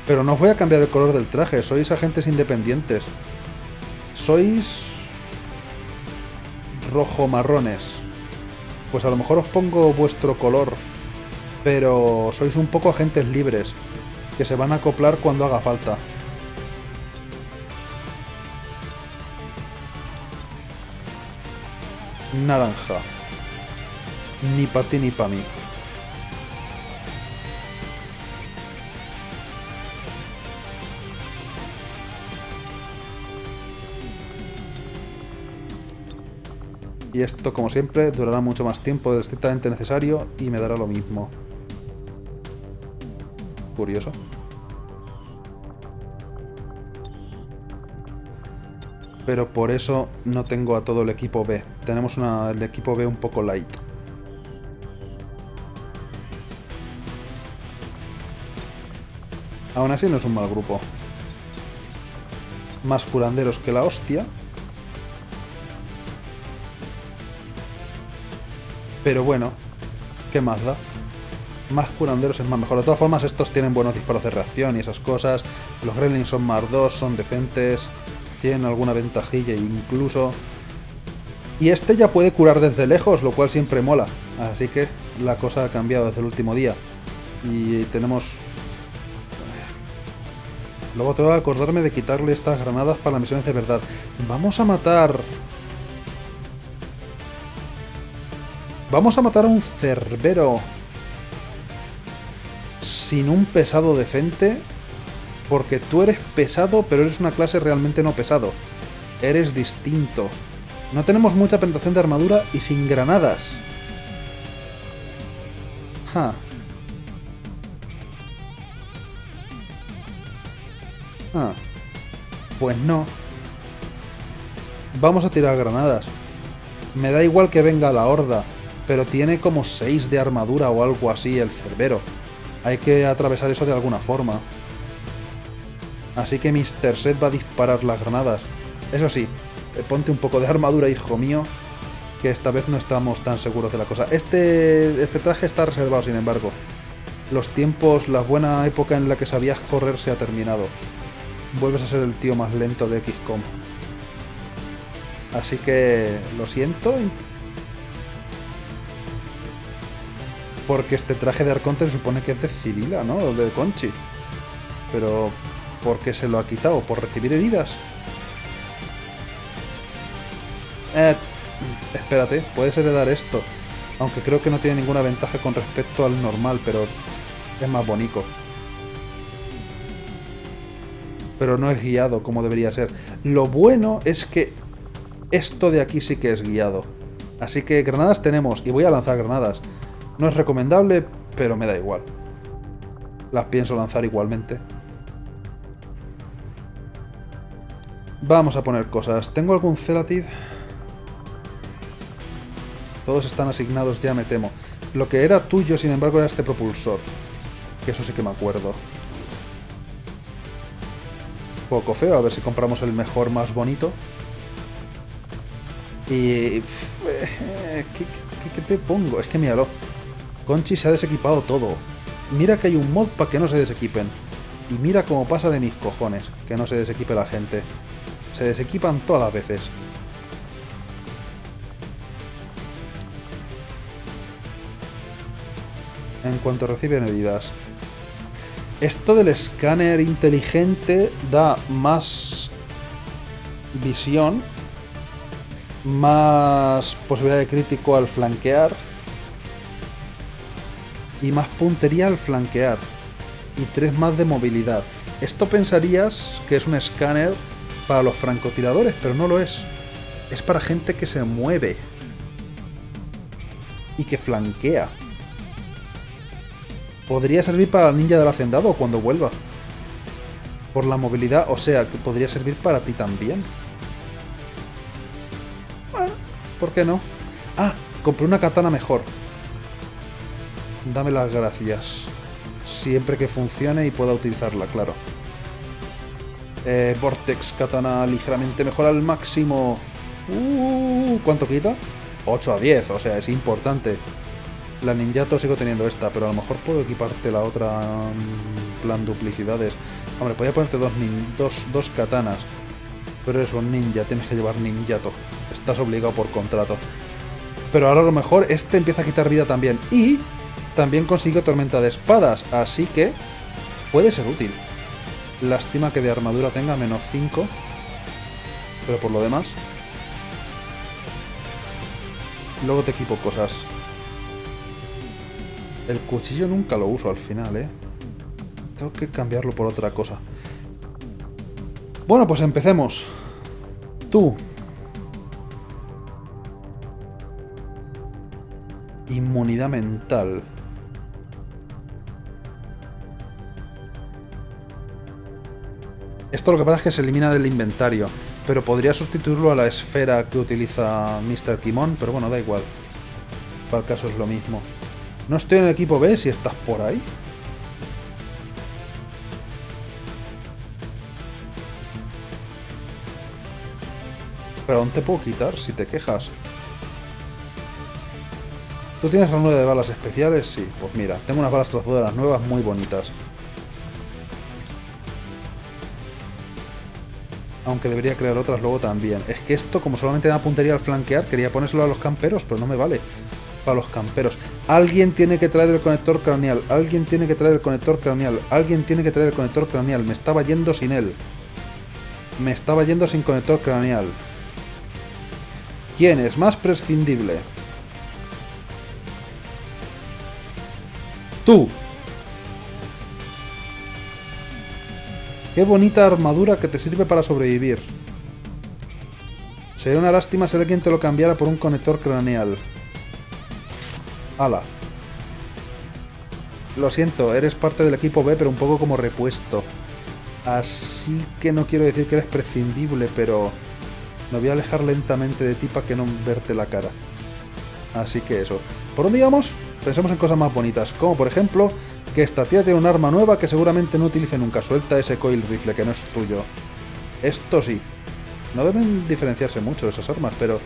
Pero no os voy a cambiar el color del traje, sois agentes independientes. Sois rojo marrones. Pues a lo mejor os pongo vuestro color, pero sois un poco agentes libres, que se van a acoplar cuando haga falta. Naranja. Ni para ti ni para mí. Y esto, como siempre, durará mucho más tiempo del estrictamente necesario y me dará lo mismo. Curioso. Pero por eso no tengo a todo el equipo B. Tenemos el equipo B un poco light. Aún así no es un mal grupo. Más curanderos que la hostia. Pero bueno, ¿qué más da? más curanderos es más mejor. De todas formas, estos tienen buenos disparos de reacción y esas cosas. Los gremlins son más 2, son decentes. Tienen alguna ventajilla incluso. Y este ya puede curar desde lejos, lo cual siempre mola. Así que la cosa ha cambiado desde el último día. Y tenemos... Luego tengo que acordarme de quitarle estas granadas para las misiones de verdad. Vamos a matar... Vamos a matar a un cerbero sin un pesado decente. Porque tú eres pesado, pero eres una clase realmente no pesado. Eres distinto. No tenemos mucha penetración de armadura y sin granadas. Ah. Pues no. Vamos a tirar granadas. Me da igual que venga la horda, pero tiene como 6 de armadura o algo así el cerbero. Hay que atravesar eso de alguna forma. Así que Mr. Set va a disparar las granadas. Eso sí, eh, ponte un poco de armadura, hijo mío, que esta vez no estamos tan seguros de la cosa. Este, este traje está reservado, sin embargo. Los tiempos, la buena época en la que sabías correr se ha terminado. Vuelves a ser el tío más lento de XCOM. Así que lo siento. Porque este traje de Arconte se supone que es de Cirila, ¿no? De Conchi. Pero, ¿por qué se lo ha quitado? ¿Por recibir heridas? Eh, espérate, puedes heredar esto. Aunque creo que no tiene ninguna ventaja con respecto al normal, pero es más bonito. Pero no es guiado como debería ser. Lo bueno es que esto de aquí sí que es guiado. Así que granadas tenemos y voy a lanzar granadas. No es recomendable, pero me da igual. Las pienso lanzar igualmente. Vamos a poner cosas. ¿Tengo algún Celatid? Todos están asignados ya, me temo. Lo que era tuyo, sin embargo, era este propulsor. Que eso sí que me acuerdo. Poco feo, a ver si compramos el mejor más bonito. Y... Eh, ¿Qué, qué, te pongo? Es que míralo. Conchi se ha desequipado todo. Mira que hay un mod para que no se desequipen. Y mira cómo pasa de mis cojones que no se desequipe la gente. Se desequipan todas las veces. en cuanto reciben heridas. Esto del escáner inteligente da más visión, más posibilidad de crítico al flanquear y más puntería al flanquear y tres más de movilidad. Esto pensarías que es un escáner para los francotiradores, pero no lo es. Es para gente que se mueve y que flanquea. Podría servir para el ninja del hacendado cuando vuelva. Por la movilidad, o sea, que podría servir para ti también. Bueno, ¿por qué no? Ah, compré una katana mejor. Dame las gracias. Siempre que funcione y pueda utilizarla, claro. Eh, Vortex katana ligeramente mejor al máximo. Uh, ¿Cuánto quita? 8 a 10, o sea, es importante. La ninjato sigo teniendo esta, pero a lo mejor puedo equiparte la otra en plan duplicidades. Hombre, podría ponerte dos, dos, dos katanas. Pero es un ninja, tienes que llevar ninjato. Estás obligado por contrato. Pero ahora a lo mejor este empieza a quitar vida también. Y también consigo tormenta de espadas, así que puede ser útil. Lástima que de armadura tenga menos 5. Pero por lo demás... Luego te equipo cosas. El cuchillo nunca lo uso al final, ¿eh? Tengo que cambiarlo por otra cosa. Bueno, pues empecemos. Tú. Inmunidad mental. Esto lo que pasa es que se elimina del inventario, pero podría sustituirlo a la esfera que utiliza Mr. Kimon, pero bueno, da igual. Para el caso es lo mismo. No estoy en el equipo B si estás por ahí. Pero aún te puedo quitar si te quejas. ¿Tú tienes ranura de balas especiales? Sí, pues mira, tengo unas balas trazadoras nuevas muy bonitas. Aunque debería crear otras luego también. Es que esto, como solamente da puntería al flanquear, quería ponérselo a los camperos, pero no me vale. Para los camperos. Alguien tiene que traer el conector craneal. Alguien tiene que traer el conector craneal. Alguien tiene que traer el conector craneal. Me estaba yendo sin él. Me estaba yendo sin conector craneal. ¿Quién es más prescindible? Tú. Qué bonita armadura que te sirve para sobrevivir. Sería una lástima si alguien te lo cambiara por un conector craneal. Ala. Lo siento, eres parte del equipo B, pero un poco como repuesto. Así que no quiero decir que eres prescindible, pero... Me voy a alejar lentamente de ti para que no verte la cara. Así que eso. ¿Por dónde íbamos? Pensemos en cosas más bonitas, como por ejemplo que esta tía tiene un arma nueva que seguramente no utilice nunca. Suelta ese coil rifle que no es tuyo. Esto sí. No deben diferenciarse mucho esas armas, pero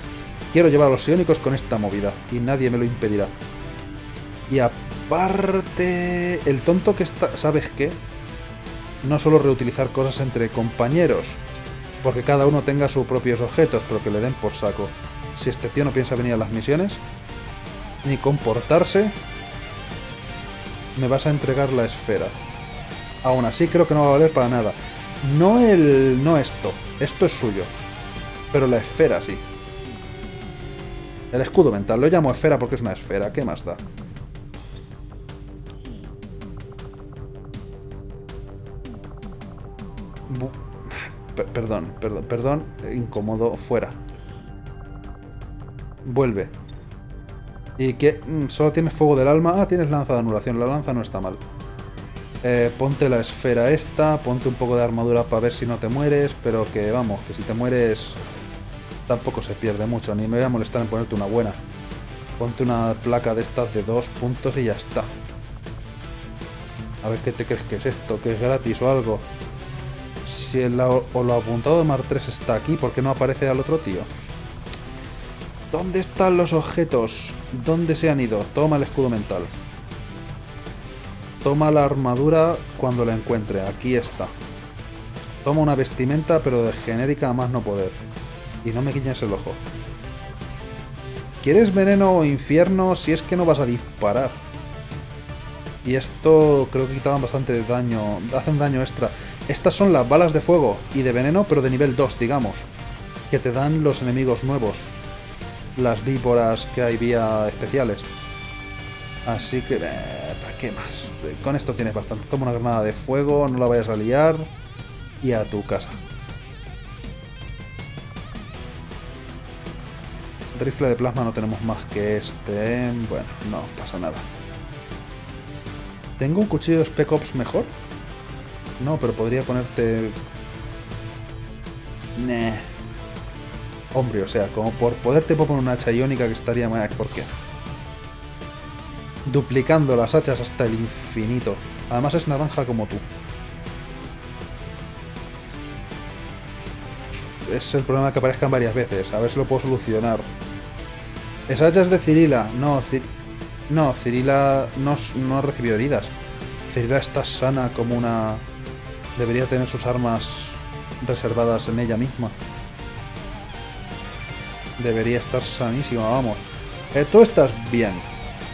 quiero llevar a los iónicos con esta movida y nadie me lo impedirá. Y aparte, el tonto que está... ¿Sabes qué? No solo reutilizar cosas entre compañeros, porque cada uno tenga sus propios objetos, pero que le den por saco. Si este tío no piensa venir a las misiones, ni comportarse, me vas a entregar la esfera. Aún así creo que no va a valer para nada. No el... no esto. Esto es suyo. Pero la esfera sí. El escudo mental. Lo llamo esfera porque es una esfera. ¿Qué más da? Perdón, perdón, perdón. Incómodo. Fuera. Vuelve. ¿Y que Solo tienes fuego del alma. Ah, tienes lanza de anulación. La lanza no está mal. Eh, ponte la esfera esta. Ponte un poco de armadura para ver si no te mueres. Pero que vamos, que si te mueres tampoco se pierde mucho. Ni me voy a molestar en ponerte una buena. Ponte una placa de estas de dos puntos y ya está. A ver qué te crees que es esto, que es gratis o algo. Si el o lo apuntado de Mar 3 está aquí, ¿por qué no aparece al otro tío? ¿Dónde están los objetos? ¿Dónde se han ido? Toma el escudo mental. Toma la armadura cuando la encuentre. Aquí está. Toma una vestimenta, pero de genérica a más no poder. Y no me guiñes el ojo. ¿Quieres veneno o infierno si es que no vas a disparar? Y esto creo que quitaban bastante daño. Hacen daño extra. Estas son las balas de fuego y de veneno, pero de nivel 2, digamos. Que te dan los enemigos nuevos. Las víboras que hay vía especiales. Así que... eh, ¿Para qué más? Eh, Con esto tienes bastante. Toma una granada de fuego, no la vayas a liar. Y a tu casa. Rifle de plasma no tenemos más que este. Bueno, no pasa nada. ¿Tengo un cuchillo de Spec Ops mejor? No, pero podría ponerte... Nah. Hombre, o sea, como por poder te poner una hacha iónica que estaría mal. ¿Por qué? Duplicando las hachas hasta el infinito. Además es naranja como tú. Es el problema que aparezcan varias veces. A ver si lo puedo solucionar. Esa hacha de Cirila. No, Cir... no Cirila no, no ha recibido heridas. Cirila está sana como una... Debería tener sus armas reservadas en ella misma. Debería estar sanísima, vamos. Eh, tú estás bien,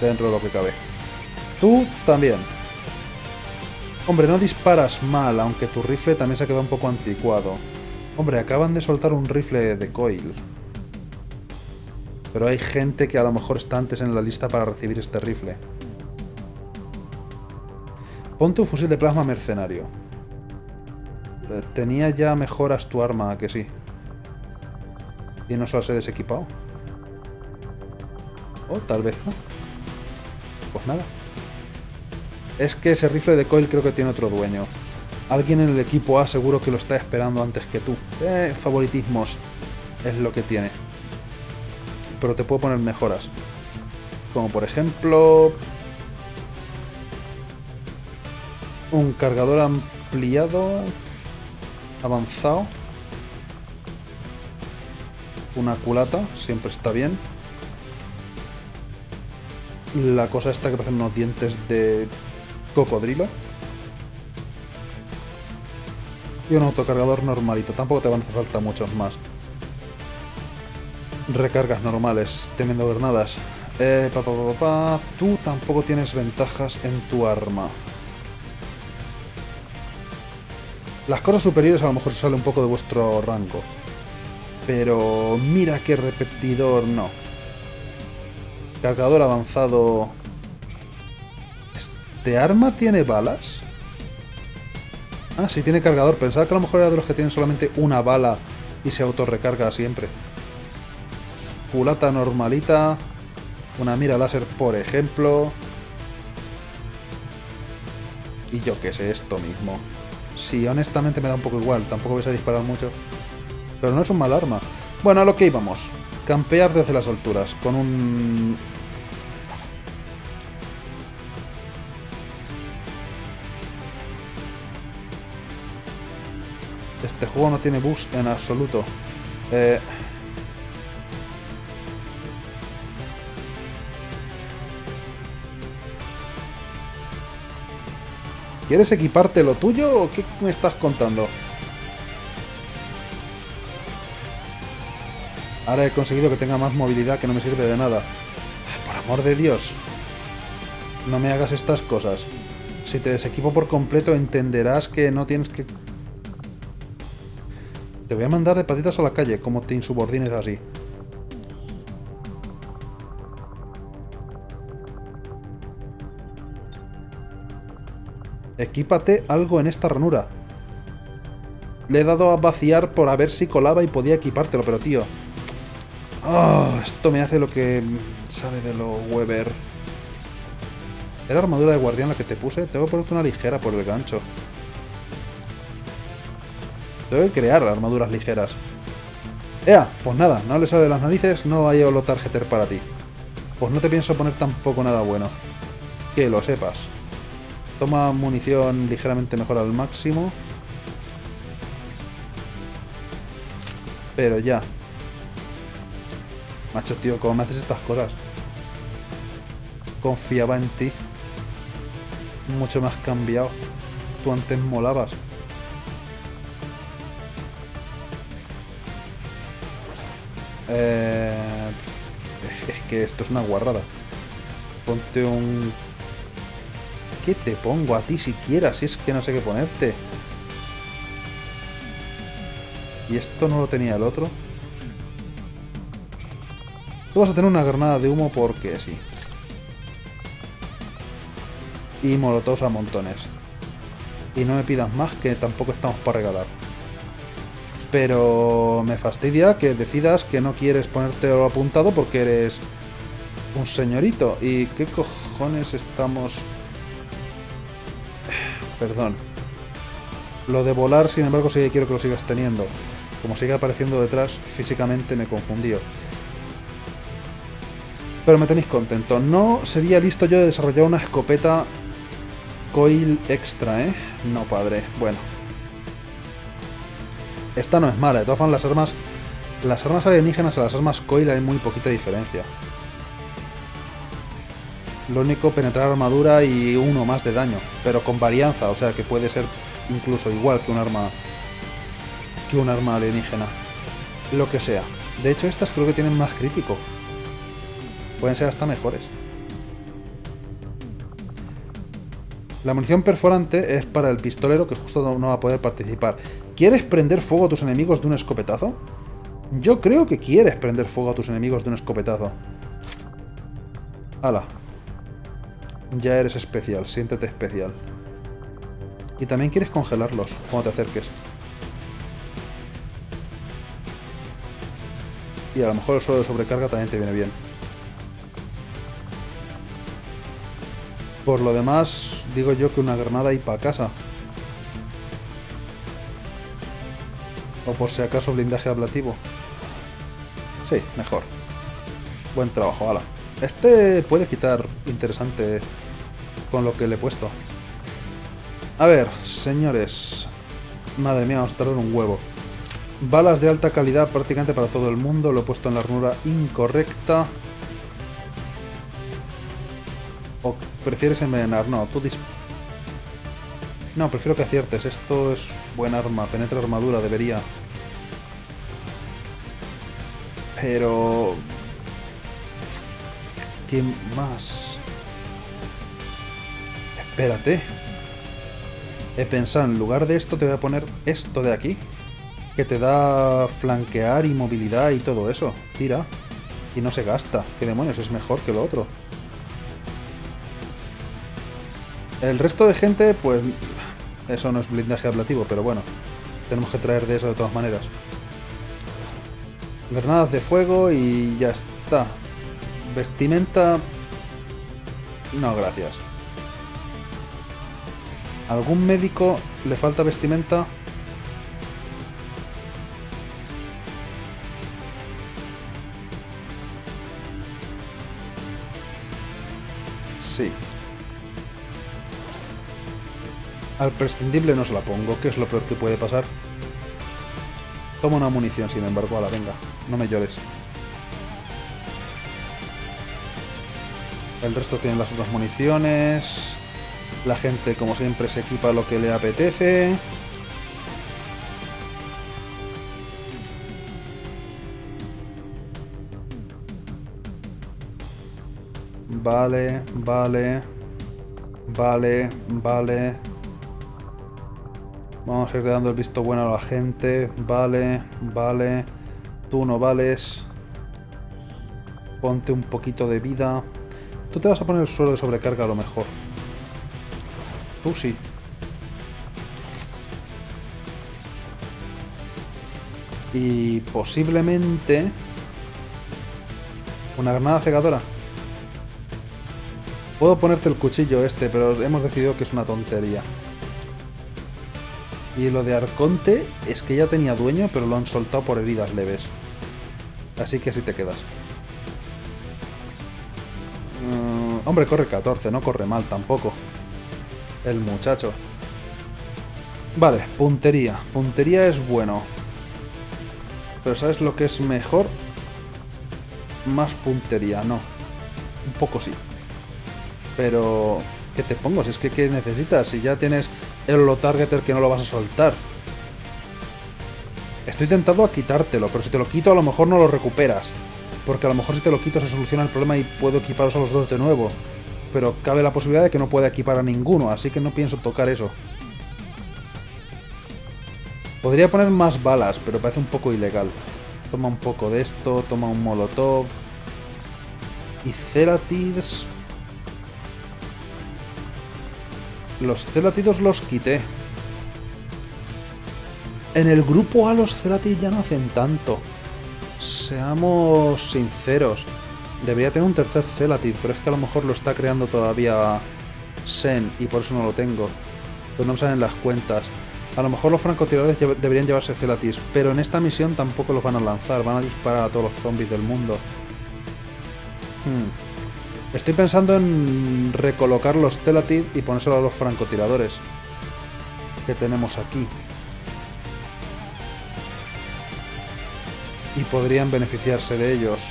dentro de lo que cabe. Tú también. Hombre, no disparas mal, aunque tu rifle también se ha quedado un poco anticuado. Hombre, acaban de soltar un rifle de coil. Pero hay gente que a lo mejor está antes en la lista para recibir este rifle. Ponte un fusil de plasma mercenario. Eh, Tenía ya mejoras tu arma, ¿a que sí. Y no se las he desequipado. O tal vez no. Pues nada. Es que ese rifle de coil creo que tiene otro dueño. Alguien en el equipo A seguro que lo está esperando antes que tú. Eh, favoritismos es lo que tiene. Pero te puedo poner mejoras. Como por ejemplo... Un cargador ampliado. Avanzado. Una culata, siempre está bien. la cosa esta que parecen unos dientes de cocodrilo. Y un autocargador normalito. Tampoco te van a hacer falta muchos más. Recargas normales, teniendo granadas. Eh, pa, pa, pa. Tú tampoco tienes ventajas en tu arma. Las cosas superiores a lo mejor se sale un poco de vuestro rango. Pero mira qué repetidor no. Cargador avanzado. ¿Este arma tiene balas? Ah, sí tiene cargador. Pensaba que a lo mejor era de los que tienen solamente una bala y se autorrecarga siempre. Culata normalita. Una mira láser, por ejemplo. Y yo qué sé, esto mismo. Sí, honestamente me da un poco igual. Tampoco vais a disparar mucho. Pero no es un mal arma. Bueno, a lo que íbamos. Campear desde las alturas. Con un... Este juego no tiene bugs en absoluto. Eh... ¿Quieres equiparte lo tuyo o qué me estás contando? Ahora he conseguido que tenga más movilidad que no me sirve de nada. Por amor de Dios. No me hagas estas cosas. Si te desequipo por completo entenderás que no tienes que... Te voy a mandar de patitas a la calle, como te insubordines así. Equípate algo en esta ranura. Le he dado a vaciar por a ver si colaba y podía equipártelo, pero tío... Oh, esto me hace lo que sale de lo Weber. ¿Era armadura de guardián la que te puse? Tengo que ponerte una ligera por el gancho. Tengo que crear armaduras ligeras. ¡Ea! Pues nada, no le sale de las narices, no hay holotarjeter para ti. Pues no te pienso poner tampoco nada bueno. Que lo sepas. Toma munición ligeramente mejor al máximo. Pero ya. Macho, tío, ¿cómo me haces estas cosas? Confiaba en ti. Mucho más cambiado. Tú antes molabas. Eh, es que esto es una guarrada. Ponte un... ¿Qué te pongo a ti siquiera? Si es que no sé qué ponerte. ¿Y esto no lo tenía el otro? Tú vas a tener una granada de humo porque sí. Y molotovs a montones. Y no me pidas más que tampoco estamos para regalar. Pero me fastidia que decidas que no quieres ponerte apuntado porque eres un señorito. ¿Y qué cojones estamos...? Perdón. Lo de volar, sin embargo, sí que quiero que lo sigas teniendo. Como sigue apareciendo detrás, físicamente me confundió. Pero me tenéis contento. No sería listo yo de desarrollar una escopeta coil extra, ¿eh? No, padre. Bueno. Esta no es mala. De todas formas, las armas... Las armas alienígenas a las armas coil hay muy poquita diferencia. Lo único, penetrar armadura y uno más de daño. Pero con varianza, o sea que puede ser incluso igual que un arma... Que un arma alienígena. Lo que sea. De hecho, estas creo que tienen más crítico. Pueden ser hasta mejores. La munición perforante es para el pistolero que justo no va a poder participar. ¿Quieres prender fuego a tus enemigos de un escopetazo? Yo creo que quieres prender fuego a tus enemigos de un escopetazo. Hala. Ya eres especial, siéntete especial. Y también quieres congelarlos cuando te acerques. Y a lo mejor el suelo de sobrecarga también te viene bien. Por lo demás, digo yo que una granada y para casa. O por si acaso blindaje ablativo. Sí, mejor. Buen trabajo, ala. Este puede quitar interesante con lo que le he puesto. A ver, señores. Madre mía, a tardar un huevo. Balas de alta calidad prácticamente para todo el mundo. Lo he puesto en la ranura incorrecta. Prefieres envenenar. No, tú dis... No, prefiero que aciertes. Esto es buen arma. Penetra armadura, debería. Pero... ¿Qué más? Espérate. He pensado, en lugar de esto te voy a poner esto de aquí. Que te da flanquear y movilidad y todo eso. Tira. Y no se gasta. ¿Qué demonios? Es mejor que lo otro. El resto de gente, pues... Eso no es blindaje ablativo, pero bueno. Tenemos que traer de eso de todas maneras. Granadas de fuego y ya está. Vestimenta... No, gracias. ¿Algún médico le falta vestimenta? Sí. Al prescindible no se la pongo, que es lo peor que puede pasar. Toma una munición, sin embargo, a la venga. No me llores. El resto tienen las otras municiones. La gente, como siempre, se equipa lo que le apetece. Vale, vale. Vale, vale. Vamos a ir dando el visto bueno a la gente. Vale, vale. Tú no vales. Ponte un poquito de vida. Tú te vas a poner el suelo de sobrecarga a lo mejor. Tú sí. Y posiblemente... Una granada cegadora. Puedo ponerte el cuchillo este, pero hemos decidido que es una tontería. Y lo de Arconte es que ya tenía dueño, pero lo han soltado por heridas leves. Así que así te quedas. Mm, hombre, corre 14, no corre mal tampoco. El muchacho. Vale, puntería. Puntería es bueno. Pero ¿sabes lo que es mejor? Más puntería, no. Un poco sí. Pero... ¿Qué te pongo? Si es que ¿qué necesitas? Si ya tienes el holo targeter que no lo vas a soltar. Estoy tentado a quitártelo, pero si te lo quito a lo mejor no lo recuperas. Porque a lo mejor si te lo quito se soluciona el problema y puedo equiparos a los dos de nuevo. Pero cabe la posibilidad de que no pueda equipar a ninguno, así que no pienso tocar eso. Podría poner más balas, pero parece un poco ilegal. Toma un poco de esto, toma un molotov. Y Ceratids... Los Celatidos los quité. En el grupo A los Celatids ya no hacen tanto. Seamos sinceros. Debería tener un tercer Celatid, pero es que a lo mejor lo está creando todavía Sen y por eso no lo tengo. Pero no me salen las cuentas. A lo mejor los francotiradores deberían llevarse Celatis, pero en esta misión tampoco los van a lanzar, van a disparar a todos los zombies del mundo. Hmm. Estoy pensando en recolocar los Celatid y ponérselo a los francotiradores que tenemos aquí. Y podrían beneficiarse de ellos.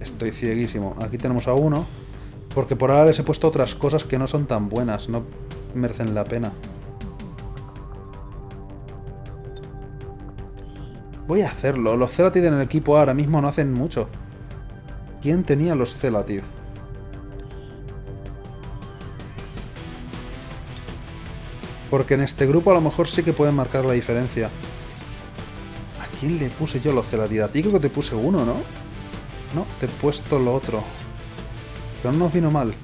Estoy cieguísimo. Aquí tenemos a uno. Porque por ahora les he puesto otras cosas que no son tan buenas. No merecen la pena. Voy a hacerlo. Los Celatid en el equipo ahora mismo no hacen mucho. ¿Quién tenía los Celatid? Porque en este grupo a lo mejor sí que pueden marcar la diferencia. ¿A quién le puse yo los Celatid? A ti creo que te puse uno, ¿no? No, te he puesto lo otro. Pero no nos vino mal.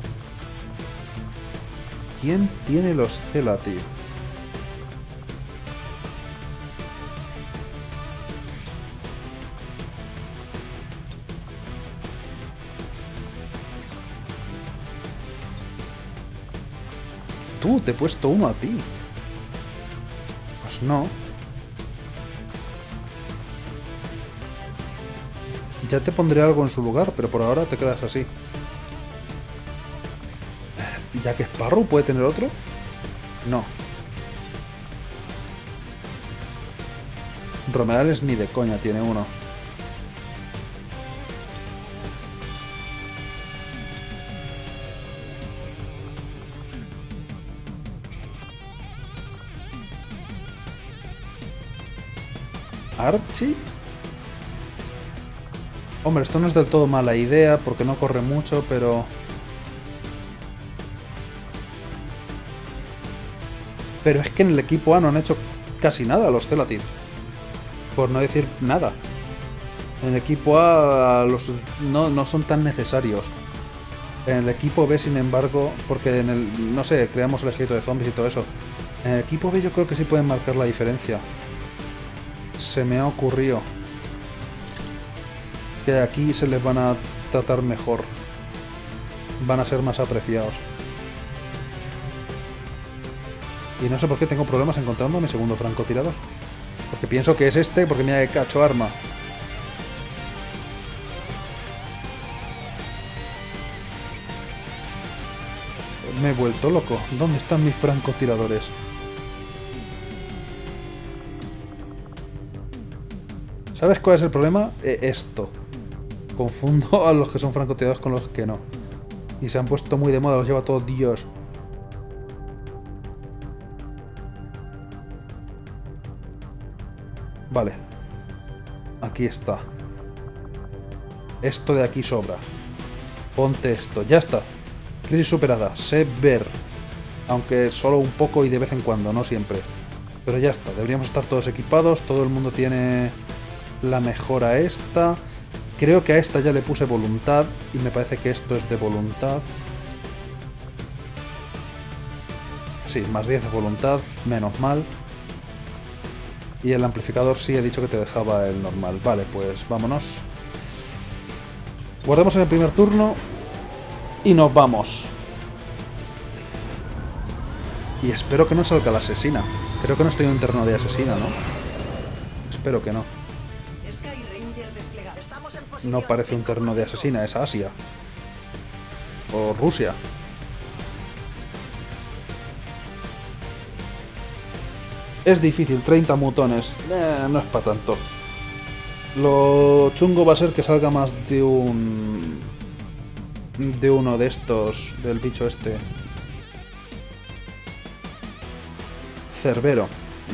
¿Quién tiene los Celatid? Tú, te he puesto uno a ti. Pues no. Ya te pondré algo en su lugar, pero por ahora te quedas así. Ya que Sparrow puede tener otro. No. Romedales ni de coña tiene uno. Hombre, esto no es del todo mala idea porque no corre mucho, pero... Pero es que en el equipo A no han hecho casi nada los Celatin. Por no decir nada. En el equipo A los, no, no son tan necesarios. En el equipo B, sin embargo, porque en el, no sé, creamos el ejército de zombies y todo eso. En el equipo B yo creo que sí pueden marcar la diferencia. Se me ha ocurrido que aquí se les van a tratar mejor. Van a ser más apreciados. Y no sé por qué tengo problemas encontrando mi segundo francotirador. Porque pienso que es este porque me ha cacho arma. Me he vuelto loco. ¿Dónde están mis francotiradores? ¿Sabes cuál es el problema? Eh, esto. Confundo a los que son francotiradores con los que no. Y se han puesto muy de moda, los lleva todo Dios. Vale. Aquí está. Esto de aquí sobra. Ponte esto. Ya está. Crisis superada. Sé ver. Aunque solo un poco y de vez en cuando, no siempre. Pero ya está. Deberíamos estar todos equipados. Todo el mundo tiene la mejora esta. Creo que a esta ya le puse voluntad. Y me parece que esto es de voluntad. Sí, más 10 de voluntad. Menos mal. Y el amplificador sí he dicho que te dejaba el normal. Vale, pues vámonos. Guardamos en el primer turno. Y nos vamos. Y espero que no salga la asesina. Creo que no estoy en un terreno de asesina, ¿no? Espero que no. No parece un terreno de asesina, es Asia. O Rusia. Es difícil, 30 mutones. Eh, no es para tanto. Lo chungo va a ser que salga más de un... De uno de estos, del bicho este. Cerbero.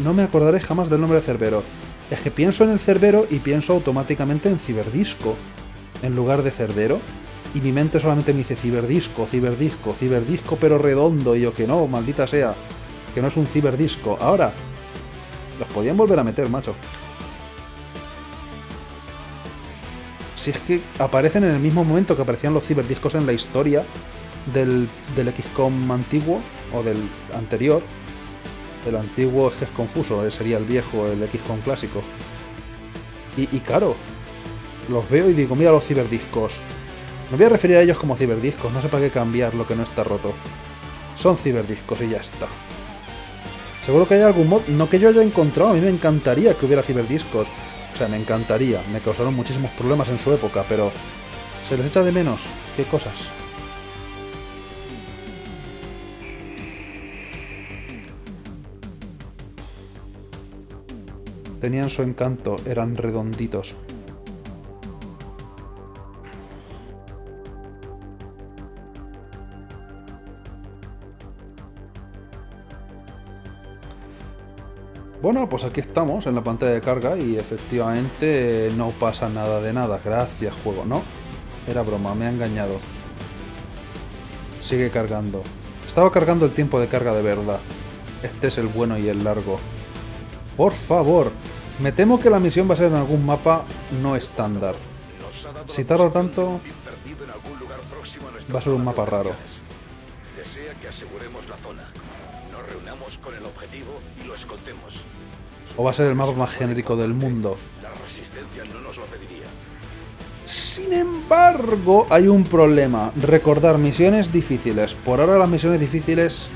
No me acordaré jamás del nombre de Cerbero. Es que pienso en el Cerbero y pienso automáticamente en Ciberdisco. En lugar de Cerbero. Y mi mente solamente me dice Ciberdisco, Ciberdisco, Ciberdisco pero redondo. Y yo que no, maldita sea. Que no es un Ciberdisco. Ahora, los podían volver a meter, macho. Si es que aparecen en el mismo momento que aparecían los ciberdiscos en la historia del, del XCOM antiguo o del anterior. El antiguo es confuso, eh, sería el viejo, el XCOM clásico. Y, y claro, los veo y digo, mira los ciberdiscos. Me voy a referir a ellos como ciberdiscos, no sé para qué cambiar lo que no está roto. Son ciberdiscos y ya está. Seguro que hay algún mod, no que yo haya encontrado, a mí me encantaría que hubiera ciberdiscos. O sea, me encantaría, me causaron muchísimos problemas en su época, pero se les echa de menos. ¿Qué cosas? Tenían su encanto, eran redonditos. Bueno, pues aquí estamos en la pantalla de carga y efectivamente no pasa nada de nada. Gracias, juego. No, era broma, me ha engañado. Sigue cargando. Estaba cargando el tiempo de carga de verdad. Este es el bueno y el largo. Por favor, me temo que la misión va a ser en algún mapa no estándar. Si tarda tanto, va a ser un mapa raro. Desea que aseguremos la zona. Nos reunamos con el objetivo y lo escondemos. O va a ser el mapa más genérico del mundo. La resistencia no nos lo pediría. Sin embargo, hay un problema. Recordar misiones difíciles. Por ahora las misiones difíciles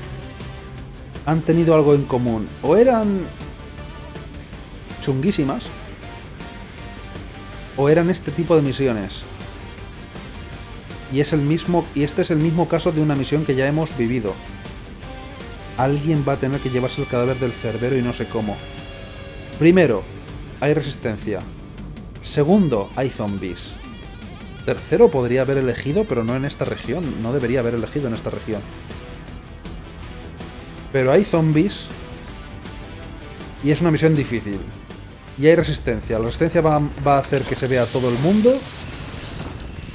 han tenido algo en común. O eran chunguísimas. O eran este tipo de misiones. Y es el mismo. Y este es el mismo caso de una misión que ya hemos vivido. Alguien va a tener que llevarse el cadáver del cerbero y no sé cómo. Primero, hay resistencia. Segundo, hay zombies. Tercero podría haber elegido, pero no en esta región. No debería haber elegido en esta región. Pero hay zombies. Y es una misión difícil. Y hay resistencia. La resistencia va, va a hacer que se vea todo el mundo.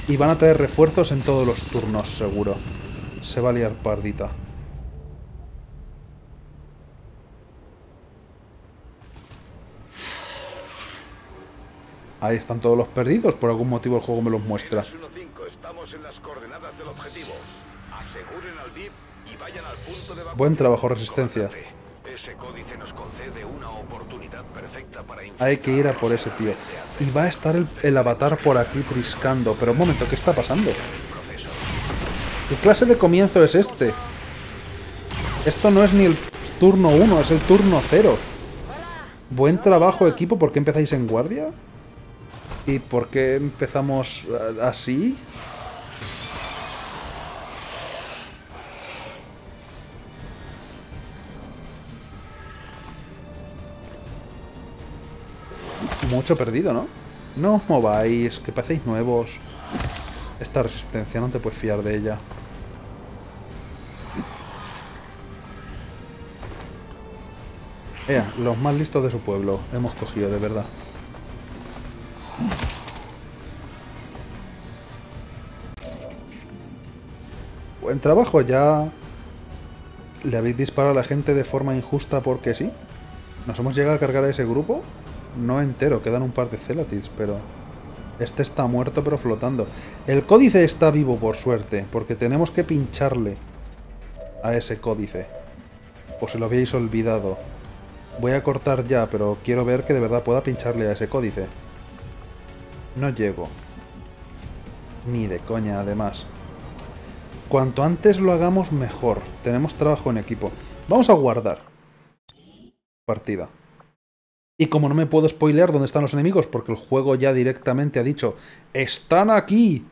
Y van a traer refuerzos en todos los turnos, seguro. Se va a liar pardita. Ahí están todos los perdidos, por algún motivo el juego me los muestra. 1-5, estamos en las coordenadas del objetivo. Aseguren al VIP y vayan al punto de Buen trabajo, Resistencia. Ese códice Hay que ir a por ese tío. Y va a estar el, avatar por aquí triscando. Pero un momento, ¿qué está pasando? ¿Qué clase de comienzo es este? Esto no es ni el turno 1, es el turno 0. Buen trabajo, equipo. ¿Por qué empezáis en guardia? ¿Y por qué empezamos eh, así? Mucho perdido, ¿no? No os mováis, que parecéis nuevos. Esta resistencia, no te puedes fiar de ella. Ea, los más listos de su pueblo. Hemos cogido, de verdad. Buen trabajo, ya... ¿Le habéis disparado a la gente de forma injusta porque sí? ¿Nos hemos llegado a cargar a ese grupo? No entero, quedan un par de Celatids, pero... Este está muerto pero flotando. El códice está vivo, por suerte, porque tenemos que pincharle a ese códice. O se lo habéis olvidado. Voy a cortar ya, pero quiero ver que de verdad pueda pincharle a ese códice. No llego. Ni de coña, además. Cuanto antes lo hagamos, mejor. Tenemos trabajo en equipo. Vamos a guardar. Partida. Y como no me puedo spoilear dónde están los enemigos, porque el juego ya directamente ha dicho ¡Están aquí!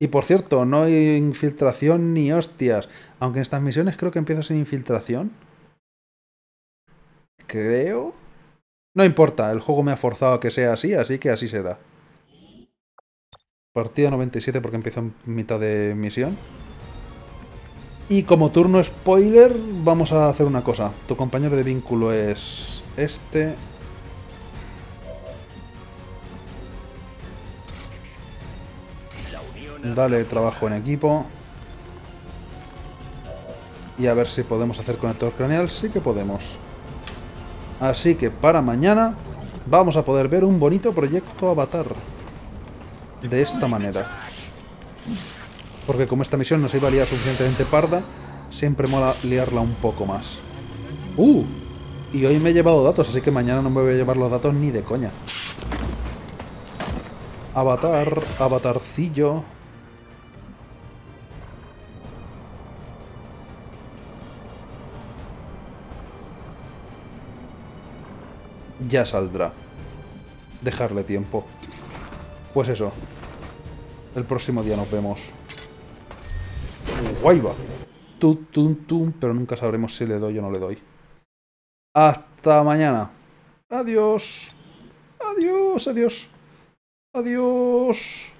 Y por cierto, no hay infiltración ni hostias. Aunque en estas misiones creo que empieza sin infiltración. Creo. No importa, el juego me ha forzado a que sea así, así que así será. Partida 97 porque empiezo en mitad de misión. Y como turno spoiler, vamos a hacer una cosa. Tu compañero de vínculo es este. Dale trabajo en equipo. Y a ver si podemos hacer conector craneal. Sí que podemos. Así que para mañana vamos a poder ver un bonito proyecto avatar. De esta manera. Porque como esta misión no se iba a liar suficientemente parda, siempre mola liarla un poco más. ¡Uh! Y hoy me he llevado datos, así que mañana no me voy a llevar los datos ni de coña. Avatar, avatarcillo. Ya saldrá. Dejarle tiempo. Pues eso. El próximo día nos vemos. Guay va. Tum, pero nunca sabremos si le doy o no le doy. Hasta mañana. Adiós. Adiós, adiós. Adiós.